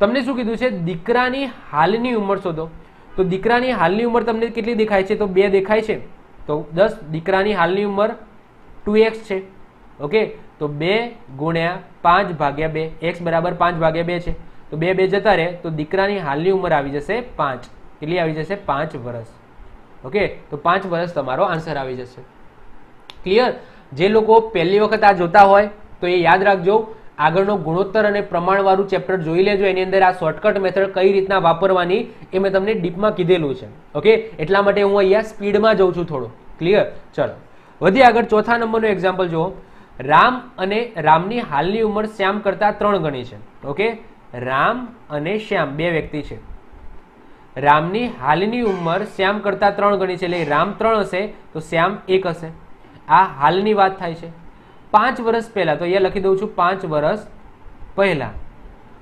તમને શું કીધું છે? દીકરાની હાલની ઉંમર શોધો. તો દીકરાની હાલની ઉંમર તમને કેટલી દેખાય છે? તો બે દેખાય છે. તો દસ, દીકરાની હાલની ઉંમર ટુ એક્સ છે. ઓકે? તો બે ગુણ્યા પાંચ ભાગ્યા બે. એક્સ બરાબર પાંચ ભાગ્યા બે છે. તો બે બે જતા રહે, તો દીકરાની હાલની ઉંમર આવી જશે પાંચ. કેટલી આવી જશે? પાંચ વર્ષ ઓકે? તો પાંચ વર્ષ તમારો આન્સર આવી જશે. ક્લિયર? જે લોકો પહેલી વખત આ જોતા હોય, તો એ યાદ રાખજો આગળનો ગુણોત્તર અને પ્રમાણવાળું ચેપ્ટર જોઈ લેજો. એની અંદર આ શોર્ટકટ મેથડ કઈ રીતના વાપરવાની એ મેં તમને ડીપમાં કીધેલું છે. ઓકે એટલા માટે હું અહીંયા સ્પીડમાં જઉં છું થોડું. ક્લિયર ચલો. વધી આગળ. ચોથા નંબરનું એક્ઝામ્પલ જુઓ. રામ અને રામની હાલની ઉંમર શ્યામ કરતા ત્રણ ગણી છે. ઓકે રામ અને શ્યામ, બે વ્યક્તિ છે. રામની હાલની ઉંમર શ્યામ કરતા ત્રણ ગણી છે. એટલે રામ ત્રણ હશે, તો શ્યામ એક હશે. આ હાલની વાત થાય છે. પાંચ વર્ષ પહેલા, તો અહીંયા લખી દઉં છું પાંચ વર્ષ પહેલા.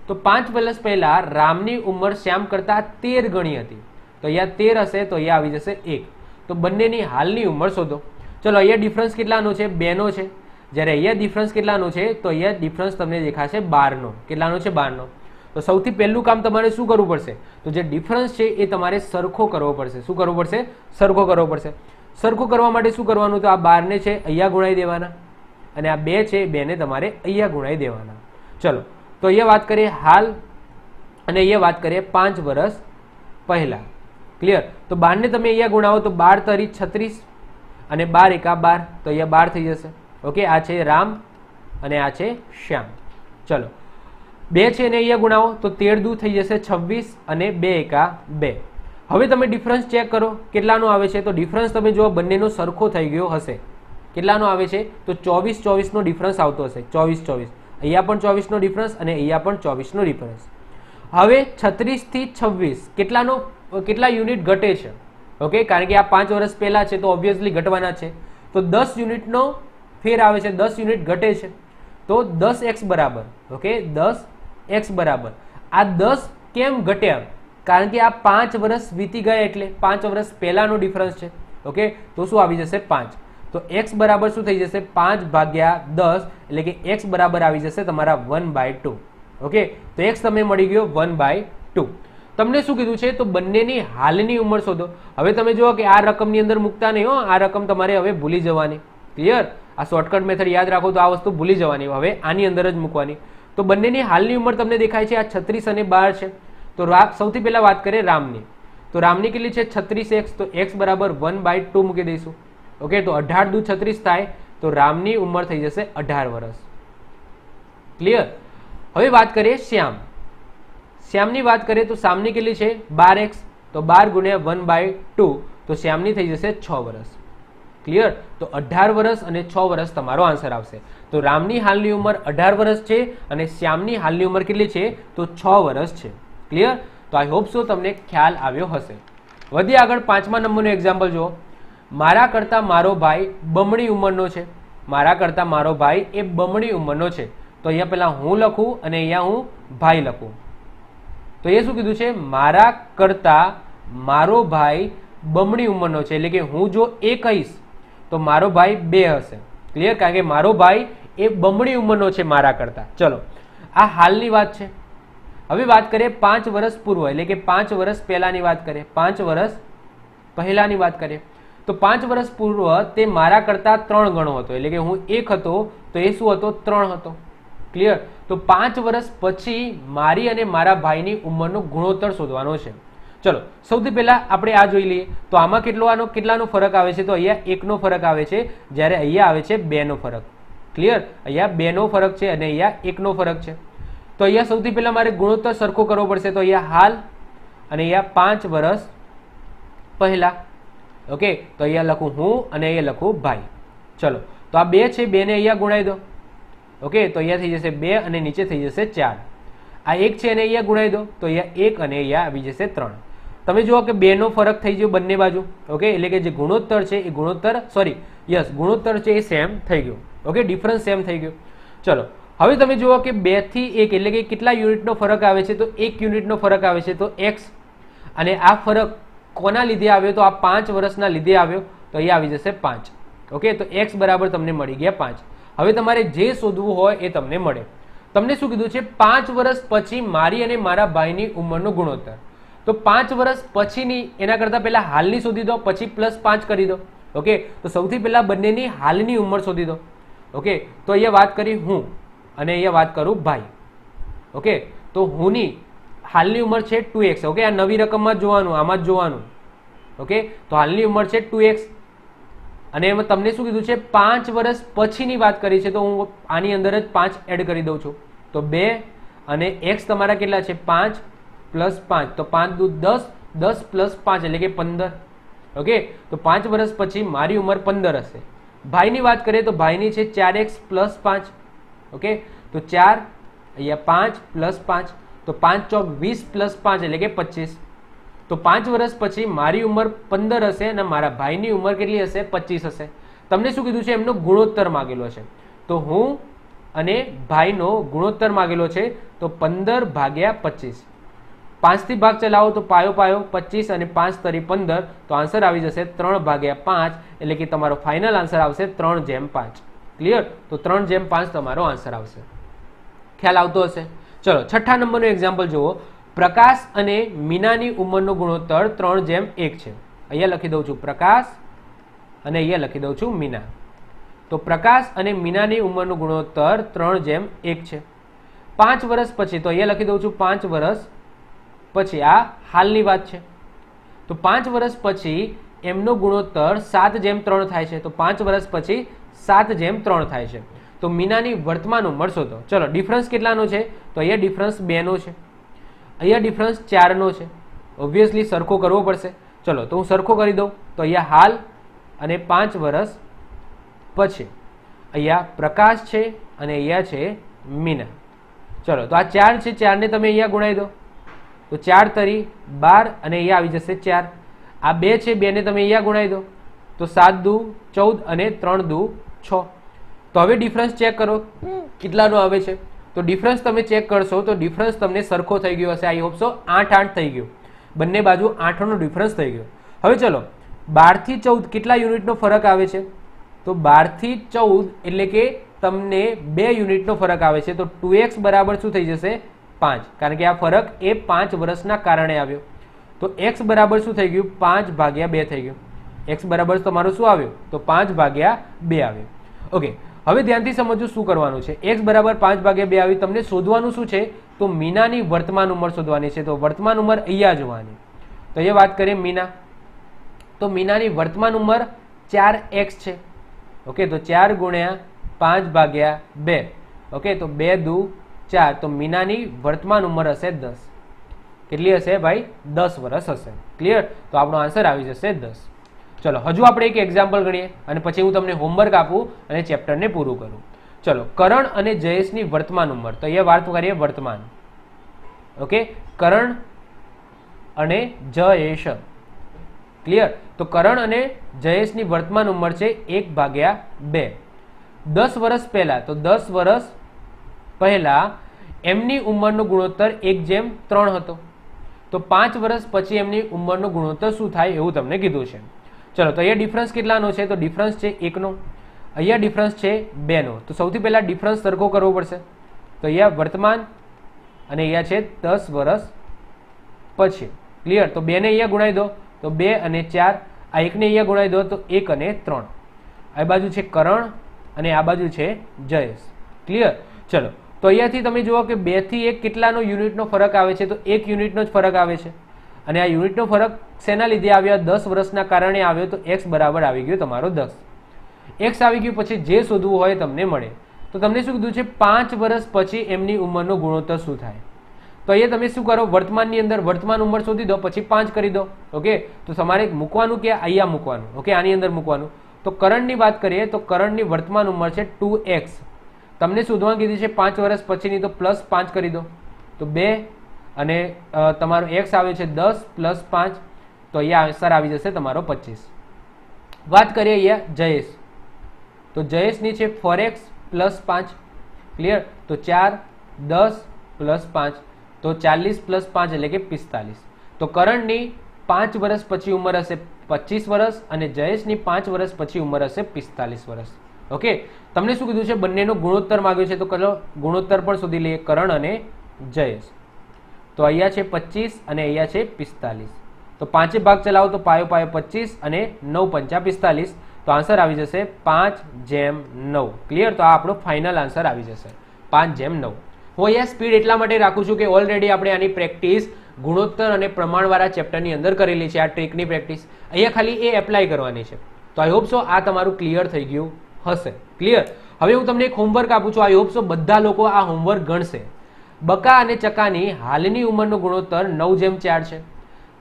તો પાંચ વર્ષ પહેલા રામની ઉંમર શ્યામ કરતા તેર ગણી હતી. તો અહીંયા તેર હશે, તો અહીંયા આવી જશે એક. તો બંનેની હાલની ઉંમર શોધો. ચલો, અહીંયા ડિફરન્સ કેટલાનો છે? બેનો છે. જ્યારે અહીંયા ડિફરન્સ કેટલાનો છે, તો અહીંયા ડિફરન્સ તમને દેખાશે બારનો. કેટલાનો છે? બારનો. તો સૌથી પહેલું કામ તમારે શું કરવું પડશે? તો જે ડિફરન્સ છે એ તમારે સરખો કરવો પડશે. શું કરવું પડશે? સરખો કરવો પડશે. સરખો કરવા માટે શું કરવાનું? તો આ બારને છે, અહીંયા ગુણાઈ દેવાના. અને આ બે છે બેને તમારે અહીંયા ગુણાઈ દેવાના. ચલો, તો અહીંયા વાત કરીએ હાલ અને અહીંયા વાત કરીએ પાંચ વર્ષ પહેલા. ક્લિયર તો બારને તમે અહીંયા ગુણાવો તો બાર તરી છત્રીસ અને બાર એકા બાર. તો અહીંયા બાર થઈ જશે. ઓકે, આ છે રામ અને આ છે શ્યામ. ચલો, બે છે એને અહીંયા ગુણાવો તો તેર દુ થઈ જશે છવ્વીસ અને બે એકા બે. હવે તમે ડિફરન્સ ચેક કરો, કેટલાનો આવે છે? તો ડિફરન્સ તમે જો બંનેનો સરખો થઈ ગયો હશે. કેટલાનો આવે છે? તો ચોવીસ ચોવીસનો ડિફરન્સ આવતો હશે. ચોવીસ ચોવીસ. અહીંયા પણ ચોવીસનો ડિફરન્સ અને અહીંયા પણ ચોવીસનો ડિફરન્સ. હવે છત્રીસથી છવ્વીસ કેટલાનો, કેટલા યુનિટ ઘટે છે? ઓકે, કારણ કે આ પાંચ વર્ષ પહેલાં છે, તો ઓબ્વિયસલી ઘટવાના છે. તો દસ યુનિટનો ફેર આવે છે, દસ યુનિટ ઘટે છે. તો દસ એક્સ બરાબર. ઓકે, દસ એક્સ બરાબર. આ દસ કેમ ઘટ્યા? કારણ કે આ પાંચ વર્ષ વીતી ગયા એટલે પાંચ વર્ષ પહેલાંનો ડિફરન્સ છે. ઓકે, તો શું આવી જશે? પાંચ. તો એક્સ બરાબર શું થઈ જશે? પાંચ ભાગ્યા દસ, એટલે કે એક્સ બરાબર આવી જશે તમારા વન બાય ટુ ઓકે તો એક્સ તમે મળી ગયો વન બાય ટુ તમને શું કીધું છે? તો બંનેની હાલની ઉંમર શોધો. હવે તમે જુઓ કે આ રકમની અંદર મૂકતા નહીં હો. આ રકમ તમારે હવે ભૂલી જવાની. ક્લિયર આ શોર્ટકટ મેથડ યાદ રાખો તો આ વસ્તુ ભૂલી જવાની. હવે આની અંદર જ મૂકવાની. તો બંનેની હાલની ઉંમર તમને દેખાય છે આ છત્રીસ અને બાર છે. તો સૌથી પહેલા વાત કરીએ રામની. તો રામની કેટલી છે? છત્રીસ એક્સ. તો એક્સ બરાબર વન બાય ટુ મૂકી દઈશું. ઓકે તો અઢાર દુ છત્રીસ થાય, તો રામની ઉંમર થઈ જશે અઢાર વર્ષ ક્લિયર હવે વાત કરીએ શ્યામ. શ્યામની વાત કરીએ તો શ્યામની કેટલી છે? બાર એક્સ. તો બાર ગુણ્યા વન બાય ટુ, તો શ્યામની થઈ જશે છ વર્ષ ક્લિયર તો અઢાર વર્ષ અને છ વર્ષ તમારો આન્સર આવશે. તો રામની હાલની ઉંમર અઢાર વર્ષ છે અને શ્યામની હાલની ઉંમર કેટલી છે? તો છ વર્ષ છે. ક્લિયર તો આઈ હોપ સો તમને ખ્યાલ આવ્યો હશે. વધી આગળ પાંચમા નંબરનું એક્ઝામ્પલ જુઓ. મારા કરતાં મારો ભાઈ બમણી ઉંમરનો છે. મારા કરતાં મારો ભાઈ એ બમણી ઉંમરનો છે. તો અહીંયા પહેલાં હું લખું અને અહીંયા હું ભાઈ લખું. તો એ શું કીધું છે? મારા કરતાં મારો ભાઈ બમણી ઉંમરનો છે. એટલે કે હું જો એ કહીશ, તો મારો ભાઈ બે હશે. ક્લિયર કારણ કે મારો ભાઈ એ બમણી ઉંમરનો છે મારા કરતાં. ચલો, આ હાલની વાત છે. હવે વાત કરીએ પાંચ વર્ષ પૂર્વ. એટલે કે પાંચ વર્ષ પહેલાની વાત કરીએ. પાંચ વર્ષ પહેલાની વાત કરીએ. તો પાંચ વર્ષ પૂર્વ તે મારા કરતાં ત્રણ ગણો હતો. એટલે કે હું એક હતો, તો એ શું હતો? ત્રણ હતો. ક્લિયર તો પાંચ વર્ષ પછી મારી અને મારા ભાઈની ઉંમરનો ગુણોત્તર શોધવાનો છે. ચલો, સૌથી પહેલા આપણે આ જોઈ લઈએ. તો આમાં કેટલો આનો, કેટલાનો ફરક આવે છે? તો અહીંયા એકનો ફરક આવે છે. જ્યારે અહીંયા આવે છે, બેનો ફરક. ક્લિયર અહીંયા બેનો ફરક છે અને અહીંયા એકનો ફરક છે. તો અહીંયા સૌથી પહેલા મારે ગુણોત્તર સરખો કરવો પડશે. તો અહીંયા હાલ અને અહીંયા પાંચ વર્ષ પહેલા. ઓકે? તો અહીંયા લખું હું અને અહીંયા લખું ભાઈ. ચલો. તો આ બે છે, બેને અહીંયા ગુણાઈ દો. ઓકે? તો અહીંયા થઈ જશે બે અને નીચે થઈ જશે ચાર. આ એક છે અને અહીંયા ગુણાઈ દો. તો અહીંયા એક અને અહીંયા આવી જશે ત્રણ. તમે જુઓ કે બેનો ફરક થઈ ગયો બંને બાજુ. ઓકે? એટલે કે જે ગુણોત્તર છે એ ગુણોત્તર સોરી યસ, ગુણોત્તર છે એ સેમ થઈ ગયો. ઓકે? ડિફરન્સ સેમ થઈ ગયો. ચલો. હવે તમે જુઓ કે બેથી એક એટલે કે કેટલા યુનિટનો ફરક આવે છે? તો એક યુનિટનો ફરક આવે છે. તો એક્સ અને આ ફરક કોના લીધે આવ્યો? તો આ પાંચ વર્ષના લીધે આવ્યો. તો અહીંયા આવી જશે પાંચ. ઓકે? તો એક્સ બરાબર તમને મળી ગયા પાંચ. હવે તમારે જે શોધવું હોય એ તમને મળે. તમને શું કીધું છે? પાંચ વર્ષ પછી મારી અને મારા ભાઈની ઉંમરનો ગુણોત્તર. તો પાંચ વર્ષ પછીની એના કરતાં પહેલા હાલની શોધી દો, પછી પ્લસ પાંચ કરી દો. ઓકે? તો સૌથી પહેલા બંનેની હાલની ઉંમર શોધી દો. ઓકે? તો અહીંયા વાત કરી હું અને અહીંયા વાત કરું ભાઈ. ઓકે? તો હુંની હાલની ઉંમર છે ટુ એક્સ, ઓકે? આ નવી રકમમાં જ જોવાનું, આમાં જ જોવાનું, ઓકે? તો હાલની ઉંમર છે ટુ એક્સ. અને એમાં તમને શું કીધું છે? પાંચ વર્ષ પછીની વાત કરી છે, તો હું આની અંદર જ પાંચ એડ કરી દઉં છું. તો બે અને એક્સ તમારા કેટલા છે? પાંચ પ્લસ પાંચ. તો પાંચ દૂધ દસ દસ પ્લસ પાંચ, એટલે કે પંદર, ઓકે? તો પાંચ વર્ષ પછી મારી ઉંમર પંદર હશે. ભાઈની વાત કરીએ તો ભાઈની છે ચાર એક્સ પ્લસ પાંચ, ઓકે? તો ચાર અહીંયા પાંચ પ્લસ પાંચ. તો પાંચ ચોક વીસ પ્લસ પાંચ એટલે કે પચીસ. તો પાંચ વર્ષ પછી મારી ઉંમર પંદર હશે અને મારા ભાઈની ઉંમર કેટલી હશે? પચીસ હશે. તમને શું કીધું છે? એમનો ગુણોત્તર માગેલો છે. તો હું અને ભાઈનો ગુણોત્તર માગેલો છે, તો પંદર ભાગ્યા પચીસ. પાંચથી ભાગ ચલાવો તો પાયો પાયો પચીસ અને પાંચ તરી પંદર. તો આન્સર આવી જશે ત્રણ ભાગ્યા પાંચ, એટલે કે તમારો ફાઇનલ આન્સર આવશે ત્રણ જેમ પાંચ. ક્લિયર તો ત્રણ જેમ પાંચ તમારો આન્સર આવશે. ખ્યાલ આવતો હશે? ચલો, છઠ્ઠા નંબરનું એક્ઝામ્પલ જુઓ. પ્રકાશ અને મીનાની ઉંમરનો ગુણોત્તર ત્રણ જેમ એક છે. અહીંયા લખી દઉં છું પ્રકાશ અને અહીંયા લખી દઉં છું મીના. તો પ્રકાશ અને મીનાની ઉંમરનો ગુણોત્તર ત્રણ જેમ એક છે. પાંચ વર્ષ પછી, તો અહીંયા લખી દઉં છું પાંચ વર્ષ પછી આ હાલની વાત છે. તો પાંચ વર્ષ પછી એમનો ગુણોત્તર સાત જેમ ત્રણ થાય છે. તો પાંચ વર્ષ પછી સાત જેમ ત્રણ થાય છે. તો મીનાની વર્તમાનું મળશો તો. ચલો ડિફરન્સ કેટલાનો છે? તો અહીંયા ડિફરન્સ બેનો છે. અહીંયા ડિફરન્સ ચારનો છે. ઓબ્વિયસલી સરખો કરવો પડશે. ચલો, તો હું સરખો કરી દઉં. તો અહીંયા હાલ અને પાંચ વર્ષ પછી અહીંયા પ્રકાશ છે અને અહીંયા છે મીના. ચલો, તો આ ચાર છે, ચારને તમે અહીંયા ગુણાવી દો. તો ચાર તરી બાર અને અહીંયા આવી જશે ચાર. આ બે છે, બેને તમે અહીંયા ગુણાવી દો. તો સાત દુ ચૌદ અને ત્રણ દુ છ. તો હવે ડિફરન્સ ચેક કરો. કેટલાનો આવે છે? તો ડિફરન્સ તમે ચેક કરશો તો ડિફરન્સ તમને સરખો થઈ ગયો હશે. આઈ હોપ સો આઠ આઠ થઈ ગયો. બંને બાજુ આઠનો ડિફરન્સ થઈ ગયો. હવે ચલો બારથી ચૌદ કેટલા યુનિટનો ફરક આવે છે? તો બારથી ચૌદ એટલે કે તમને બે યુનિટનો ફરક આવે છે. તો ટુ એક્સ બરાબર શું થઈ જશે? પાંચ. કારણ કે આ ફરક એ પાંચ વર્ષના કારણે આવ્યો. તો એક્સ બરાબર શું થઈ ગયું? પાંચ ભાગ્યા બે થઈ ગયું. એક્સ બરાબર તમારું શું આવ્યો? તો પાંચ ભાગ્યા બે આવ્યો. ઓકે હવે ધ્યાનથી સમજો શું કરવાનું છે. એક્સ બરાબર પાંચ ભાગ્યા બે આવી તમને શોધવાનું શું છે? તો મીનાની વર્તમાન ઉંમર શોધવાની છે. તો વર્તમાન ઉંમર અહીંયા જોવાની. તો એ વાત કરીએ મીના. તો મીનાની વર્તમાન ઉંમર ચાર એક્સ છે. ઓકે, તો ચાર ગુણ્યા પાંચ ભાગ્યા બે. ઓકે, તો બે દુ ચાર. તો મીનાની વર્તમાન ઉંમર હશે દસ. કેટલી હશે ભાઈ? દસ વર્ષ હશે. ક્લિયર તો આપણો આન્સર આવી જશે દસ. ચલો, હજુ આપણે એક એક્ઝામ્પલ ગણીએ અને પછી હું તમને હોમવર્ક આપું અને ચેપ્ટરને પૂરું કરું. ચલો, કરણ અને જયેશની વર્તમાન ઉંમર. તો અહીંયા વાત કરીએ વર્તમાન. ઓકે કરણ અને જયેશ. ક્લિયર તો કરણ અને જયેશની વર્તમાન ઉંમર છે એક ભાગ્યા બે. દસ વર્ષ પહેલા, તો દસ વર્ષ પહેલા એમની ઉંમરનો ગુણોત્તર એક જેમ ત્રણ હતો. તો પાંચ વર્ષ પછી એમની ઉંમરનો ગુણોત્તર શું થાય એવું તમને કીધું છે. ચલો, તો અહીંયા ડિફરન્સ કેટલાનો છે? તો ડિફરન્સ છે એકનો. અહીંયા ડિફરન્સ છે બેનો. તો સૌથી પહેલાં ડિફરન્સ સરખો કરવો પડશે. તો અહીંયા વર્તમાન અને અહીંયા છે દસ વર્ષ પછી. ક્લિયર તો બેને અહીંયા ગુણાઈ દો. તો બે અને ચાર. આ એકને અહીંયા ગુણાઈ દો તો એક અને ત્રણ. આ બાજુ છે કરણ અને આ બાજુ છે જયેશ. ક્લિયર ચલો, તો અહીંયાથી તમે જુઓ કે બેથી એક કેટલાનો યુનિટનો ફરક આવે છે? તો એક યુનિટનો જ ફરક આવે છે. અને આ યુનિટનો ફરક શેના લીધે આવ્યો? દસ વર્ષના કારણે આવ્યો તો એક્સ બરાબર આવી ગયો તમારો દસ. એક્સ આવી ગયું પછી જે શોધવું હોય તમને મળે. તો તમને શું કીધું છે? પાંચ વર્ષ પછી એમની ઉંમરનો ગુણોત્તર શું થાય? તો અહીંયા તમે શું કરો? વર્તમાનની અંદર વર્તમાન ઉંમર શોધી દો, પછી પાંચ કરી દો. ઓકે? તો તમારે મૂકવાનું કે અહીંયા મૂકવાનું? ઓકે? આની અંદર મૂકવાનું. તો કરંટની વાત કરીએ તો કરંટની વર્તમાન ઉંમર છે ટુ એક્સ. તમને શોધવાનું કીધી છે પાંચ વર્ષ પછીની તો પ્લસ પાંચ કરી દો. તો બે અને તમારો એક્સ આવે છે દસ પ્લસ પાંચ, તો અહીંયા આન્સર આવી જશે તમારો પચીસ. વાત કરીએ અહીંયા જયેશ. તો જયેશની છે ફોર એક્સ પ્લસ પાંચ ક્લિયર તો ચાર, દસ પ્લસ પાંચ, તો ચાલીસ પ્લસ પાંચ એટલે કે પિસ્તાલીસ. તો કરણની પાંચ વર્ષ પછી ઉંમર હશે પચીસ વર્ષ અને જયેશની પાંચ વર્ષ પછી ઉંમર હશે પિસ્તાલીસ વર્ષ ઓકે? તમને શું કીધું છે? બંનેનો ગુણોત્તર માગ્યો છે. તો કલો ગુણોત્તર પણ શોધી લઈએ, કરણ અને જયેશ. તો અહીંયા છે પચીસ અને અહીંયા છે પિસ્તાલીસ. તો પાંચે ભાગ ચલાવો તો પાયો પાયો પચીસ અને નવ પંચા પિસ્તાલીસ. તો આન્સર આવી જશે પાંચ જેમ નવ. ક્લિયર તો આ આપણો ફાઇનલ આન્સર આવી જશે. પાંચ જેમ નવ. હું અહીંયા સ્પીડ એટલા માટે રાખું છું કે ઓલરેડી આપણે આની પ્રેક્ટિસ ગુણોત્તર અને પ્રમાણવાળા ચેપ્ટરની અંદર કરેલી છે. આ ટ્રીકની પ્રેક્ટિસ અહીંયા ખાલી એ એપ્લાય કરવાની છે. તો આઈ હોપ સો આ તમારું ક્લિયર થઈ ગયું હશે. ક્લિયર હવે હું તમને એક હોમવર્ક આપું છું. આઈ હોપ સો બધા લોકો આ હોમવર્ક ગણશે. બકા અને ચકાની હાલની ઉંમરનો ગુણોત્તર નવ જેમ ચાર છે.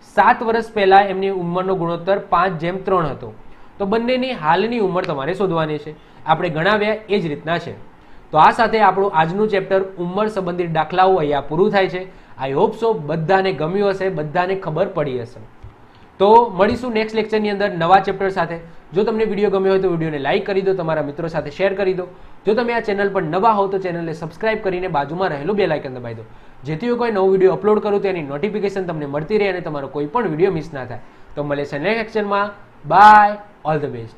સાત વર્ષ પહેલા એમની ઉંમરનો ગુણોત્તર પાંચ જેમ ત્રણ હતો. તો બંનેની હાલની ઉંમર તમારે શોધવાની છે. આપણે ગણાવ્યા એ જ રીતના છે. તો આ સાથે આપણું આજનું ચેપ્ટર ઉંમર સંબંધિત દાખલાઓ અહીંયા પૂરું થાય છે. આઈ હોપ સો બધાને ગમ્યું હશે, બધાને ખબર પડી હશે. તો મળીશું નેક્સ્ટ લેક્ચરની અંદર નવા ચેપ્ટર સાથે. જો તમને વીડિયો ગમ્યો હોય તો વિડીયોને લાઇક કરી દો, તમારા મિત્રો સાથે શેર કરી દો. જો તમે આ ચેનલ પર નવા હો તો ચેનલને સબસ્ક્રાઇબ કરીને બાજુમાં રહેલું બે લાઇકન દબાઈ દો. જેથી હું કોઈ નવો વીડિયો અપલોડ કરું તેની નોટિફિકેશન તમને મળતી રહે અને તમારો કોઈ પણ વીડિયો મિસ ના થાય. તો મળે છે લેક્ચરમાં બાય ઓલ ધ બેસ્ટ